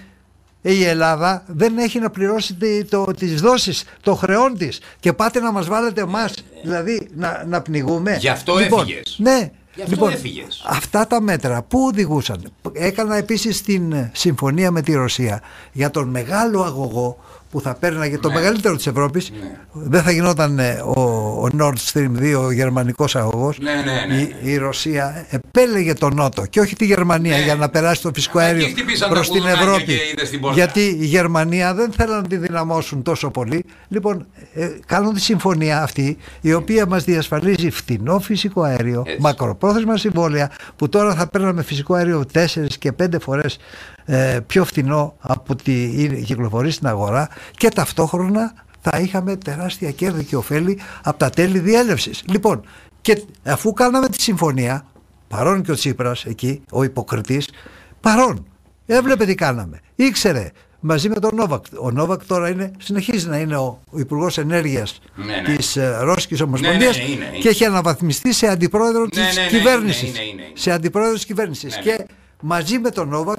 η Ελλάδα δεν έχει να πληρώσει τη- το, τις δόσεις των χρεών της και πάτε να μας βάλετε εμάς δηλαδή να, να πνιγούμε Γι' αυτό λοιπόν, έφυγες. ναι Γι' αυτό λοιπόν, έφυγες. αυτά τα μέτρα που οδηγούσαν έκανα επίσης την ε, συμφωνία με τη Ρωσία για τον μεγάλο αγωγό που θα παίρναγε το Ναι. μεγαλύτερο της Ευρώπης Ναι. δεν θα γινόταν ε, ο, ο Nord Stream 2 ο γερμανικός αγωγός Ναι, ναι, ναι. η, η Ρωσία επέλεγε τον Νότο και όχι τη Γερμανία Ναι. για να περάσει το φυσικό Εκεί αέριο χτυπήσαν προς τα την κουδουνάκια Ευρώπη. και είδες την πόρτα. Γιατί η Γερμανία δεν θέλανε να τη δυναμώσουν τόσο πολύ. Λοιπόν, ε, κάνουν τη συμφωνία αυτή η οποία μας διασφαλίζει φτηνό φυσικό αέριο, Έτσι. μακροπρόθεσμα συμβόλαια που τώρα θα παίρναμε φυσικό αέριο 4 και 5 φορές ε, πιο φτηνό από ό,τι είναι- κυκλοφορεί στην αγορά και ταυτόχρονα θα είχαμε τεράστια κέρδη και ωφέλη από τα τέλη διέλευσης. Λοιπόν, και αφού κάναμε τη συμφωνία, παρόν και ο Τσίπρας εκεί, ο υποκριτής, παρόν, έβλεπε τι κάναμε, ήξερε μαζί με τον Νόβακ. Ο Νόβακ τώρα είναι, συνεχίζει να είναι ο, ο Υπουργός Ενέργειας Ναι, ναι. της ε, Ρώσικης Ομοσπονδίας ναι, είναι, είναι. και έχει αναβαθμιστεί σε αντιπρόεδρο Ναι, της ναι, ναι, κυβέρνησης. είναι, είναι, είναι. Σε αντιπρόεδρο της κυβέρνησης. Ναι, ναι. Και μαζί με τον Νόβακ,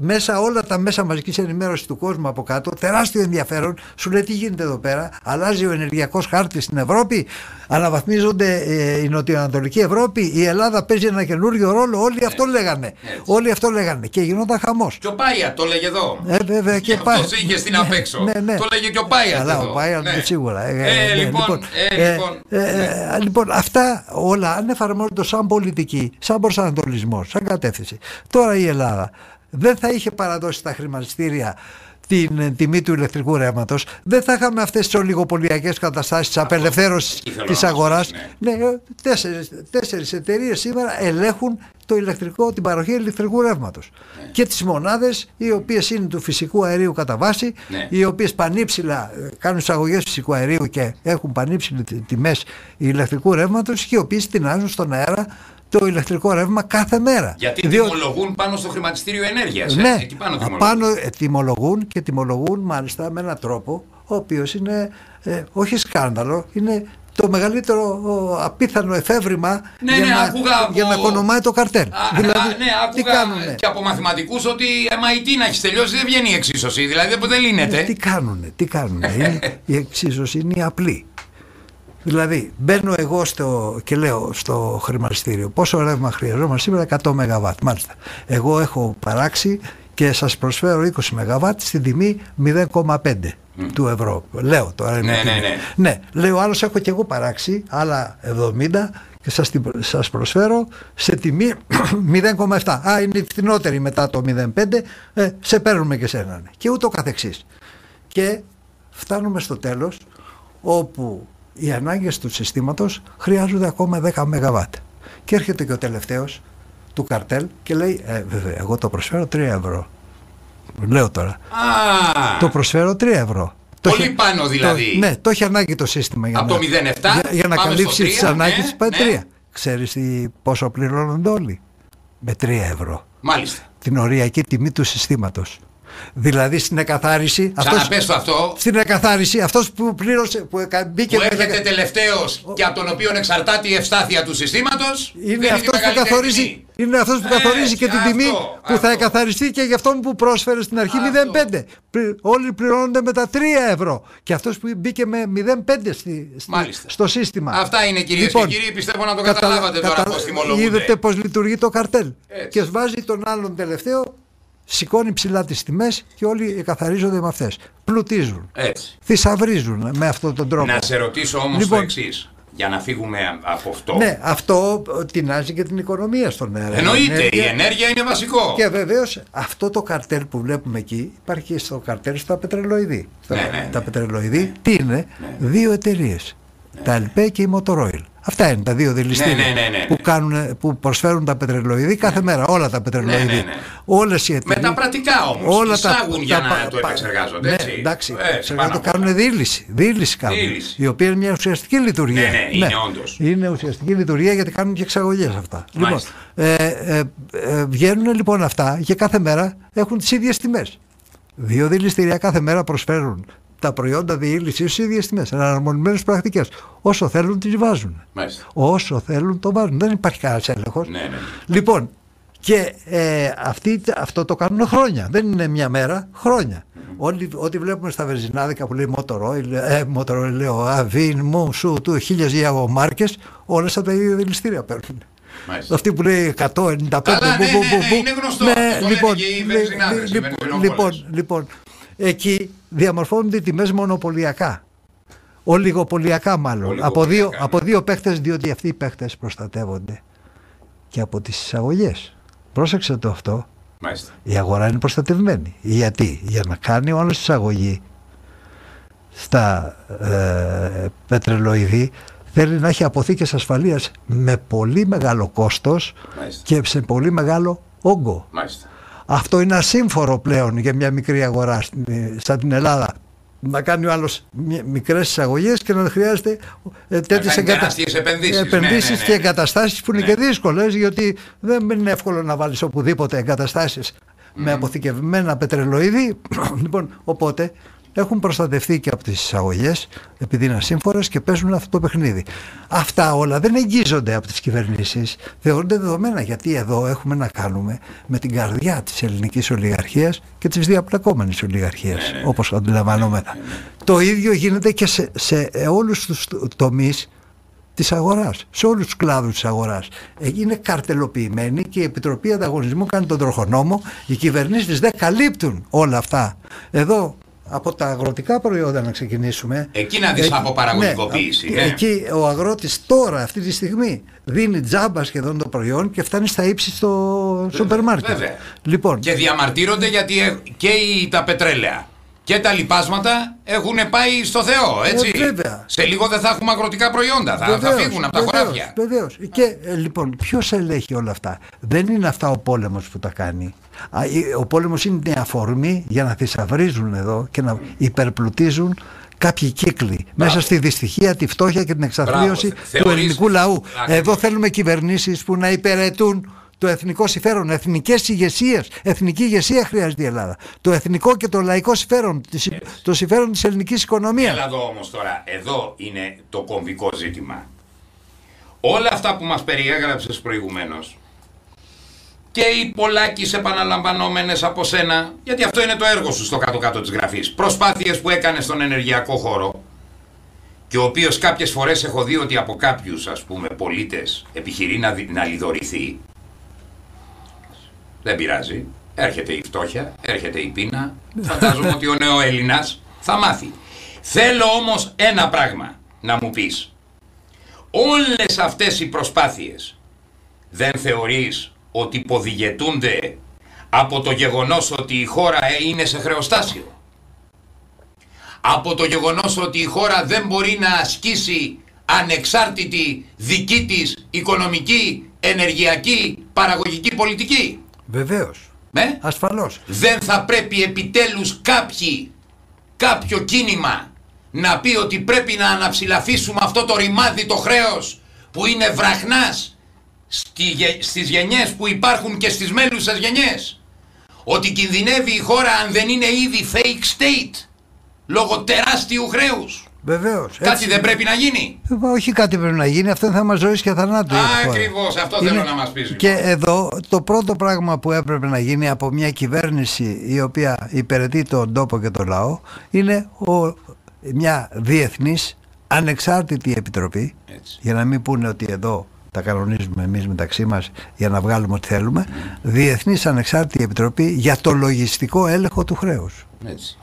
μέσα όλα τα μέσα μαζικής ενημέρωσης του κόσμου από κάτω, τεράστιο ενδιαφέρον, σου λέει τι γίνεται εδώ πέρα, αλλάζει ο ενεργειακός χάρτης στην Ευρώπη, αναβαθμίζονται ε, η νοτιοανατολική Ευρώπη, η Ελλάδα παίζει ένα καινούριο ρόλο, όλοι αυτό λέγανε. έτσι. Όλοι αυτό λέγανε και γινόταν χαμός. Και ο Πάια το λέγε εδώ. Ε, βέβαια και αυτός πάει. είχε στην Ναι, απέξω. ναι, ναι. Το λέγε και ο Πάιατ Καλά, εδώ. ο Πάιατ Ναι. σίγουρα. Ε, Ε, ναι, λοιπόν, ε, ε, λοιπόν. ε, ε, λοιπόν, αυτά όλα αν εφαρμόζονται σαν πολιτική, σαν προσανατολισμός, σαν κατεύθυνση. Τώρα η Ελλάδα δεν θα είχε παραδώσει στα χρηματιστήρια την ε, τιμή του ηλεκτρικού ρεύματος, δεν θα είχαμε αυτές τις ολιγοπολιακές καταστάσεις της απελευθέρωσης εκεί θέλω της να αγοράς. στήσω, Ναι, ε, τέσσερις, τέσσερις εταιρείες σήμερα ελέγχουν το ηλεκτρικό, την παροχή ηλεκτρικού ρεύματος. Ναι. Και τις μονάδες οι οποίες είναι του φυσικού αερίου κατά βάση, Ναι. οι οποίες πανύψηλα ε, κάνουν εισαγωγές φυσικού αερίου και έχουν πανύψηλες τιμές ηλεκτρικού ρεύματος και οι οποίες τεινάζουν στον αέρα το ηλεκτρικό ρεύμα κάθε μέρα. Γιατί Διότι- τιμολογούν πάνω στο χρηματιστήριο ενέργειας. ναι, Εκεί πάνω τιμολογούν. απάνω ε, τιμολογούν και τιμολογούν μάλιστα με έναν τρόπο ο οποίος είναι ε, όχι σκάνδαλο, είναι το μεγαλύτερο ο, απίθανο εφεύρημα Ναι, για, ναι, να, άκουγα από- για να κονομάει το καρτέλ. Α, δηλαδή, α, ναι, τι άκουγα κάνουνε; και από μαθηματικούς ότι MIT να έχεις τελειώσει δεν βγαίνει η εξίσωση. Δηλαδή δεν λύνεται. Ε, τι κάνουνε, τι κάνουνε. (laughs) είναι, η εξίσωση είναι απλή. Δηλαδή, μπαίνω εγώ στο, και λέω στο χρηματιστήριο πόσο ρεύμα χρειαζόμαστε σήμερα 100 ΜΒ. Μάλιστα. Εγώ έχω παράξει και σας προσφέρω 20 ΜΒ στην τιμή 0,5 του ευρώ. Λέω τώρα. είναι Ναι, τιμή. ναι, ναι. ναι, λέω άλλος έχω και εγώ παράξει άλλα 70 και σας, την- σας προσφέρω σε τιμή (coughs) 0,7. Α, είναι η φθηνότερη μετά το 0,5, ε, σε παίρνουμε και σένα. ναι. Και ούτω καθεξής. Και φτάνουμε στο τέλος όπου οι ανάγκες του συστήματος χρειάζονται ακόμα 10 ΜΒ. Και έρχεται και ο τελευταίος του καρτέλ και λέει, ε, βέβαια, εγώ το προσφέρω 3 ευρώ. Λέω τώρα. Α, Το προσφέρω 3 ευρώ. Το Πολύ έχει- πάνω δηλαδή. Το, ναι, το έχει ανάγκη το σύστημα για Από να, το 0,7 για, για να πάμε καλύψει στο τις 3, ανάγκες ναι, της πάει ναι. 3. Ξέρεις τι, πόσο πληρώνονται όλοι; Με 3 ευρώ. μάλιστα. την οριακή τιμή του συστήματος. Δηλαδή στην εκαθάριση. Ξαναπες το αυτό. Στην εκαθάριση, αυτός που πλήρωσε. Που εκα- μπήκε Που με έρχεται δεκα- τελευταίος και από τον οποίο εξαρτάται η ευστάθεια του συστήματος. είναι αυτός που καθορίζει, είναι αυτός που καθορίζει και την αυτό, τιμή που θα αυτό. εκαθαριστεί και για αυτόν που πρόσφερε στην αρχή Αυτό. 0,5. Πλη- Όλοι πληρώνονται με τα 3 ευρώ. Και αυτός που μπήκε με 0,5 στη, στη- Μάλιστα. στο σύστημα. Αυτά είναι κυρίες Λοιπόν, και κύριοι. Πιστεύω να το Κατα- καταλάβατε τώρα κατα- πώς τιμολογούνται. Είδατε πώς λειτουργεί το καρτέλ. Έτσι. Και βάζει τον άλλον τελευταίο, σηκώνει ψηλά τις τιμές και όλοι εκαθαρίζονται με αυτές. Πλουτίζουν. Έτσι. Θησαυρίζουν με αυτόν τον τρόπο. Να σε ρωτήσω όμως Λοιπόν. το εξής. Για να φύγουμε από αυτό. Ναι, αυτό ε, τεινάζει και την οικονομία στον αέρα. Εννοείται, η ενέργεια είναι βασικό. Και βεβαίως αυτό το καρτέλ που βλέπουμε εκεί υπάρχει και στο καρτέλ στα πετρελοειδή. Στα- Ναι, ναι, τα ναι. πετρελοειδή τι είναι, δύο εταιρείες. Τα ΕΛΠΕ και η Motoroil. Αυτά είναι τα δύο δηληστήρια Ναι, ναι, ναι, ναι, που, ναι. κάνουν, που προσφέρουν τα πετρελοειδή κάθε μέρα. Όλα τα πετρελοειδή. Ναι, ναι, ναι. Όλες οι Με εταιρείες. τα πρατικά όμως. Εισάγουν για να πα- το πα- επεξεργάζονται. Ναι, έτσι. εντάξει. Έτσι, εξεργάζονται, πάνω απ' κάνουν όλα. δίληση. Δίληση κάνουν. Δίληση. Η οποία είναι μια ουσιαστική λειτουργία. Ναι, ναι, είναι όντως. Είναι ουσιαστική λειτουργία γιατί κάνουν και εξαγωγές αυτά. Λοιπόν, Μάλιστα. ε, ε, ε, βγαίνουν λοιπόν αυτά και κάθε μέρα έχουν τις ίδιες τιμές. Δύο δηληστήρια κάθε μέρα προσφέρουν τα προϊόντα διήλυσης στι ίδιες τιμές. Εναρμονισμένε πρακτικές. Όσο θέλουν, τις βάζουν. Μάλιστα. Όσο θέλουν, το βάζουν. Δεν υπάρχει κανένας έλεγχος. Ναι, ναι. Λοιπόν, και ε, αυτοί, αυτό το κάνουν χρόνια. Δεν είναι μια μέρα, χρόνια. Όλοι, ό,τι βλέπουμε στα βενζινάδικα που λέει Motorola, ε, Motorola λέω, Αβίν, Μου, Σου, του, χίλιες γεωμάρκες, όλες από τα ίδια δηληστήρια παίρνουν. Μάλιστα. Αυτή που λέει 195, Καλά, μπου, ναι, μπου, ναι, μπου, ναι, μπου. είναι γνωστό. Αυτό το λένε και οι λι- βενζινάδες, οι λι- βενζινοβόλες. λοιπόν, λοιπόν, εκεί διαμορφώνονται οι τιμές μονοπωλιακά. Ολιγοπωλιακά μάλλον. Από Ολιγοπωλιακά, δύο, ναι. από δύο παίχτες, διότι αυτοί οι παίχτες προστατεύονται και από τις εισαγωγές. Πρόσεξε το αυτό. Μάλιστα. Η αγορά είναι προστατευμένη. Γιατί, για να κάνει όλη εισαγωγή στα ε, πετρελοειδή θέλει να έχει αποθήκες ασφαλείας με πολύ μεγάλο κόστος Μάλιστα. και σε πολύ μεγάλο όγκο. Μάλιστα. Αυτό είναι ασύμφορο πλέον για μια μικρή αγορά στην- ε, σαν την Ελλάδα. Να κάνει ο άλλος μι- μικρές εισαγωγές και να χρειάζεται ε, τέτοιες κάνει τεράστιες επενδύσεις. Ναι, επενδύσεις ναι, ναι, και ναι. εγκαταστάσεις που είναι Ναι. και δύσκολες γιατί δεν είναι εύκολο να βάλεις οπουδήποτε εγκαταστάσεις με αποθηκευμένα πετρελοειδή. (clears throat) λοιπόν, οπότε έχουν προστατευτεί και από τις εισαγωγές επειδή είναι ασύμφορες και παίζουν αυτό το παιχνίδι. Αυτά όλα δεν εγγίζονται από τις κυβερνήσεις, θεωρούνται δεδομένα γιατί εδώ έχουμε να κάνουμε με την καρδιά της ελληνικής ολιγαρχίας και της διαπλεκόμενης ολιγαρχίας όπως αντιλαμβανόμεθα. Το ίδιο γίνεται και σε, σε όλους τους τομείς της αγοράς, σε όλους τους κλάδους της αγοράς. Ε, Είναι καρτελοποιημένη και η Επιτροπή Ανταγωνισμού κάνει τον τροχονόμο, οι κυβερνήσεις δεν καλύπτουν όλα αυτά. Εδώ από τα αγροτικά προϊόντα να ξεκινήσουμε. Εκεί να δεις Εκεί- από παραγωγικοποίηση, ναι, ναι. Εκεί ο αγρότης τώρα αυτή τη στιγμή δίνει τζάμπα σχεδόν το προϊόν και φτάνει στα ύψη στο σούπερ μάρκετ. βέβαια. Λοιπόν, Και διαμαρτύρονται γιατί ε- και οι, τα πετρέλαια και τα λοιπάσματα έχουν πάει στο Θεό, έτσι. Ε, βέβαια. Σε λίγο δεν θα έχουμε αγροτικά προϊόντα, θα, θα Βεβαίως, φύγουν από τα βεβαίως, χωράφια. Βεβαίως. Και ε, λοιπόν, ποιος ελέγχει όλα αυτά; Δεν είναι αυτά ο πόλεμος που τα κάνει. Α, ε, Ο πόλεμος είναι η αφορμή για να θησαυρίζουν εδώ και να υπερπλουτίζουν κάποιοι κύκλοι μέσα στη δυστυχία, τη φτώχεια και την εξαθλίωση Μπράβο. του Θεωρείς- ελληνικού λαού. Ακριβώς. Εδώ θέλουμε κυβερνήσεις που να υπηρετούν το εθνικό συμφέρον, εθνικές ηγεσίες. Εθνική ηγεσία χρειάζεται η Ελλάδα. Το εθνικό και το λαϊκό συμφέρον, της- το συμφέρον της ελληνικής οικονομίας. Έλα εδώ όμως τώρα, εδώ είναι το κομβικό ζήτημα. Όλα αυτά που μας περιέγραψες προηγουμένως και οι πολλάκις επαναλαμβανόμενες από σένα, γιατί αυτό είναι το έργο σου στο κάτω-κάτω της γραφής, προσπάθειες που έκανες στον ενεργειακό χώρο και ο οποίος κάποιες φορές έχω δει ότι από κάποιους ας πούμε πολίτες επιχειρεί να, δι- να λιδωρηθεί. Δεν πειράζει. Έρχεται η φτώχεια, έρχεται η πείνα. Φαντάζομαι ότι ο νέο Έλληνας θα μάθει. Θέλω όμως ένα πράγμα να μου πεις. Όλες αυτές οι προσπάθειες δεν θεωρείς ότι ποδηγετούνται από το γεγονός ότι η χώρα ε, είναι σε χρεοστάσιο. Από το γεγονός ότι η χώρα δεν μπορεί να ασκήσει ανεξάρτητη δική της οικονομική, ενεργειακή, παραγωγική πολιτική. Βεβαίως. Ναι. Ασφαλώς. Δεν θα πρέπει επιτέλους κάποιοι, κάποιο κίνημα να πει ότι πρέπει να αναψηλαφίσουμε αυτό το ρημάδι το χρέος που είναι βραχνάς στη, γε- στις γενιές που υπάρχουν και στις μέλουσες γενιές. ότι κινδυνεύει η χώρα αν δεν είναι ήδη fake state λόγω τεράστιου χρέους. Βεβαίως. Κάτι δεν πρέπει να γίνει. Όχι κάτι πρέπει να γίνει, αυτό είναι θέμα ζωή και θανάτου. η χώρα. Ακριβώς, αυτό θέλω να μας πεις. λοιπόν. Και εδώ το πρώτο πράγμα που έπρεπε να γίνει από μια κυβέρνηση η οποία υπηρετεί τον τόπο και τον λαό είναι ο, μια διεθνής ανεξάρτητη επιτροπή Έτσι. για να μην πούνε ότι εδώ τα κανονίζουμε εμείς μεταξύ μας για να βγάλουμε ό,τι θέλουμε διεθνής ανεξάρτητη επιτροπή για το λογιστικό έλεγχο του χρέους Έτσι.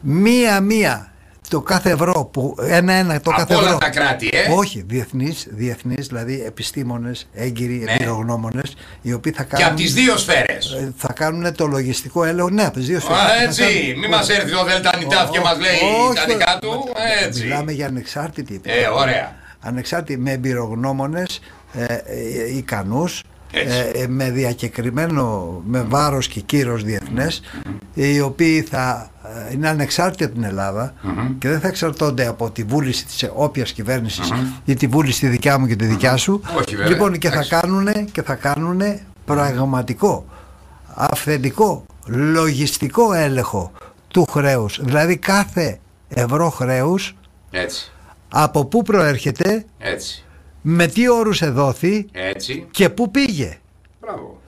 μία-μία το κάθε ευρώ που ένα-ένα το Από κάθε όλα ευρώ τα κράτη, ε; όχι, διεθνείς, διεθνείς δηλαδή επιστήμονες, έγκυροι, Ναι. εμπειρογνώμονες οι οποίοι θα Και κάνουν από τις δύο σφαίρες. ε, θα κάνουν το λογιστικό έλεγχο. Ναι, από τις δύο σφαίρες. Θα Έτσι, κάνουν- μη μας έρθει ο Δέλτα Νιτάφ και Ω, μας λέει όχι, τα δικά του. μα- Έτσι. Μιλάμε για ανεξάρτητη Ε, ωραία. Ανεξάρτητη με εμπειρογνώμονες ε, ε, ικανούς Έτσι. ε, ε, με διακεκριμένο με βάρος και κύρος διεθνές οι οποίοι θα ε, είναι ανεξάρτητοι από την Ελλάδα και δεν θα εξαρτώνται από τη βούληση της όποιας κυβέρνησης ή τη βούληση τη δικιά μου και τη δικιά σου Όχι, βέβαια. λοιπόν και θα Εντάξει. κάνουν και θα κάνουν πραγματικό αυθεντικό λογιστικό έλεγχο του χρέους δηλαδή κάθε ευρώ χρέους Έτσι. Από πού προέρχεται Έτσι. με τι όρους εδόθη Έτσι. και πού πήγε Μπράβο.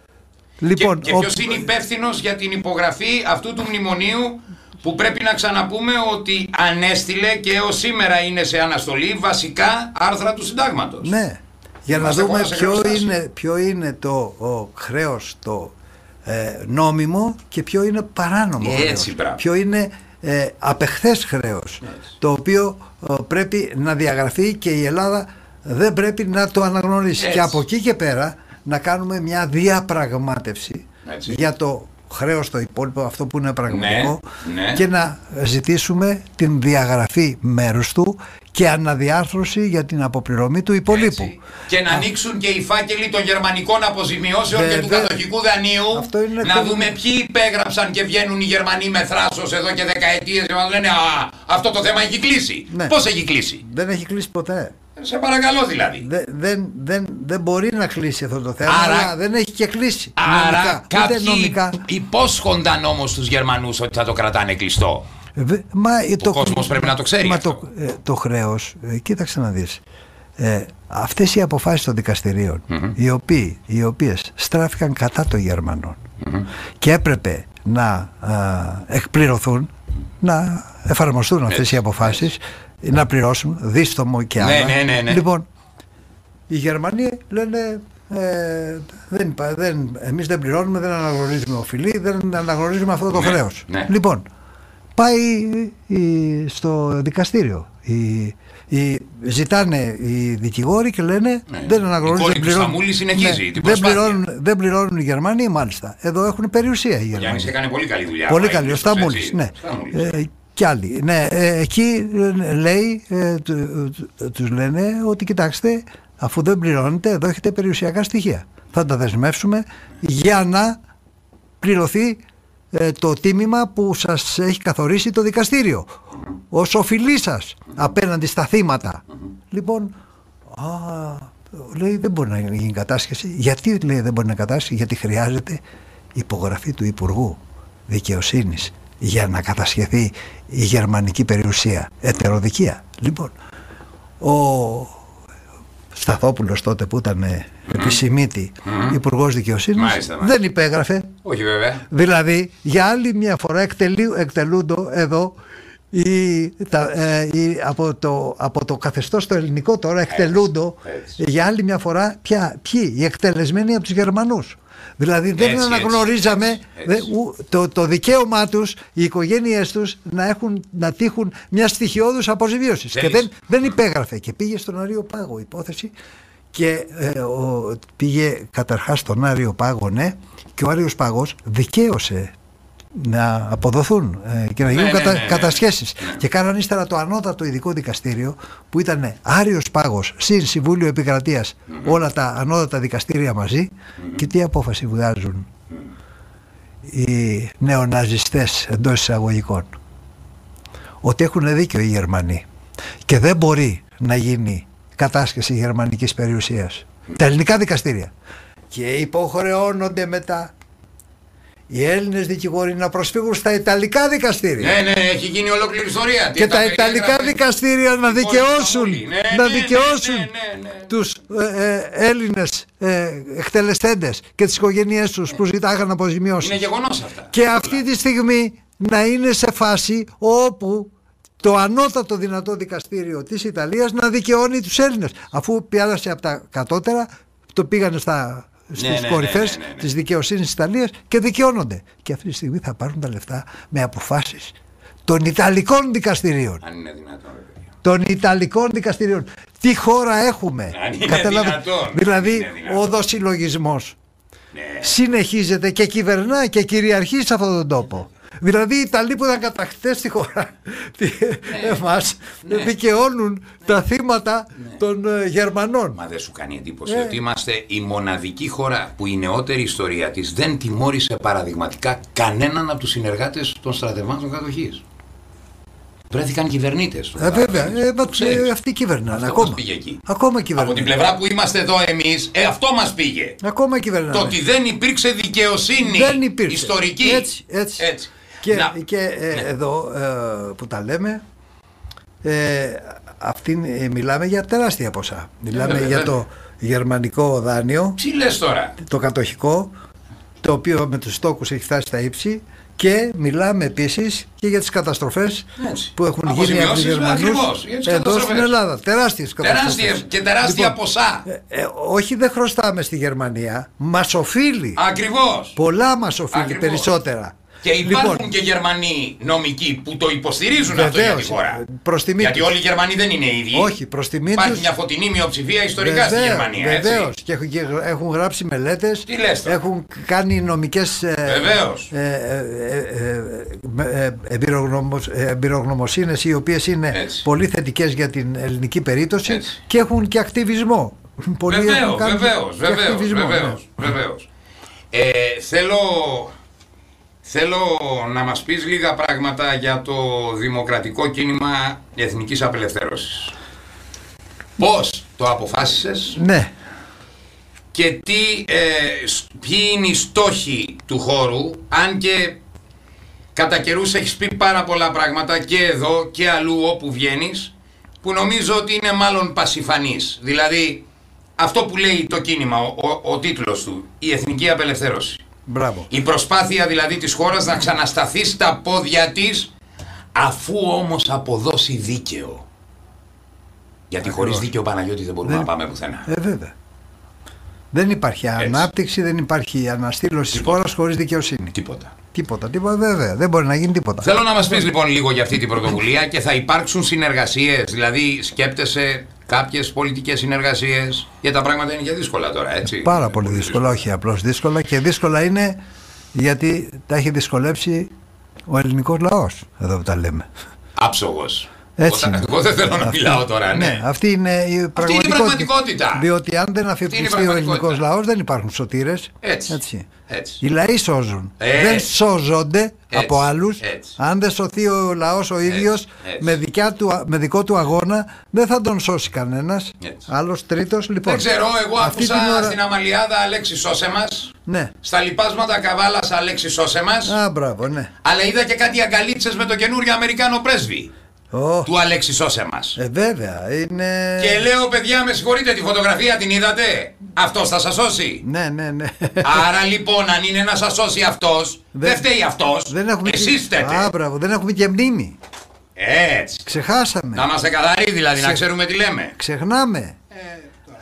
λοιπόν και και ο- ποιος είναι υπεύθυνος για την υπογραφή αυτού του μνημονίου που πρέπει να ξαναπούμε ότι ανέστηλε και έως σήμερα είναι σε αναστολή βασικά άρθρα του συντάγματος. ναι για να Είμαστε δούμε χώρα σε ποιο χρεοστάσιο. είναι, ποιο είναι το ο, χρέος το ε, νόμιμο και ποιο είναι παράνομο Έτσι, χρέος. μπράβο. ποιο είναι ε, απεχθές χρέος το οποίο ε, πρέπει να διαγραφεί και η Ελλάδα δεν πρέπει να το αναγνωρίσει Έτσι. και από εκεί και πέρα να κάνουμε μια διαπραγμάτευση Έτσι. για το χρέος το υπόλοιπο αυτό που είναι πραγματικό ναι. και να ζητήσουμε την διαγραφή μέρους του και αναδιάρθρωση για την αποπληρωμή του υπολείπου. Έτσι. Και να ανοίξουν και οι φάκελοι των γερμανικών αποζημιώσεων και του Βέβαια. κατοχικού δανείου. Αυτό είναι να το- δούμε ποιοι υπέγραψαν και βγαίνουν οι Γερμανοί με θράσος εδώ και δεκαετίες και μας λένε Α, αυτό το θέμα έχει κλείσει. Ναι. Πώς έχει κλείσει; Δεν έχει κλείσει ποτέ. Σε παρακαλώ δηλαδή. Δεν, δεν, δεν, δεν μπορεί να κλείσει αυτό το θέμα, Άρα- αλλά δεν έχει και κλείσει. Άρα νομικά, ούτε κάποιοι νομικά. υπόσχονταν όμως στους Γερμανούς ότι θα το κρατάνε κλειστό. Βε- Μα, ε, το, κόσμος πρέπει να το ξέρει Μα αυτό. το, ε, το χρέος, ε, κοίταξε να δεις. Ε, αυτές οι αποφάσεις των δικαστηριων οι, οποίοι, οι οποίες στράφηκαν κατά των γερμανων και έπρεπε να α, εκπληρωθούν, να εφαρμοστούν αυτές Έτσι, οι αποφάσεις, να πληρώσουν δίστομο και Ναι, άλλα. ναι, ναι, ναι. Λοιπόν, οι Γερμανοί λένε ε, δεν, υπά- δεν, εμείς δεν πληρώνουμε, δεν αναγνωρίζουμε οφειλή, δεν αναγνωρίζουμε αυτό το Ναι, χρέος. ναι. Λοιπόν, πάει η- στο δικαστήριο. Οι, οι, ζητάνε οι δικηγόροι και λένε Ναι. δεν Η αναγνωρίζουν. κόρη δεν του πληρώνουν. Σταμούλης συνεχίζει την δεν, προσπάθεια. πληρώνουν, δεν πληρώνουν οι Γερμανοί, μάλιστα. Εδώ έχουν περιουσία οι Ο Γερμανοί. Γιάννης έκανε πολύ καλή δουλειά. Πολύ Πάει καλή, ο πίσω, Σταμούλης, έτσι. ναι. Σταμούλης. Ε, κι άλλοι. Ναι, ε, εκεί ε, λέει, ε, του- του- τους λένε ότι κοιτάξτε, αφού δεν πληρώνετε, εδώ έχετε περιουσιακά στοιχεία. Θα τα δεσμεύσουμε για να πληρωθεί ε, το τίμημα που σας έχει καθορίσει το δικαστήριο ως οφειλή σας απέναντι στα θύματα. Λοιπόν, α, λέει δεν μπορεί να γίνει κατάσχεση. Γιατί λέει δεν μπορεί να κατάσχεση, γιατί χρειάζεται υπογραφή του Υπουργού Δικαιοσύνης για να κατασχεθεί η γερμανική περιουσία, ετεροδικία. Λοιπόν, ο Σταθόπουλος τότε που ήταν ε, επισημήτη Υπουργός Δικαιοσύνης Μάλιστα, μάλιστα. δεν υπέγραφε Όχι βέβαια. Δηλαδή, για άλλη μια φορά εκτελεί, εκτελούνται εδώ οι, τα, ε, οι- από, το, από το καθεστώς το ελληνικό τώρα εκτελούνται έτσι. για άλλη μια φορά ποια, ποιοι, οι εκτελεσμένοι από τους Γερμανούς. Δηλαδή δεν Έτσι, αναγνωρίζαμε έτσι, έτσι. δε- ου- το, το δικαίωμά τους, οι οικογένειές τους να, έχουν, να τύχουν μια στοιχειώδους αποζημίωσης. Και Θέλεις. δεν, δεν υπέγραφε και πήγε στον Άριο Πάγο η υπόθεση και ε, ο, πήγε καταρχάς στον Άριο Πάγο ναι και ο Άριος Πάγος δικαίωσε να αποδοθούν ε, και να γίνουν ναι, κατα, ναι, ναι. κατασχέσεις και κάναν ύστερα το ανώτατο ειδικό δικαστήριο που ήταν Άριος Πάγος συν Συμβούλιο Επικρατείας όλα τα ανώτατα δικαστήρια μαζί και τι απόφαση βγάζουν οι νεοναζιστές εντός εισαγωγικών ότι έχουν δίκιο οι Γερμανοί και δεν μπορεί να γίνει κατάσχεση γερμανικής περιουσίας. Τα ελληνικά δικαστήρια. Και υποχρεώνονται μετά οι Έλληνες δικηγόροι να προσφύγουν στα Ιταλικά δικαστήρια. Ναι, ναι, έχει γίνει ολόκληρη ιστορία. Τι και τα περιέγραφε. Ιταλικά δικαστήρια να Η δικαιώσουν, πόλη Ναι, να ναι, ναι, δικαιώσουν ναι, ναι, ναι. τους ε, ε, Έλληνες ε, εκτελεστέντες και τις οικογένειές τους που ζητάγαν αποζημιώσεις. Είναι γεγονός αυτά. Και αυτή τη στιγμή να είναι σε φάση όπου το ανώτατο δυνατό δικαστήριο της Ιταλίας να δικαιώνει τους Έλληνες. Αφού πέρασε από τα κατώτερα, το πήγανε στα, στις ναι, ναι, κορυφές ναι, ναι, ναι. της δικαιοσύνης της Ιταλίας και δικαιώνονται. Και αυτή τη στιγμή θα πάρουν τα λεφτά με αποφάσεις των Ιταλικών δικαστηρίων. Αν είναι δυνατόν. ρε παιδιά. Των Ιταλικών δικαστηρίων. Τι χώρα έχουμε; Αν είναι Καταλάβατε. δυνατόν. Δηλαδή Είναι δυνατόν. ο δοσυλλογισμός Ναι. συνεχίζεται και κυβερνά και κυριαρχεί σε αυτόν τον τόπο. Δηλαδή οι Ιταλοί που ήταν κατακτητές στη χώρα (laughs) τι- Ναι. εμάς δικαιώνουν τα θύματα των ε, Γερμανών. Μα δεν σου κάνει εντύπωση Ε. ότι είμαστε η μοναδική χώρα που η νεότερη ιστορία της δεν τιμώρησε παραδειγματικά κανέναν από τους συνεργάτες των στρατευμάτων κατοχής. Βρέθηκαν κυβερνήτες. Ε, βέβαια, ε, μα, ξέρεις. ε, αυτοί κυβερνάνε Αυτό ακόμα. μας πήγε εκεί. Ακόμα Από την κυβερνάνε. πλευρά που είμαστε εδώ εμείς, ε, αυτό μας πήγε. Ακόμα κυβερνάνε. Το ότι δεν υπήρξε δικαιοσύνη δεν υπήρξε. ιστορική. Έτσι, έτσι. Και, Να- και ε, εδώ ε, που τα λέμε, ε, αυτήν, ε, μιλάμε για τεράστια ποσά. Μιλάμε βέβαια, για βέβαια. το γερμανικό δάνειο, Τι λες τώρα; το κατοχικό, το οποίο με τους στόκους έχει φτάσει στα ύψη και μιλάμε επίσης και για τις καταστροφές Έτσι. που έχουν γίνει από τους Αποζημιώσεις, Γερμανούς ακριβώς, για τις εδώ στην καταστροφές. Ελλάδα. Τεράστιες καταστροφές. Τεράστια και τεράστια Λοιπόν, ποσά. ε, ε, όχι δεν χρωστάμε στη Γερμανία, μας οφείλει. Ακριβώς. Πολλά μας οφείλει Ακριβώς. περισσότερα. Και υπάρχουν Λοιπόν, και Γερμανοί νομικοί που το υποστηρίζουν αυτό για Βεβαίως, τη χώρα. προς τιμή Γιατί τους. όλοι οι Γερμανοί δεν είναι ίδιοι. Όχι, προς τιμή Υπάρχει τους. μια φωτεινή μειοψηφία ιστορικά στη Γερμανία. Βεβαίως. Έτσι. Και έχουν, και έχουν γράψει μελέτες. Τι λες τώρα; Έχουν κάνει νομικές. Βεβαίως. Εμπειρογνωμοσύνες οι οποίες είναι Έτσι. πολύ θετικές για την ελληνική περίπτωση Έτσι. και έχουν και ακτιβισμό. Πολλοί έχουν Βεβαίως, κάνει βεβαίως, και βεβαίως, ακτιβισμό, ναι. βεβαίως, βεβαίως. Ε, θέλω, θέλω να μας πεις λίγα πράγματα για το δημοκρατικό κίνημα εθνικής απελευθέρωσης. Πώς το αποφάσισες Ναι, και τι, ε, σ- ποιοι είναι οι στόχοι του χώρου, αν και κατά καιρούς έχεις πει πάρα πολλά πράγματα και εδώ και αλλού όπου βγαίνεις, που νομίζω ότι είναι μάλλον πασιφανής. Δηλαδή, αυτό που λέει το κίνημα, ο, ο, ο τίτλος του, η εθνική απελευθέρωση. Μπράβο. Η προσπάθεια δηλαδή της χώρας να ξανασταθεί στα πόδια της, αφού όμως αποδώσει δίκαιο. Γιατί χωρίς δίκαιο Παναγιώτη δεν μπορούμε Δεν- να πάμε πουθενά. Ε, βέβαια. Δεν υπάρχει ανάπτυξη, δεν υπάρχει αναστήλωση της χώρας χωρίς δικαιοσύνη. Τίποτα. Τίποτα, τίποτα, βέβαια. Δεν μπορεί να γίνει τίποτα. Θέλω να μας πεις λοιπόν λίγο για αυτή την πρωτοβουλία και θα υπάρξουν συνεργασίες, δηλαδή σκέπτεσαι κάποιες πολιτικές συνεργασίες, γιατί τα πράγματα είναι και δύσκολα τώρα, έτσι. Πάρα πολύ δύσκολα, όχι απλώς δύσκολα και δύσκολα είναι γιατί τα έχει δυσκολέψει ο ελληνικός λαός εδώ που τα λέμε. Άψογος. Έτσι Όταν- είναι. Εγώ δεν θέλω να Αυτή- μιλάω τώρα, ναι. αυτή είναι η πραγματικότητα. πραγματικότητα. Διότι αν δεν είναι η αφιπληστεί ο πραγματικότητα. ελληνικός λαός δεν υπάρχουν σωτήρες. Έτσι. Έτσι. Έτσι. Οι λαοί σώζουν. Έτσι. Δεν σώζονται από άλλους. Έτσι. Αν δεν σωθεί ο λαός ο ίδιος Έτσι. με, δικιά του, με δικό του αγώνα δεν θα τον σώσει κανένας. Έτσι. Άλλος τρίτος. Λοιπόν, Δεν ξέρω, εγώ αυτή άκουσα την ώρα- στην Αμαλιάδα Αλέξη σώσε μας, Ναι. στα λοιπάσματα Καβάλας Αλέξη σώσε μας, Α, μπράβο, ναι. αλλά είδα και κάτι αγκαλίτσες με το καινούριο Αμερικάνο πρέσβη Ω, του Αλέξη σώσε μας. ε, βέβαια, είναι... Και λέω, παιδιά, με συγχωρείτε, τη φωτογραφία την είδατε; Αυτός θα σας σώσει. Ναι, ναι, ναι. Άρα λοιπόν, αν είναι να σας σώσει αυτός, δεν φταίει αυτός. Δεν έχουμε Εσείς και... φταίτε. Α, μπράβο, δεν έχουμε και μνήμη. Έτσι. Ξεχάσαμε. Να είμαστε καθαροί δηλαδή, να Ξε- ξέρουμε τι λέμε. Ξεχνάμε.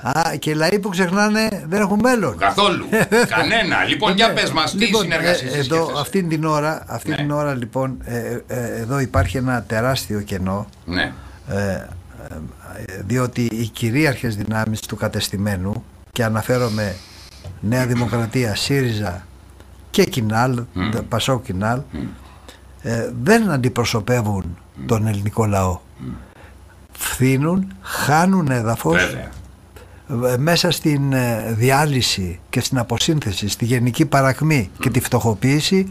Α, και οι λαοί που ξεχνάνε δεν έχουν μέλλον. Καθόλου. (laughs) Κανένα. Λοιπόν, για πες μας, τι Λοιπόν, συνεργασίες ε, εδώ, αυτήν την ώρα, αυτήν Ναι. την ώρα λοιπόν, ε, ε, ε, εδώ υπάρχει ένα τεράστιο κενό, Ναι. ε, ε, διότι οι κυρίαρχες δυνάμεις του κατεστημένου, και αναφέρομαι Νέα Δημοκρατία, ΣΥΡΙΖΑ και Κινάλ, Πασό Κινάλ, ε, δεν αντιπροσωπεύουν τον ελληνικό λαό. Φθήνουν, χάνουν έδαφος, Βέβαια. Ε, μέσα στην ε, διάλυση και στην αποσύνθεση, στη γενική παρακμή και τη φτωχοποίηση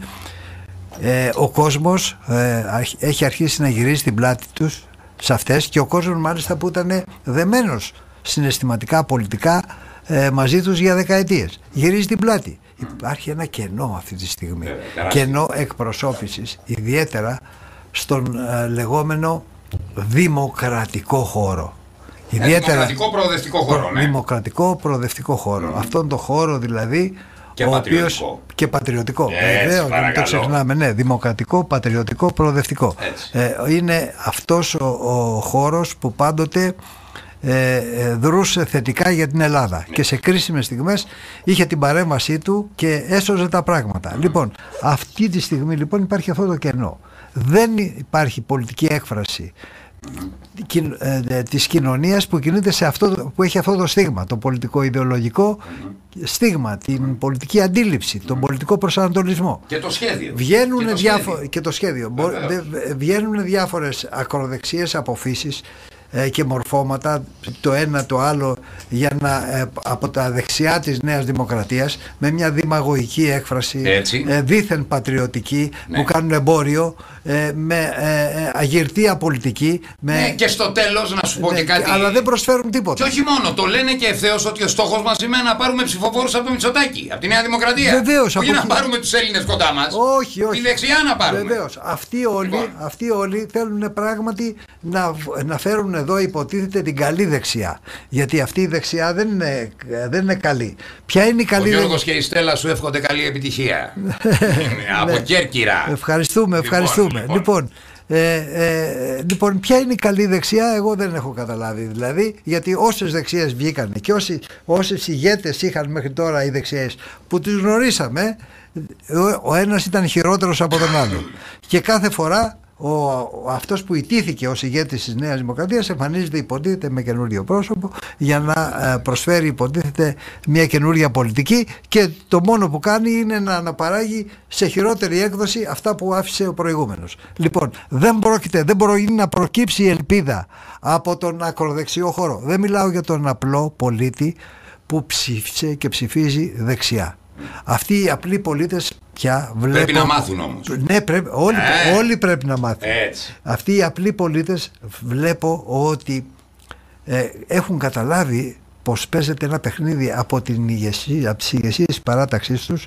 ε, ο κόσμος ε, αρχ- έχει αρχίσει να γυρίζει την πλάτη τους σε αυτές και ο κόσμος μάλιστα που ήταν δεμένος συναισθηματικά, πολιτικά ε, μαζί τους για δεκαετίες. Γυρίζει την πλάτη. υπάρχει ένα κενό αυτή τη στιγμή. Βέβαια, τεράστιο. κενό εκπροσώπησης, ιδιαίτερα στον ε, λεγόμενο δημοκρατικό χώρο. Ε, δημοκρατικό προοδευτικό χώρο, ναι. Δημοκρατικό προοδευτικό χώρο. Αυτόν τον χώρο δηλαδή. Και ο πατριωτικό. οποίος- και πατριωτικό. Έτσι, Βεβαίως, δεν το παρακαλώ. ξεχνάμε. Ναι, δημοκρατικό, πατριωτικό, προοδευτικό. Έτσι. Ε, είναι αυτός ο, ο χώρος που πάντοτε ε, ε, δρούσε θετικά για την Ελλάδα Ναι. και σε κρίσιμες στιγμές είχε την παρέμβασή του και έσωζε τα πράγματα. Λοιπόν, αυτή τη στιγμή λοιπόν υπάρχει αυτό το κενό. Δεν υπάρχει πολιτική έκφραση κοι- ε, ε, της κοινωνίας που κινείται σε αυτό, το- που έχει αυτό το στίγμα, το πολιτικό ιδεολογικό στίγμα, την πολιτική αντίληψη, τον πολιτικό προσανατολισμό. Και το σχέδιο. Βγαίνουν Και το διάφο- σχέδιο. και το σχέδιο. Μπο- Βεβαίως. δε- δε- βγαίνουν διάφορες ακροδεξιές αποφύσεις ε, και μορφώματα το ένα το άλλο για να, ε, από τα δεξιά της Νέας Δημοκρατίας με μια δημαγωγική έκφραση Έτσι. ε, δίθεν πατριωτική Ναι. που κάνουν εμπόριο ε, με ε, ε, αγυρτία πολιτική με, Ναι, και στο τέλος να σου πω ναι, και κάτι. αλλά δεν προσφέρουν τίποτα Και όχι μόνο, το λένε και ευθέως ότι ο στόχος μας είναι να πάρουμε ψηφοφόρους από το Μητσοτάκι, από τη Νέα Δημοκρατία. Βεβαίως, Όχι από να εκεί- πάρουμε τους Έλληνες κοντά μας. Όχι, όχι. Τη δεξιά να πάρουμε. Βεβαίως. Αυτοί όλοι, Λοιπόν. αυτοί όλοι θέλουν πράγματι να, β- να φέρουν εδώ υποτίθεται την καλή δεξιά. Γιατί αυτή η δεξιά δεν είναι, δεν είναι καλή. Ποια είναι η Ο καλή Γιώργος δεξιά. και η Στέλλα σου εύχονται καλή επιτυχία. από Κέρκυρα. Ευχαριστούμε, ευχαριστούμε. Λοιπόν, Λοιπόν, ε, ε, λοιπόν, ποια είναι η καλή δεξιά, εγώ δεν έχω καταλάβει. Δηλαδή, γιατί όσες δεξιές βγήκαν και όσες ηγέτες είχαν μέχρι τώρα οι δεξιές που του γνωρίσαμε, ο, ο ένας ήταν χειρότερος από τον άλλο. Και κάθε φορά ο, ο, αυτός που ιτήθηκε ως ηγέτης της Νέας Δημοκρατίας εμφανίζεται υποτίθεται με καινούριο πρόσωπο για να ε, προσφέρει υποτίθεται μια καινούρια πολιτική και το μόνο που κάνει είναι να αναπαράγει σε χειρότερη έκδοση αυτά που άφησε ο προηγούμενος. Λοιπόν, δεν πρόκειται, δεν μπορεί να προκύψει η ελπίδα από τον ακροδεξιό χώρο. Δεν μιλάω για τον απλό πολίτη που ψήφισε και ψηφίζει δεξιά. Αυτοί οι απλοί πολίτες πια βλέπουν... Πρέπει να μάθουν όμως. Ναι, πρέπει, όλοι, Ε. όλοι πρέπει να μάθουν. Έτσι. Αυτοί οι απλοί πολίτες βλέπω ότι ε, έχουν καταλάβει πως παίζεται ένα παιχνίδι από, την ηγεσία, από τις ηγεσίες της παράταξής τους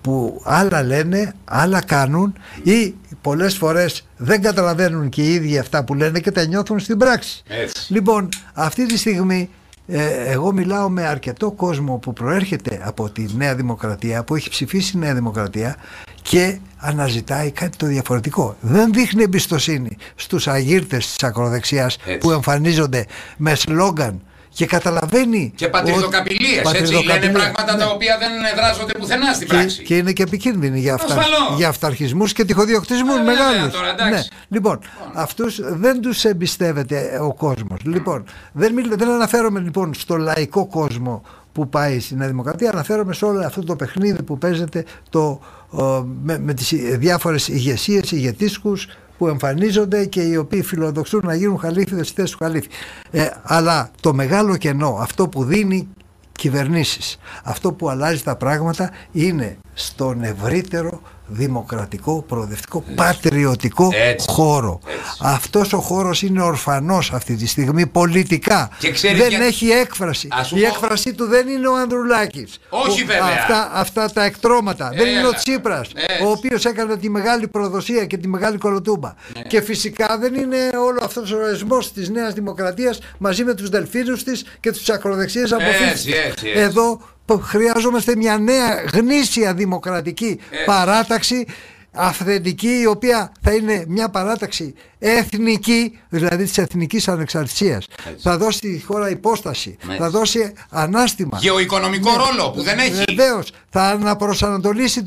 που άλλα λένε, άλλα κάνουν ή πολλές φορές δεν καταλαβαίνουν και οι ίδιοι αυτά που λένε και τα νιώθουν στην πράξη. Έτσι. Λοιπόν, αυτή τη στιγμή ε, εγώ μιλάω με αρκετό κόσμο που προέρχεται από τη Νέα Δημοκρατία, που έχει ψηφίσει η Νέα Δημοκρατία και αναζητάει κάτι το διαφορετικό. Δεν δείχνει εμπιστοσύνη στους αγύρτες της ακροδεξιάς Έτσι. που εμφανίζονται με σλόγκαν και καταλαβαίνει Και πατριδοκαπηλίες. ότι- Έτσι λένε πατριδοκαπηλίες, πράγματα ναι. τα οποία δεν εδράζονται πουθενά στην και, πράξη. και είναι και επικίνδυνοι για, αυτά, Ασφαλώς. για αυταρχισμούς και τυχοδιωκτισμούς Ε, βέβαια, μεγάλους. τώρα, εντάξει. ναι. Λοιπόν, αυτούς δεν τους εμπιστεύεται ο κόσμος. Λοιπόν, δεν, μιλ, δεν αναφέρομαι λοιπόν στο λαϊκό κόσμο που πάει στη Νέα Δημοκρατία, αναφέρομαι σε όλο αυτό το παιχνίδι που παίζεται το, ο, με, με τις διάφορες ηγεσίες, ηγετίσκους που εμφανίζονται και οι οποίοι φιλοδοξούν να γίνουν χαλίφιδες στη θέση του χαλίφη. Ε, αλλά το μεγάλο κενό, αυτό που δίνει κυβερνήσεις. Αυτό που αλλάζει τα πράγματα είναι στον ευρύτερο δημοκρατικό, προοδευτικό, πατριωτικό Έτσι. χώρο. Έτσι. Αυτός ο χώρος είναι ορφανός αυτή τη στιγμή πολιτικά. Και ξέρεις δεν γιατί- έχει έκφραση. Ας σου Η πω- έκφραση του δεν είναι ο Ανδρουλάκης. Όχι, Ο- βέβαια. Αυτά, αυτά τα εκτρώματα. δεν είναι ο Έλα. Τσίπρας, Έτσι. ο οποίος έκανε τη μεγάλη προδοσία και τη μεγάλη κολοτούμπα. Ναι. Και φυσικά δεν είναι όλο αυτός ο εσμός της Νέας Δημοκρατίας μαζί με τους δελφίνους της και τους ακροδεξίες αποφύσεις. Έτσι, έτσι, έτσι. Εδώ π- χρειάζομαστε μια νέα γνήσια δημοκρατική Έτσι. παράταξη αυθεντική η οποία θα είναι μια παράταξη εθνική δηλαδή της εθνικής ανεξαρτησίας θα δώσει στη χώρα υπόσταση Έτσι. θα δώσει ανάστημα Γεωοικονομικό ρόλο που δεν έχει. Βεβαίως, θα αναπροσανατολίσει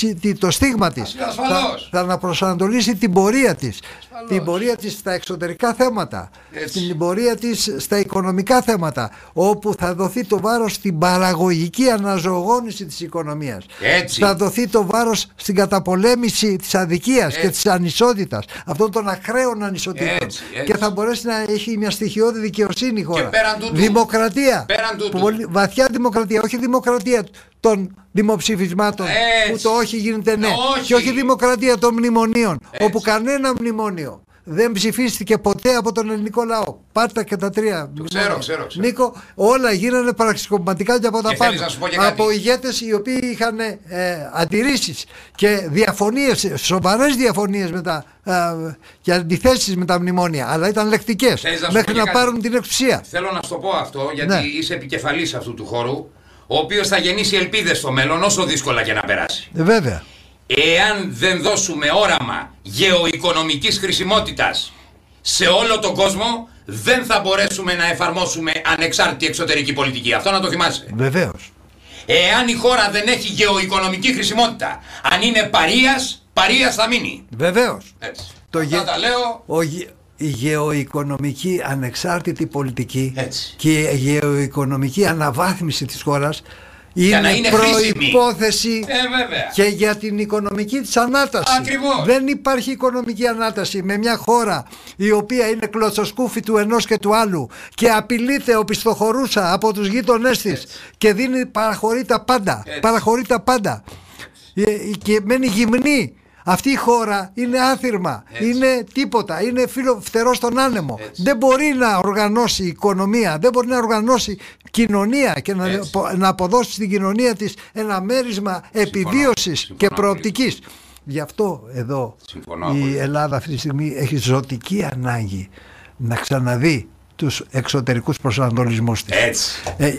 τη- τη- το στίγμα της Ασ- ασφαλώς. θα, θα αναπροσανατολίσει την πορεία της Ασφαλώς. την πορεία της στα εξωτερικά θέματα Έτσι. την πορεία της στα οικονομικά θέματα όπου θα δοθεί το βάρος στην παραγωγική αναζωογόνηση της οικονομίας Έτσι. θα δοθεί το βάρος στην καταπολέμηση της αδικίας και Έτσι. της ανισότητας αυτών των ακραίων ανισοτήτων Έτσι, έτσι. και θα μπορέσει να έχει μια στοιχειώδη δικαιοσύνη η χώρα πέραν τούτου- δημοκρατία πέραν τούτου. Πολύ- βαθιά δημοκρατία, όχι δημοκρατία των δημοψηφισμάτων Έτσι. που το όχι γίνεται ναι Όχι. και όχι δημοκρατία των μνημονίων Έτσι. όπου κανένα μνημόνιο δεν ψηφίστηκε ποτέ από τον ελληνικό λαό. Πάρτα και τα τρία. Το ξέρω, ξέρω, ξέρω. Νίκο, όλα γίνανε πραξικοπηματικά και από τα Και πάνω. θέλεις να σου πω και κάτι. Από ηγέτες οι οποίοι είχαν ε, αντιρρήσεις και διαφωνίες, σοβαρές διαφωνίες με τα. Ε, και αντιθέσεις με τα μνημόνια, αλλά ήταν λεκτικές Θέλεις να σου μέχρι πω να και κάτι. πάρουν την εξουσία. Θέλω να σου το πω αυτό γιατί Ναι. είσαι επικεφαλής αυτού του χώρου ο οποίος θα γεννήσει ελπίδες στο μέλλον όσο δύσκολα και να περάσει. Ε, βέβαια. Εάν δεν δώσουμε όραμα γεωοικονομικής χρησιμότητας σε όλο τον κόσμο δεν θα μπορέσουμε να εφαρμόσουμε ανεξάρτητη εξωτερική πολιτική. Αυτό να το θυμάσαι. Βεβαίως. Εάν η χώρα δεν έχει γεωοικονομική χρησιμότητα, αν είναι παρείας, παρείας θα μείνει. Βεβαίως. Έτσι. Το Αυτά γε- τα λέω. Ο, γε- η γεωοικονομική ανεξάρτητη πολιτική Έτσι. και η γεωοικονομική αναβάθμιση της χώρας είναι, να είναι χρήσιμη. προϋπόθεση Ε, βέβαια. και για την οικονομική της ανάταση. Ακριβώς. Δεν υπάρχει οικονομική ανάταση με μια χώρα η οποία είναι κλωτσοσκούφι του ενός και του άλλου και απειλείται οπισθοχωρούσα από τους γείτονές της και δίνει, παραχωρεί τα πάντα. Έτσι. Παραχωρεί τα πάντα. Ε, Και μένει γυμνή. Αυτή η χώρα είναι άθυρμα, Έτσι. είναι τίποτα, είναι φίλο φτερό στον άνεμο. Έτσι. Δεν μπορεί να οργανώσει οικονομία, δεν μπορεί να οργανώσει κοινωνία και να, Έτσι. απο- να αποδώσει στην κοινωνία της ένα μέρισμα επιβίωσης Συμφωνώ και πολύ. προοπτικής. Γι' αυτό εδώ Συμφωνώ η πολύ. Ελλάδα αυτή τη στιγμή έχει ζωτική ανάγκη να ξαναδεί τους εξωτερικούς προσανατολισμούς της. Έτσι. Ε, ε,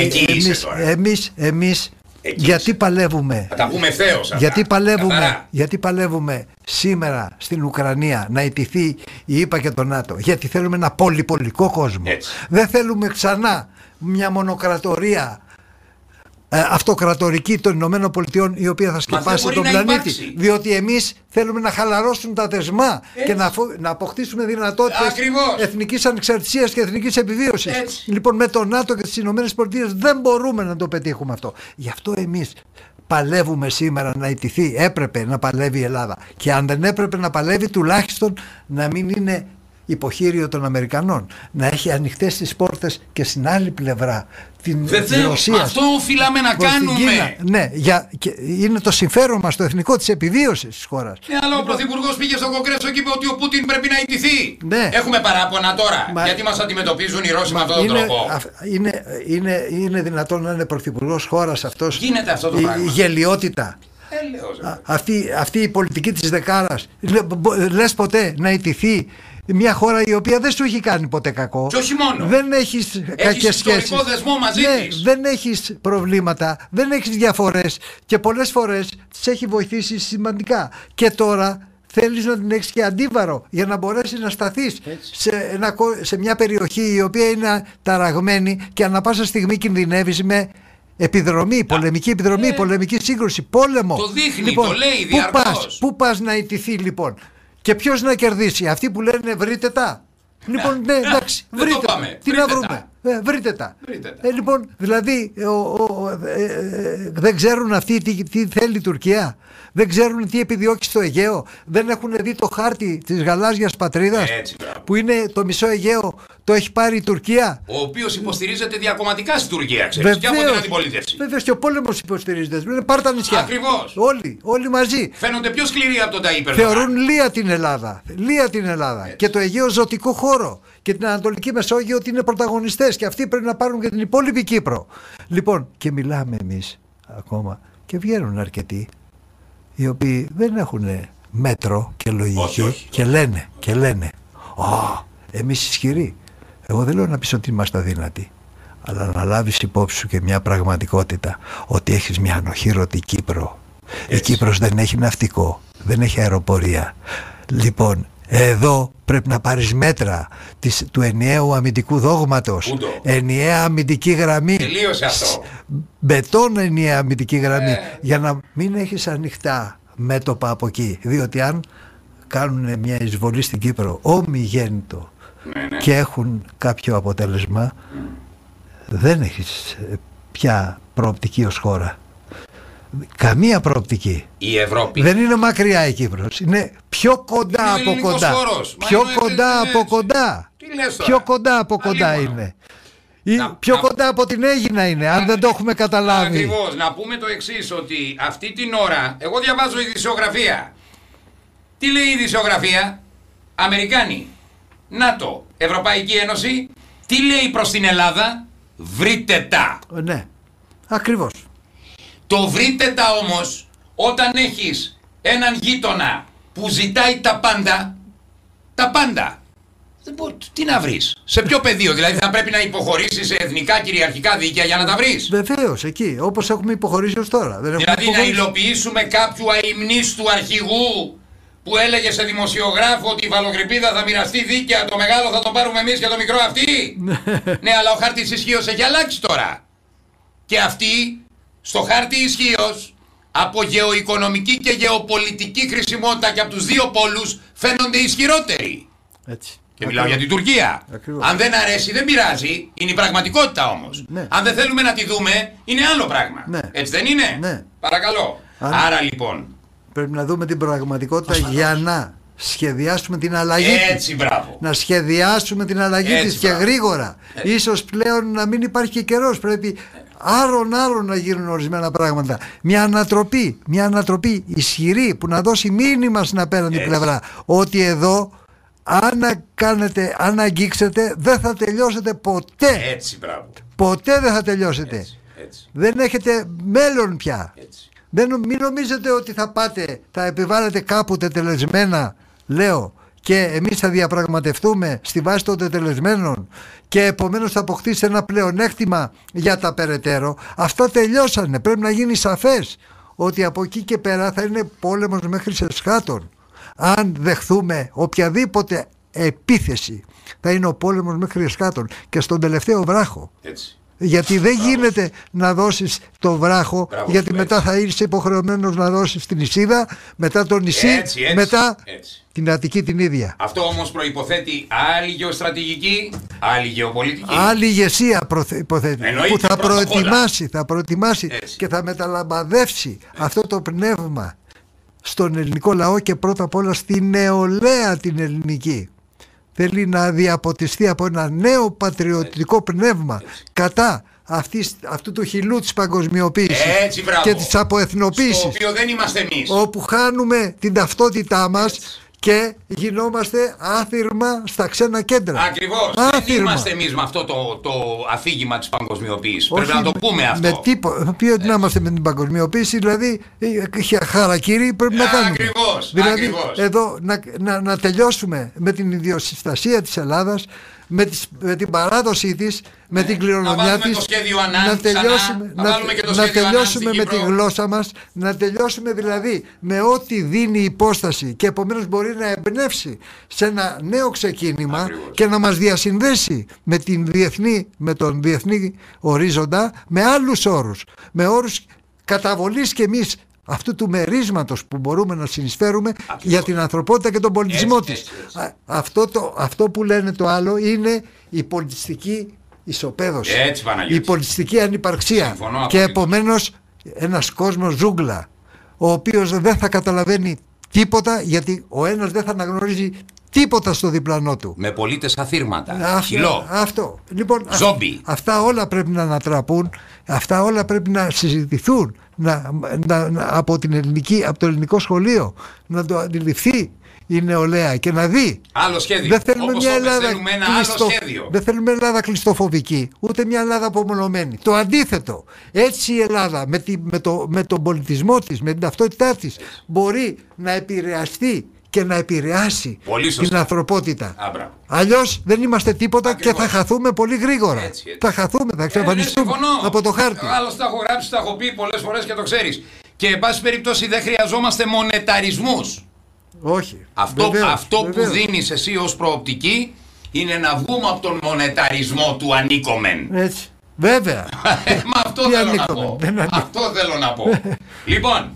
Εκεί είσαι εμείς, τώρα. εμείς, εμείς Εκεί γιατί είσαι. παλεύουμε Θα τα πούμε ευθέως αυτά. γιατί παλεύουμε, Καθαρά. γιατί παλεύουμε σήμερα στην Ουκρανία να ιτηθεί η ΙΠΑ και το ΝΑΤΟ. Γιατί θέλουμε ένα πολυπολικό κόσμο. Έτσι. Δεν θέλουμε ξανά μια μονοκρατορία ε, αυτοκρατορική των Ηνωμένων Πολιτειών η οποία θα σκεπάσει μπορεί τον να πλανήτη. υπάρξει. Διότι εμείς θέλουμε να χαλαρώσουν τα δεσμά Έτσι. και να, φο- να αποκτήσουμε δυνατότητες Ακριβώς. εθνικής ανεξαρτησίας και εθνικής επιβίωσης. Έτσι. Λοιπόν με το ΝΑΤΟ και τις Ηνωμένες Πολιτείες δεν μπορούμε να το πετύχουμε αυτό. Γι' αυτό εμείς παλεύουμε σήμερα να ιτηθεί. Έπρεπε να παλεύει η Ελλάδα. Και αν δεν έπρεπε να παλεύει τουλάχιστον να μην είναι υποχείριο των Αμερικανών. Να έχει ανοιχτές τις πόρτες και στην άλλη πλευρά την της Βεβαίως, Ρωσίας. αυτό οφείλαμε να προς την κάνουμε. Κίνα. Ναι, για, και είναι το συμφέρον μας το εθνικό της επιβίωσης της χώρας. Ναι, αλλά ο Πρωθυπουργός πήγε στο Κογκρέσο και είπε ότι ο Πούτιν πρέπει να ιτηθεί. Ναι. Έχουμε παράπονα τώρα. Μα- Γιατί μας αντιμετωπίζουν οι Ρώσοι με αυτόν τον είναι, τρόπο; αυ- είναι, είναι, είναι δυνατόν να είναι πρωθυπουργός χώρας αυτός Γίνεται αυτό το η, πράγμα. η γελιότητα. Ε, λέω, ζε. Α- αυτή, αυτή η πολιτική της δεκάρας λε- μπο- λες ποτέ να ιτηθεί μια χώρα η οποία δεν σου έχει κάνει ποτέ κακό Και όχι μόνο. δεν έχεις κακές ιστορικό σχέσεις δεσμό μαζί ναι, της. δεν έχεις προβλήματα δεν έχεις διαφορές και πολλές φορές τις έχει βοηθήσει σημαντικά και τώρα θέλεις να την έχεις και αντίβαρο για να μπορέσεις να σταθείς σε, ένα, κο- σε μια περιοχή η οποία είναι ταραγμένη και ανά πάσα στιγμή κινδυνεύεις με επιδρομή, πολεμική επιδρομή, πολεμική σύγκρουση, πόλεμο. Ε. Το δείχνει, λοιπόν, το λέει πού διαρκώς. πας, πού πας να ιτηθεί λοιπόν; Και ποιος να κερδίσει, αυτοί που λένε βρείτε τα. Λοιπόν, ναι, εντάξει, δεν το βρείτε τα. πάμε. Τι Βρείτε να τα. βρούμε. Ε, βρείτε τα. Βρείτε τα. Ε, λοιπόν, δηλαδή ο, ο- ο- ε, ε, δεν ξέρουν αυτοί τι, τι θέλει η Τουρκία. Δεν ξέρουν τι επιδιώκει στο Αιγαίο. Δεν έχουν δει το χάρτη της γαλάζιας πατρίδας Έτσι, μπράβο. που είναι το μισό Αιγαίο. Το έχει πάρει η Τουρκία. Ο οποίος υποστηρίζεται διακομματικά στην Τουρκία, ξέρεις. Και από την αντιπολίτευση. Βεβαίως και ο πόλεμος υποστηρίζεται. Είναι πάρ' τα νησιά. Ακριβώς. Όλοι, όλοι μαζί. Φαίνονται πιο σκληροί από τον Ταΐπερ. Θεωρούν λία την Ελλάδα. Λία την Ελλάδα. Και το Αιγαίο ζωτικό χώρο. Και την Ανατολική Μεσόγειο ότι είναι πρωταγωνιστές. Και αυτοί πρέπει να πάρουν και την υπόλοιπη Κύπρο. Λοιπόν, και μιλάμε εμείς ακόμα. Και βγαίνουν αρκετοί. Οι οποίοι δεν έχουν μέτρο και λογική. Όχι, όχι. Και λένε, και λένε. Α, εμείς ισχυροί. Εγώ δεν λέω να πεις ότι είμαστε αδύνατοι. Αλλά να λάβεις υπόψη σου και μια πραγματικότητα. Ότι έχεις μια ανοχήρωτη Κύπρο. Η Έτσι. Κύπρος δεν έχει ναυτικό, δεν έχει αεροπορία. Λοιπόν, εδώ πρέπει να πάρεις μέτρα της, του ενιαίου αμυντικού δόγματος. Πού το; Ενιαία αμυντική γραμμή. Τελείωσε αυτό. Μπετόν ενιαία αμυντική γραμμή. Ε. Για να μην έχεις ανοιχτά μέτωπα από εκεί. Διότι αν κάνουν μια εισβολή στην Κύπρο ομιγέννητο Ναι, ναι. και έχουν κάποιο αποτέλεσμα δεν έχεις ε, πια προοπτική ως χώρα. Καμία προοπτική. Η Ευρώπη. Δεν είναι μακριά η Κύπρος. Είναι πιο κοντά Είναι ο από ελληνικός κοντά. χώρος. Μα Πιο είναι ο κοντά Ευρωπαίος. από κοντά. Τι λες τώρα; Πιο κοντά από κοντά Αλίμονο. είναι. Ή Να- πιο να- κοντά από την Έγινα είναι, αν δεν το έχουμε καταλάβει. Ακριβώς. Να πούμε το εξής, ότι αυτή την ώρα, εγώ διαβάζω ειδησιογραφία. Τι λέει η ειδησιογραφία, Αμερικάνοι, ΝΑΤΟ, Ευρωπαϊκή Ένωση, τι λέει προς την Ελλάδα, βρείτε τα. Ε, Ναι, ακριβώς. Το βρείτε τα όμως όταν έχεις έναν γείτονα που ζητάει τα πάντα, τα πάντα. Δεν μπο- Τι να βρεις, σε ποιο πεδίο, δηλαδή θα πρέπει να υποχωρήσεις σε εθνικά κυριαρχικά δίκαια για να τα βρεις; Βεβαίως εκεί, όπως έχουμε υποχωρήσει ως τώρα. Δεν έχουμε Δηλαδή να υποχωρήσει. υλοποιήσουμε κάποιου αιμνίστου αρχηγού που έλεγε σε δημοσιογράφο ότι η βαλογρυπίδα θα μοιραστεί δίκαια, το μεγάλο θα το πάρουμε εμείς και το μικρό αυτή. ναι, αλλά ο χάρτης ισχύω έχει αλλάξει τώρα. Και αυτοί στο χάρτη ισχύως από γεωοικονομική και γεωπολιτική χρησιμότητα και από τους δύο πόλους φαίνονται ισχυρότεροι. Έτσι. Και μιλάω για την Τουρκία. Ακριβώς. Αν δεν αρέσει δεν πειράζει, είναι η πραγματικότητα όμως. Ναι. Αν δεν θέλουμε να τη δούμε, είναι άλλο πράγμα. Ναι. Έτσι δεν είναι; Ναι. Παρακαλώ. Αν- Άρα λοιπόν, Πρέπει να δούμε την πραγματικότητα για να σχεδιάσουμε την αλλαγή της. έτσι μπράβο. Να σχεδιάσουμε την αλλαγή Έτσι, της και μπράβο. γρήγορα. Ίσως πλέον να μην υπάρχει και καιρός. Πρέπει άρον άρον να γίνουν ορισμένα πράγματα. Μια ανατροπή, μια ανατροπή ισχυρή που να δώσει μήνυμα στην απέναντι Έτσι. πλευρά ότι εδώ αν κάνετε, αν αγγίξετε δεν θα τελειώσετε ποτέ. Έτσι μπράβο. Ποτέ δεν θα τελειώσετε. Έτσι. Έτσι. Δεν έχετε μέλλον πια. έτσι. Δεν, νο- μην νομίζετε ότι θα πάτε, θα επιβάλλετε κάπου τετελεσμένα, λέω, και εμείς θα διαπραγματευτούμε στη βάση των τετελεσμένων και επομένως θα αποκτήσετε ένα πλεονέκτημα για τα περαιτέρω. Αυτά τελειώσανε. Πρέπει να γίνει σαφές ότι από εκεί και πέρα θα είναι πόλεμος μέχρι σε σχάτων. Αν δεχθούμε οποιαδήποτε επίθεση θα είναι ο πόλεμος μέχρι εσχάτων και στον τελευταίο βράχο. έτσι. Γιατί δεν γίνεται να δώσεις το βράχο Μπράβο γιατί σου, μετά θα είσαι υποχρεωμένος να δώσεις την Ισίδα μετά το νησί, Έτσι, έτσι, μετά έτσι. την Αττική την ίδια. Αυτό όμως προϋποθέτει άλλη γεωστρατηγική, άλλη γεωπολιτική. Άλλη ηγεσία προθε- υποθέτει Εννοείται, που θα πρώτα απ' όλα. προετοιμάσει, θα προετοιμάσει Έτσι. και θα μεταλαμπαδεύσει αυτό το πνεύμα στον ελληνικό λαό και πρώτα απ' όλα στη νεολαία την ελληνική. Θέλει να διαποτιστεί από ένα νέο πατριωτικό πνεύμα κατά αυτής, αυτού του χυλού της παγκοσμιοποίησης Έτσι, μπράβο. και της Στο αποεθνοποίησης οποίο δεν είμαστε εμείς. όπου χάνουμε την ταυτότητά μας Έτσι. Και γινόμαστε άθυρμα στα ξένα κέντρα. Ακριβώς. Δεν Άθυρμα. είμαστε εμείς με αυτό το, το αφήγημα της παγκοσμιοποίησης. Όχι Πρέπει να το με- πούμε αυτό. Με τίποτα. Ποιο να είμαστε με την παγκοσμιοποίηση, δηλαδή ε, χαρακτήρι πρέπει να Α, κάνουμε. ακριβώς, δηλαδή ακριβώς. εδώ να, να, να τελειώσουμε με την ιδιοσυστασία της Ελλάδας, με, τις, με την παράδοσή της, με την κληρονομιά Ναι. βάλουμε της. το σχέδιο Ανάν να ξανά, τελειώσουμε, να να, βάλουμε και το να σχέδιο Ανάν τελειώσουμε στην με τη Κύπρο. γλώσσα μας, να τελειώσουμε δηλαδή με ό,τι δίνει υπόσταση και επομένως μπορεί να εμπνεύσει σε ένα νέο ξεκίνημα Ακριβώς. και να μας διασυνδέσει με, την διεθνή, με τον διεθνή ορίζοντα με άλλους όρους, με όρους καταβολής και εμείς αυτού του μερίσματος που μπορούμε να συνεισφέρουμε για την ανθρωπότητα και τον πολιτισμό Έτσι, της. έτσι, έτσι. Α, Αυτό, το, αυτό που λένε το άλλο είναι η πολιτιστική ισοπαίδωση, Έτσι, Παναγιώτης. η πολιτιστική ανυπαρξία Συμφωνώ και απολύτως. επομένως ένας κόσμος ζούγκλα ο οποίος δεν θα καταλαβαίνει τίποτα γιατί ο ένας δεν θα αναγνωρίζει τίποτα στο διπλανό του. Με πολίτες αθήρματα. Χυλό. Αυτό, αυτό. Λοιπόν, α- Ζόμπι. αυτά όλα πρέπει να ανατραπούν, αυτά όλα πρέπει να συζητηθούν να, να, να- από, την ελληνική, από το ελληνικό σχολείο, να το αντιληφθεί η νεολαία και να δει. Άλλο σχέδιο. Δεν θέλουμε Όπως μια το είπες, Ελλάδα θέλουμε ένα κλειστο- άλλο σχέδιο. Δεν θέλουμε Ελλάδα κλειστοφοβική, ούτε μια Ελλάδα απομονωμένη. Το αντίθετο. Έτσι η Ελλάδα με, τη, με, το, με τον πολιτισμό της, με την ταυτότητά της μπορεί να επηρεαστεί και να επηρεάσει Πολύ σωστά. την ανθρωπότητα. Α, μπράβο. Αλλιώς δεν είμαστε τίποτα Ακριβώς. και θα χαθούμε πολύ γρήγορα. Έτσι, έτσι. Θα χαθούμε, θα εξαφανιστούμε Ε, ναι, συμφωνώ. από το χάρτη. Άλλωστε τα έχω γράψει, τα έχω πει πολλές φορές και το ξέρεις. Και εν πάση περιπτώσει δεν χρειαζόμαστε μονεταρισμούς. Όχι. Αυτό, Βεβαίως, αυτό βεβαίως. που δίνεις εσύ ως προοπτική είναι να βγούμε από τον μονεταρισμό του ανήκομεν. Έτσι. Βέβαια. Ε, Μα αυτό Τι θέλω να ανήκομεν, πω. δεν ανήκω. Αυτό θέλω να πω. λοιπόν,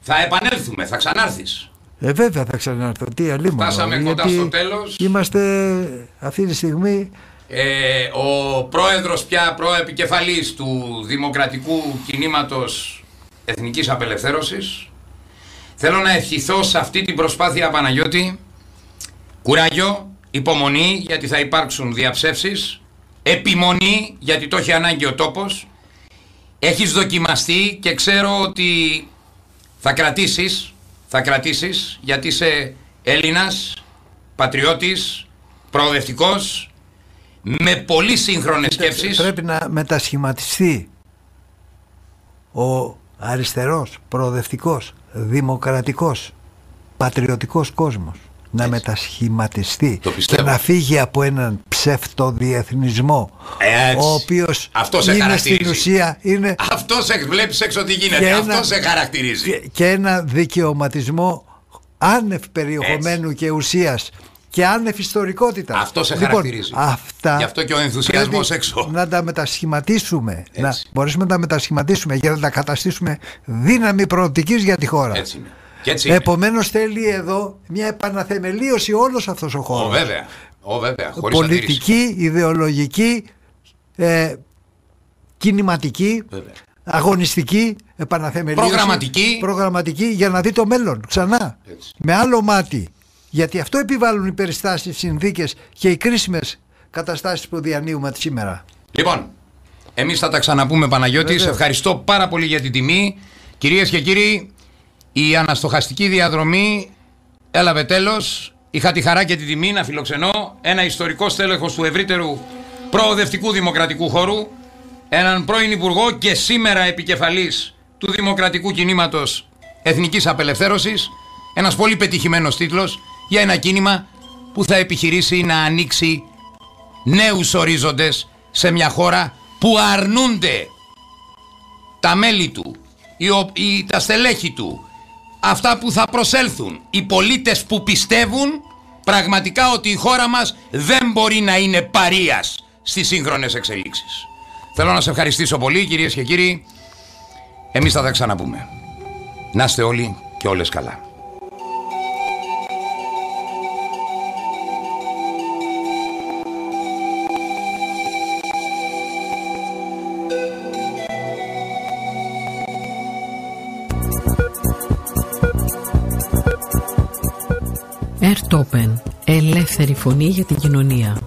θα επανέλθουμε, θα ξανάρθεις. Ε, βέβαια θα ξανάρθω. Τι αλλήμον. Φτάσαμε κοντά στο τέλος. Είμαστε αυτή τη στιγμή. Ε, ο πρόεδρος πια προεπικεφαλής του Δημοκρατικού Κινήματος Εθνικής Απελευθέρωσης θέλω να ευχηθώ σε αυτή την προσπάθεια Παναγιώτη κουράγιο, υπομονή γιατί θα υπάρξουν διαψεύσεις επιμονή γιατί το έχει ανάγκη ο τόπος έχεις δοκιμαστεί και ξέρω ότι θα κρατήσεις θα κρατήσεις γιατί είσαι Έλληνας πατριώτης, προοδευτικός, με πολύ σύγχρονες σκέψεις. Πρέπει να μετασχηματιστεί ο αριστερός, προοδευτικός, δημοκρατικός, πατριωτικός κόσμος να Έτσι. μετασχηματιστεί Το και πιστεύω. να φύγει από έναν ψευτοδιεθνισμό Έτσι. ο οποίος Αυτός σε είναι χαρακτηρίζει. στην ουσία είναι Αυτός σε βλέπεις έξω τι γίνεται, Και αυτός ένα- σε χαρακτηρίζει. και, και ένα δικαιωματισμό άνευ περιεχομένου και ουσίας και άνευ ιστορικότητα. Αυτός σε λοιπόν, χαρακτηρίζει. Αυτά Γι' αυτό και ο ενθουσιασμός πρέπει έξω. Να τα μετασχηματίσουμε. Να Έτσι. μπορέσουμε να τα μετασχηματίσουμε για να τα καταστήσουμε δύναμη προοπτικής για τη χώρα. Έτσι είναι. Και έτσι είναι. Επομένως θέλει εδώ μια επαναθεμελίωση όλος αυτός ο Ο, χώρος. βέβαια. Ο, βέβαια. Χωρίς αντίρρηση. Πολιτική, ιδεολογική, ε, κινηματική, Βέβαια. αγωνιστική, επαναθεμελίωση. Προγραμματική. Προγραμματική για να δει το μέλλον ξανά. Έτσι. Με άλλο μάτι. Γιατί αυτό επιβάλλουν οι περιστάσεις, οι συνθήκες και οι κρίσιμες καταστάσεις που διανύουμε σήμερα. Λοιπόν, εμείς θα τα ξαναπούμε Παναγιώτη. Σε Βεβαίως. ευχαριστώ πάρα πολύ για την τιμή. Κυρίες και κύριοι, η αναστοχαστική διαδρομή έλαβε τέλος. Είχα τη χαρά και την τιμή να φιλοξενώ ένα ιστορικό στέλεχος του ευρύτερου προοδευτικού δημοκρατικού χώρου, έναν πρώην Υπουργό και σήμερα επικεφαλής του Δημοκρατικού Κινήματος Εθνικής Απελευθέρωσης, ένας πολύ πετυχημένος τίτλος για ένα κίνημα που θα επιχειρήσει να ανοίξει νέους ορίζοντες σε μια χώρα που αρνούνται τα μέλη του, οι, ο- οι- τα στελέχη του, αυτά που θα προσέλθουν, οι πολίτες που πιστεύουν πραγματικά ότι η χώρα μας δεν μπορεί να είναι παρείας στις σύγχρονες εξελίξεις. Θέλω να σε ευχαριστήσω πολύ κυρίες και κύριοι. Εμείς θα τα ξαναπούμε. Να είστε όλοι και όλες καλά. Ελεύθερη φωνή για την κοινωνία.